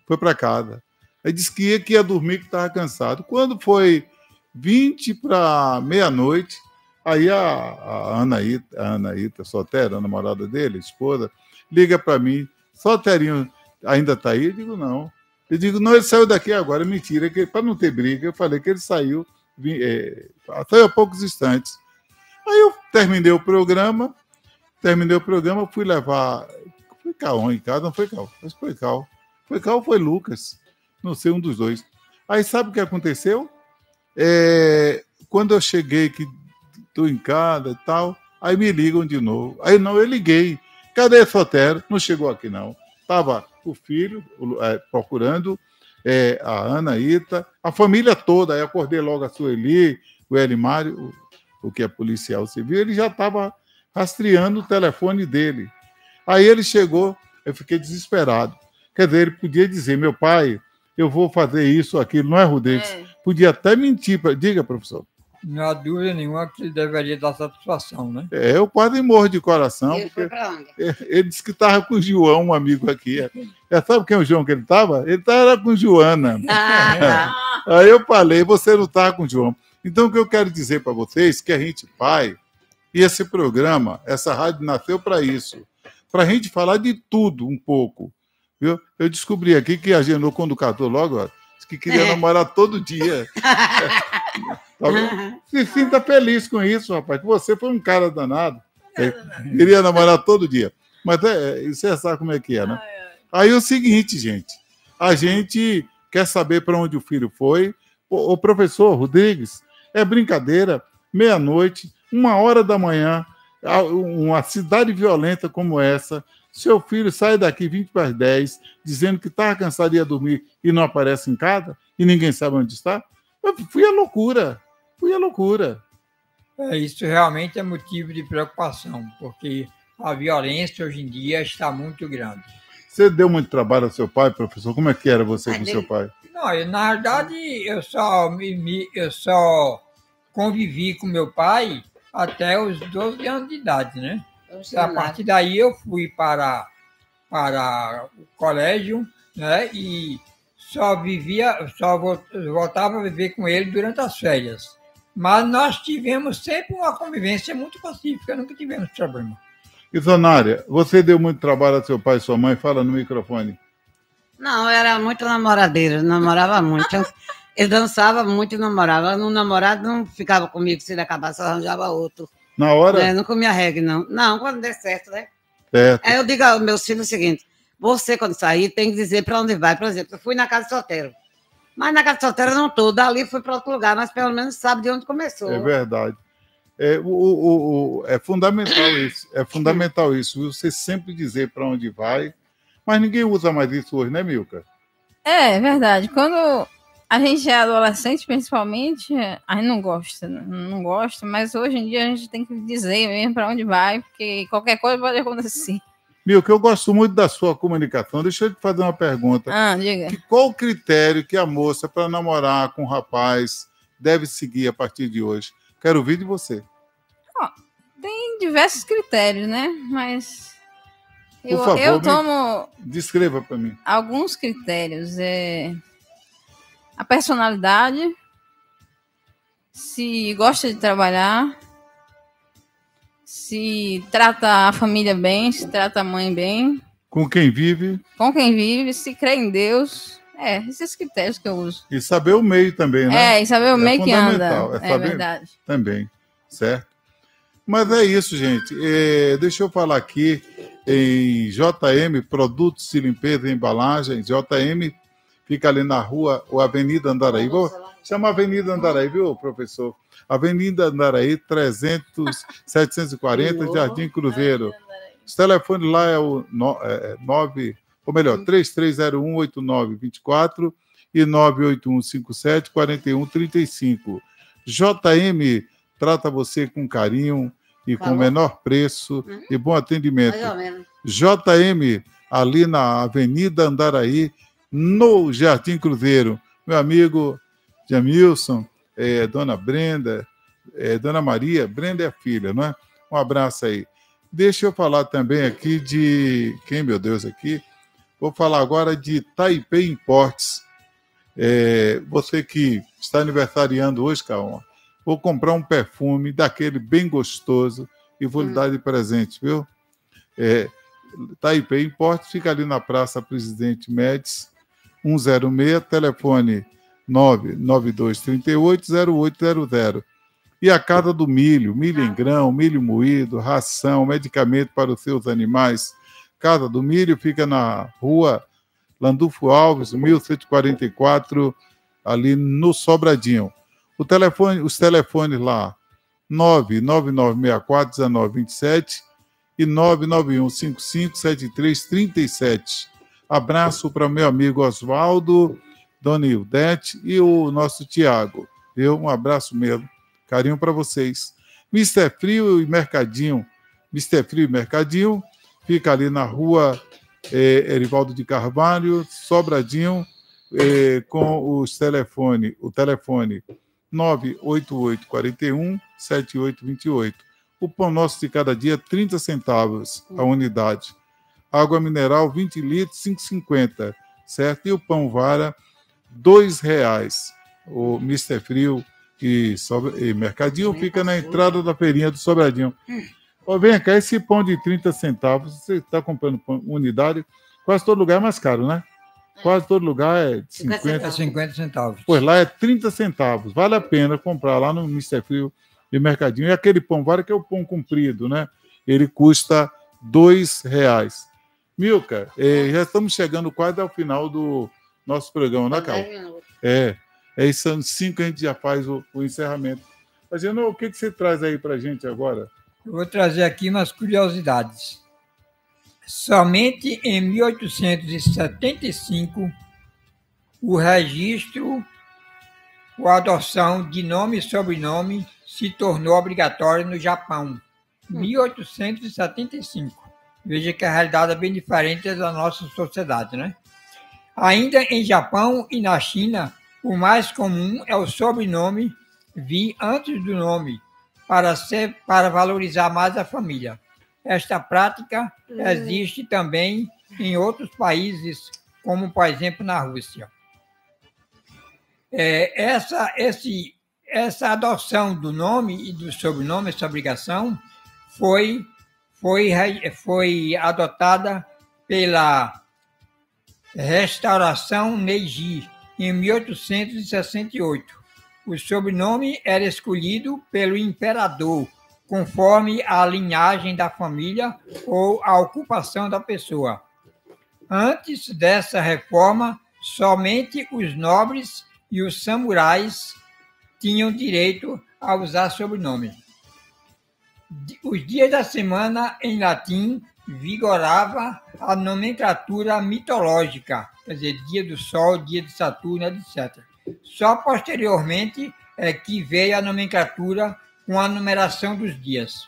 S1: Foi para casa. Aí disse que ia, que ia dormir, que estava cansado. Quando foi 20 para meia-noite, aí a, a Anaíta, a Anaíta Sotero, a namorada dele, a esposa, liga para mim, Soterinho ainda está aí? Eu digo, não. Eu digo, não, ele saiu daqui agora. Mentira, para não ter briga, eu falei que ele saiu, é, saiu há poucos instantes. Aí eu terminei o programa, terminei o programa, fui levar. Foi Caon em casa, não foi Cal, mas foi Cal. Foi Cal ou foi Lucas? Não sei, um dos dois. Aí sabe o que aconteceu? É, quando eu cheguei, que estou em casa e tal, aí me ligam de novo. Aí não, eu liguei. Cadê Sotero? Não chegou aqui, não. Estava o filho o- é, procurando, é, a Ana Ita, a família toda. Aí acordei logo a Sueli, o Elimário, o, o que é policial civil, ele já estava rastreando o telefone dele. Aí ele chegou, eu fiquei desesperado. Quer dizer, ele podia dizer, meu pai, eu vou fazer isso, aquilo, não é, Rodrigues? Podia até mentir. Pra... Diga, professor.
S2: Não há dúvida nenhuma que ele deveria dar satisfação, né?
S1: É, eu quase morro de coração.
S4: Ele
S1: porque ele disse que estava com o João, um amigo aqui. É, sabe quem é o João que ele estava? Ele estava com Joana.
S4: Ah, tá.
S1: Aí eu falei, você não está com o João. Então, o que eu quero dizer para vocês é que a gente, pai, e esse programa, essa rádio nasceu para isso. Para a gente falar de tudo um pouco. Viu? Eu descobri aqui que a Genô, quando casou logo, ó, disse que queria
S4: É.
S1: namorar todo dia. Tá vendo? Se sinta feliz com isso, rapaz. que Você foi um cara danado. É, queria namorar todo dia. Mas é, é, você sabe como é que é, né? Aí é o seguinte, gente. A gente quer saber para onde o filho foi. O, professor Rodrigues, é brincadeira. Meia-noite, uma hora da manhã, a- uma cidade violenta como essa. Seu filho sai daqui 20 para as 10, dizendo que estava cansado e ia dormir e não aparece em casa e ninguém sabe onde está. Eu fui a loucura. Fui a loucura.
S2: É, isso realmente é motivo de preocupação, porque a violência hoje em dia está muito grande.
S1: Você deu muito trabalho ao seu pai, professor? Como é que era você com
S2: dei-
S1: seu pai?
S2: Não, eu, na verdade, eu só, me, me- eu só convivi com meu pai até os 12 anos de idade, né? A partir daí eu fui para, para o colégio, né? E só vivia, só vol- voltava a viver com ele durante as férias. Mas nós tivemos sempre uma convivência muito pacífica, nunca tivemos problema.
S1: Isonária, você deu muito trabalho ao seu pai e sua mãe? Fala no microfone.
S4: Não, era muito namoradeira, namorava muito. Eu dançava muito e namorava. No namorado não ficava comigo, se ele acabasse, eu arranjava outro.
S1: Na hora?
S4: Né, Não comia reggae, não. Não, quando der certo, né?
S1: Certo.
S4: Aí eu digo aos meus filhos o seguinte: você, quando sair, tem que dizer para onde vai. Por exemplo, eu fui na casa de solteiro. Mas na casa de solteiro eu não estou, dali fui para outro lugar, mas pelo menos sabe de onde começou.
S1: É verdade. É, o, o- o- é fundamental isso. É fundamental isso. Você sempre dizer para onde vai. Mas ninguém usa mais isso hoje, né, Milka?
S3: É, verdade. Quando a gente é adolescente, principalmente, a gente não gosta, né? não gosta, mas hoje em dia a gente tem que dizer mesmo para onde vai, porque qualquer coisa pode acontecer.
S1: Milka, eu gosto muito da sua comunicação. Deixa eu te fazer uma pergunta.
S3: Ah, diga.
S1: Que- qual o critério que a moça, para namorar com o rapaz, deve seguir a partir de hoje? Quero ouvir de você.
S3: Tem diversos critérios, né? Mas
S1: Por
S3: eu,
S1: favor,
S3: eu tomo
S1: Descreva para mim.
S3: alguns critérios. É... a personalidade, se gosta de trabalhar, se trata a família bem, se trata a mãe bem.
S1: Com quem vive.
S3: Com quem vive, se crê em Deus. É, esses critérios que eu uso.
S1: E saber o meio também, né?
S3: É, e saber o meio que anda.
S1: É,
S3: é verdade.
S1: Também, certo? Mas é isso, gente. É, deixa eu falar aqui em JM, Produtos de Limpeza e Embalagem. JM fica ali na rua, ou Avenida Andaraí. Vou chamar Avenida Andaraí, viu, professor? Avenida Andaraí, 300, 740, Jardim Cruzeiro. Os telefones lá é o 9, é, ou melhor, 33018924 e 981574135. JM trata você com carinho e com menor preço uhum. e bom atendimento. JM, ali na Avenida Andaraí, no Jardim Cruzeiro. Meu amigo Jamilson, é, Dona Brenda, é, Dona Maria, Brenda é a filha, não é? Um abraço aí. Deixa eu falar também aqui de. Quem, meu Deus, aqui? Vou falar agora de Taipei Importes. É, você que está aniversariando hoje, Calma, vou comprar um perfume daquele bem gostoso e vou hum. lhe dar de presente, viu? É, Taipei Importes fica ali na Praça Presidente Médici, 106, telefone 992380800. E a Casa do Milho, milho em grão, milho moído, ração, medicamento para os seus animais. Casa do Milho fica na rua Landulfo Alves, 1144, ali no Sobradinho. O telefone, os telefones lá, 999641927 e 991557337. Abraço para meu amigo Oswaldo, Dona Ildete e o nosso Tiago. Eu um abraço mesmo, carinho para vocês. Mister Frio e Mercadinho, Mister Frio e Mercadinho, fica ali na rua é, Erivaldo de Carvalho, Sobradinho, é, com os telefone, o telefone 98841 7828. O pão nosso de cada dia, 30 centavos a unidade. Água mineral, 20 litros, 5,50, certo? E o pão vara, R$ reais. O Mister Frio e, sobre, e Mercadinho fica na entrada da feirinha do Sobradinho. Ó, vem cá, esse pão de 30 centavos, você está comprando pão, unidade, quase todo lugar é mais caro, né? Quase todo lugar é 50,
S2: 50 centavos.
S1: Pois lá é 30 centavos. Vale a pena comprar lá no Mister Frio e Mercadinho. E aquele pão vara que é o pão comprido, né? Ele custa dois reais. Milka, eh, já estamos chegando quase ao final do nosso programa, né, Cal? É, é isso, são cinco a gente já faz o, o encerramento. Mas, o que, que você traz aí para a gente agora?
S2: Eu vou trazer aqui umas curiosidades. Somente em 1875, o registro ou a adoção de nome e sobrenome se tornou obrigatório no Japão. 1875. Veja que a realidade é bem diferente da nossa sociedade, né? Ainda em Japão e na China, o mais comum é o sobrenome vir antes do nome, para, ser, para valorizar mais a família. Esta prática uhum. existe também em outros países, como por exemplo na Rússia. É, essa, esse, essa adoção do nome e do sobrenome, essa obrigação, foi, foi, foi adotada pela Restauração Meiji em 1868. O sobrenome era escolhido pelo imperador conforme a linhagem da família ou a ocupação da pessoa. Antes dessa reforma, somente os nobres e os samurais tinham direito a usar sobrenome. Os dias da semana, em latim, vigorava a nomenclatura mitológica, quer dizer, dia do Sol, dia de Saturno, etc. Só posteriormente é que veio a nomenclatura com a numeração dos dias.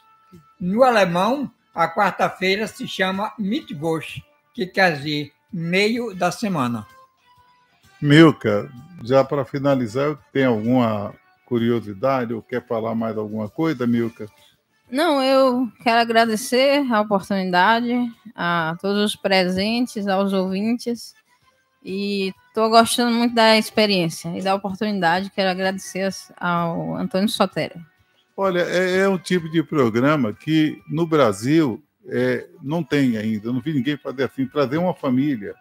S2: No alemão, a quarta-feira se chama Mittwoch, que quer dizer meio da semana.
S1: Milka, já para finalizar, tem alguma curiosidade ou quer falar mais alguma coisa, Milka?
S3: Não, eu quero agradecer a oportunidade a todos os presentes, aos ouvintes E estou gostando muito da experiência e da oportunidade. Quero agradecer ao Antônio Sotero.
S1: Olha, é, é um tipo de programa que no Brasil é, não tem ainda. Eu não vi ninguém fazer assim, trazer uma família.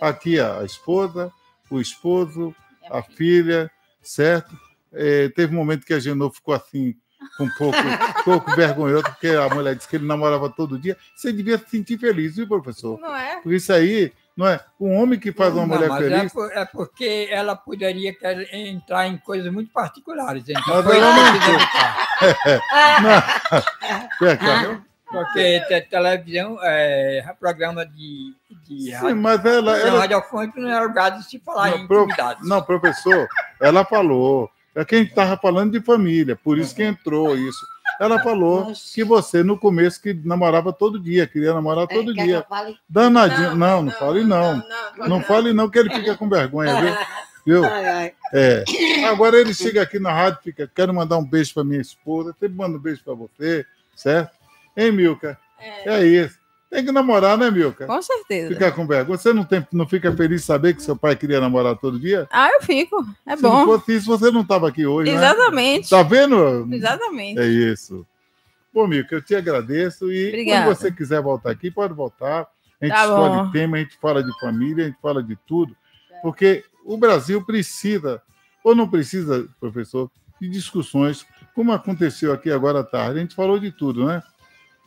S1: Aqui a esposa, o esposo, a filha, certo? É, teve um momento que a Genô ficou assim, um pouco, um pouco vergonhoso, porque a mulher disse que ele namorava todo dia. Você devia se sentir feliz, viu, professor?
S3: Não é?
S1: Por isso aí, não é? Um homem que faz uma
S2: Não,
S1: mulher
S2: mas
S1: feliz.
S2: É, por- é porque ela poderia querer entrar em coisas muito particulares. Então,
S1: Mas ela não
S2: evitar.
S1: Não.
S2: Porque te- televisão é programa de, de
S1: Sim, mas ela-
S2: Não,
S1: ela-
S2: radiofônico não é lugar de se falar em
S1: Não, pro-
S2: intimidades.
S1: não, professor, ela falou. É que a gente estava falando de família, por isso que entrou isso. Ela falou que você, no começo, que namorava todo dia, queria namorar todo
S4: quer que
S1: dia. Danadinho. Não, não, fale não. Não, fale não, que ele fica com vergonha, viu? Viu?
S4: Ai, ai.
S1: É. Agora ele chega aqui na rádio e fica, quero mandar um beijo para minha esposa, sempre mando um beijo para você, certo? Hein, Milka? É. isso. Tem que namorar, né, Milka?
S3: Com certeza.
S1: Ficar com vergonha. Você não, tem, não fica feliz de saber que seu pai queria namorar todo dia?
S3: Ah, eu fico. É
S1: Se não
S3: bom.
S1: fosse isso, você não estava aqui hoje, né?
S3: Exatamente.
S1: Tá vendo?
S3: Exatamente.
S1: É isso. Bom, Milka, eu te agradeço e
S3: Obrigada.
S1: quando você quiser voltar aqui, pode voltar. A gente
S3: Tá
S1: escolhe
S3: bom.
S1: tema, a gente fala de família, a gente fala de tudo, porque o Brasil precisa, ou não precisa, professor, de discussões, como aconteceu aqui agora à tarde. A gente falou de tudo, né?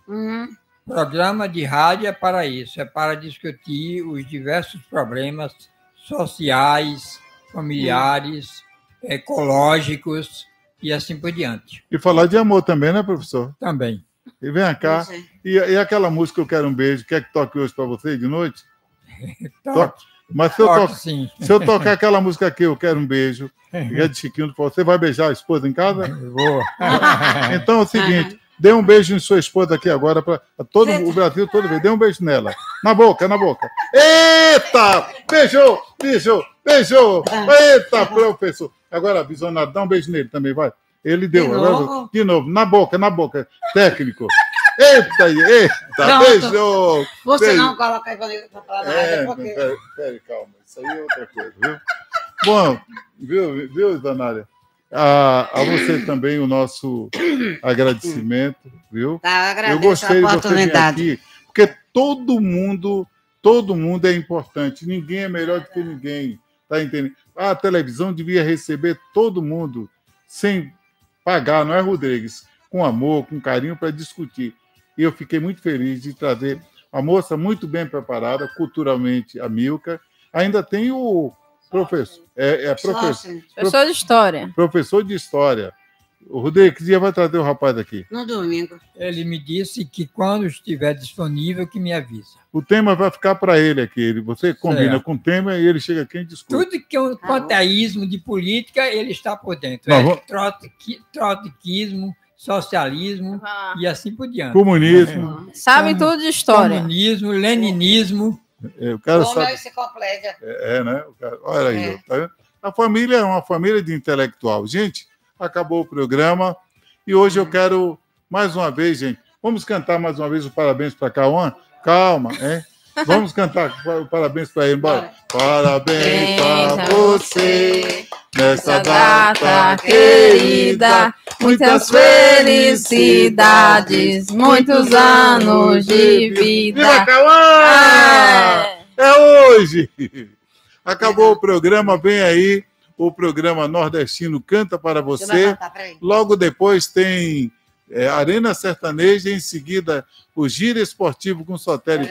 S3: Uhum.
S2: Programa de rádio é para isso, é para discutir os diversos problemas sociais, familiares, ecológicos e assim por diante.
S1: E falar de amor também, né, professor?
S2: Também.
S1: E vem cá. E, e aquela música Eu Quero um Beijo, quer que toque hoje para você de noite?
S2: Toque.
S1: Mas se eu,
S2: Toque,
S1: to-
S2: sim.
S1: se eu tocar aquela música aqui, Eu Quero um Beijo, e é de Chiquinho, você vai beijar a esposa em casa?
S2: Vou.
S1: Então é o seguinte, dê um beijo em sua esposa aqui agora, para todo o Brasil todo ver. Dê um beijo nela. Na boca, na boca. Eita! Beijou, beijou, beijou. Eita, professor. Agora, visionário, dá um beijo nele também, vai. Ele deu.
S4: De
S1: agora-
S4: novo?
S1: de novo, na boca, na boca. Técnico. Eita, eita,
S4: Pronto.
S1: beijou.
S4: Você
S1: Beijo.
S4: não coloca aí comigo pra falar nada,
S1: É,
S4: porque...
S1: peraí, peraí, calma. Isso aí é outra coisa, viu? Bom, viu, viu Danália? A, a você também o nosso agradecimento, viu?
S4: Tá, eu
S1: Eu gostei
S4: a
S1: de você vir
S4: oportunidade.
S1: aqui, porque todo mundo, todo mundo é importante. Ninguém é melhor do que ninguém, tá entendendo? A televisão devia receber todo mundo sem pagar, não é, Rodrigues? Com amor, com carinho para discutir. E eu fiquei muito feliz de trazer a moça muito bem preparada, culturalmente, a Milka. Ainda tem o professor, é, é professor,
S3: Professor de História.
S1: professor de história. O Rodrigo, que dia vai trazer o rapaz aqui?
S4: No domingo.
S2: Ele me disse que quando estiver disponível, que me avisa.
S1: O tema vai ficar para ele aqui. Ele, você combina
S2: Certo.
S1: com o tema e ele chega aqui e discute.
S2: Tudo que é um panteísmo de política, ele está por dentro.
S1: Não,
S2: É
S1: vamos-
S2: trotiquismo, socialismo e assim por diante.
S1: Comunismo.
S3: Sabe tudo de história.
S2: Comunismo, leninismo.
S1: É, o cara
S4: Como é
S1: sabe.
S4: enciclopédia.
S1: É, é, né? O cara- olha aí,
S4: É.
S1: ó, tá vendo? A família é uma família de intelectual. Gente, acabou o programa e hoje eu quero, mais uma vez, gente, vamos cantar mais uma vez o parabéns para Cauã? Calma, hein? Vamos cantar o parabéns para ele. Bora. Parabéns para você nessa data querida.
S3: Muitas felicidades, muitos anos de vida.
S1: Viva Cauã! É hoje! Acabou o programa, vem aí o programa nordestino Canta para Você. Logo depois tem é, Arena Sertaneja, em seguida o Giro Esportivo com Sotério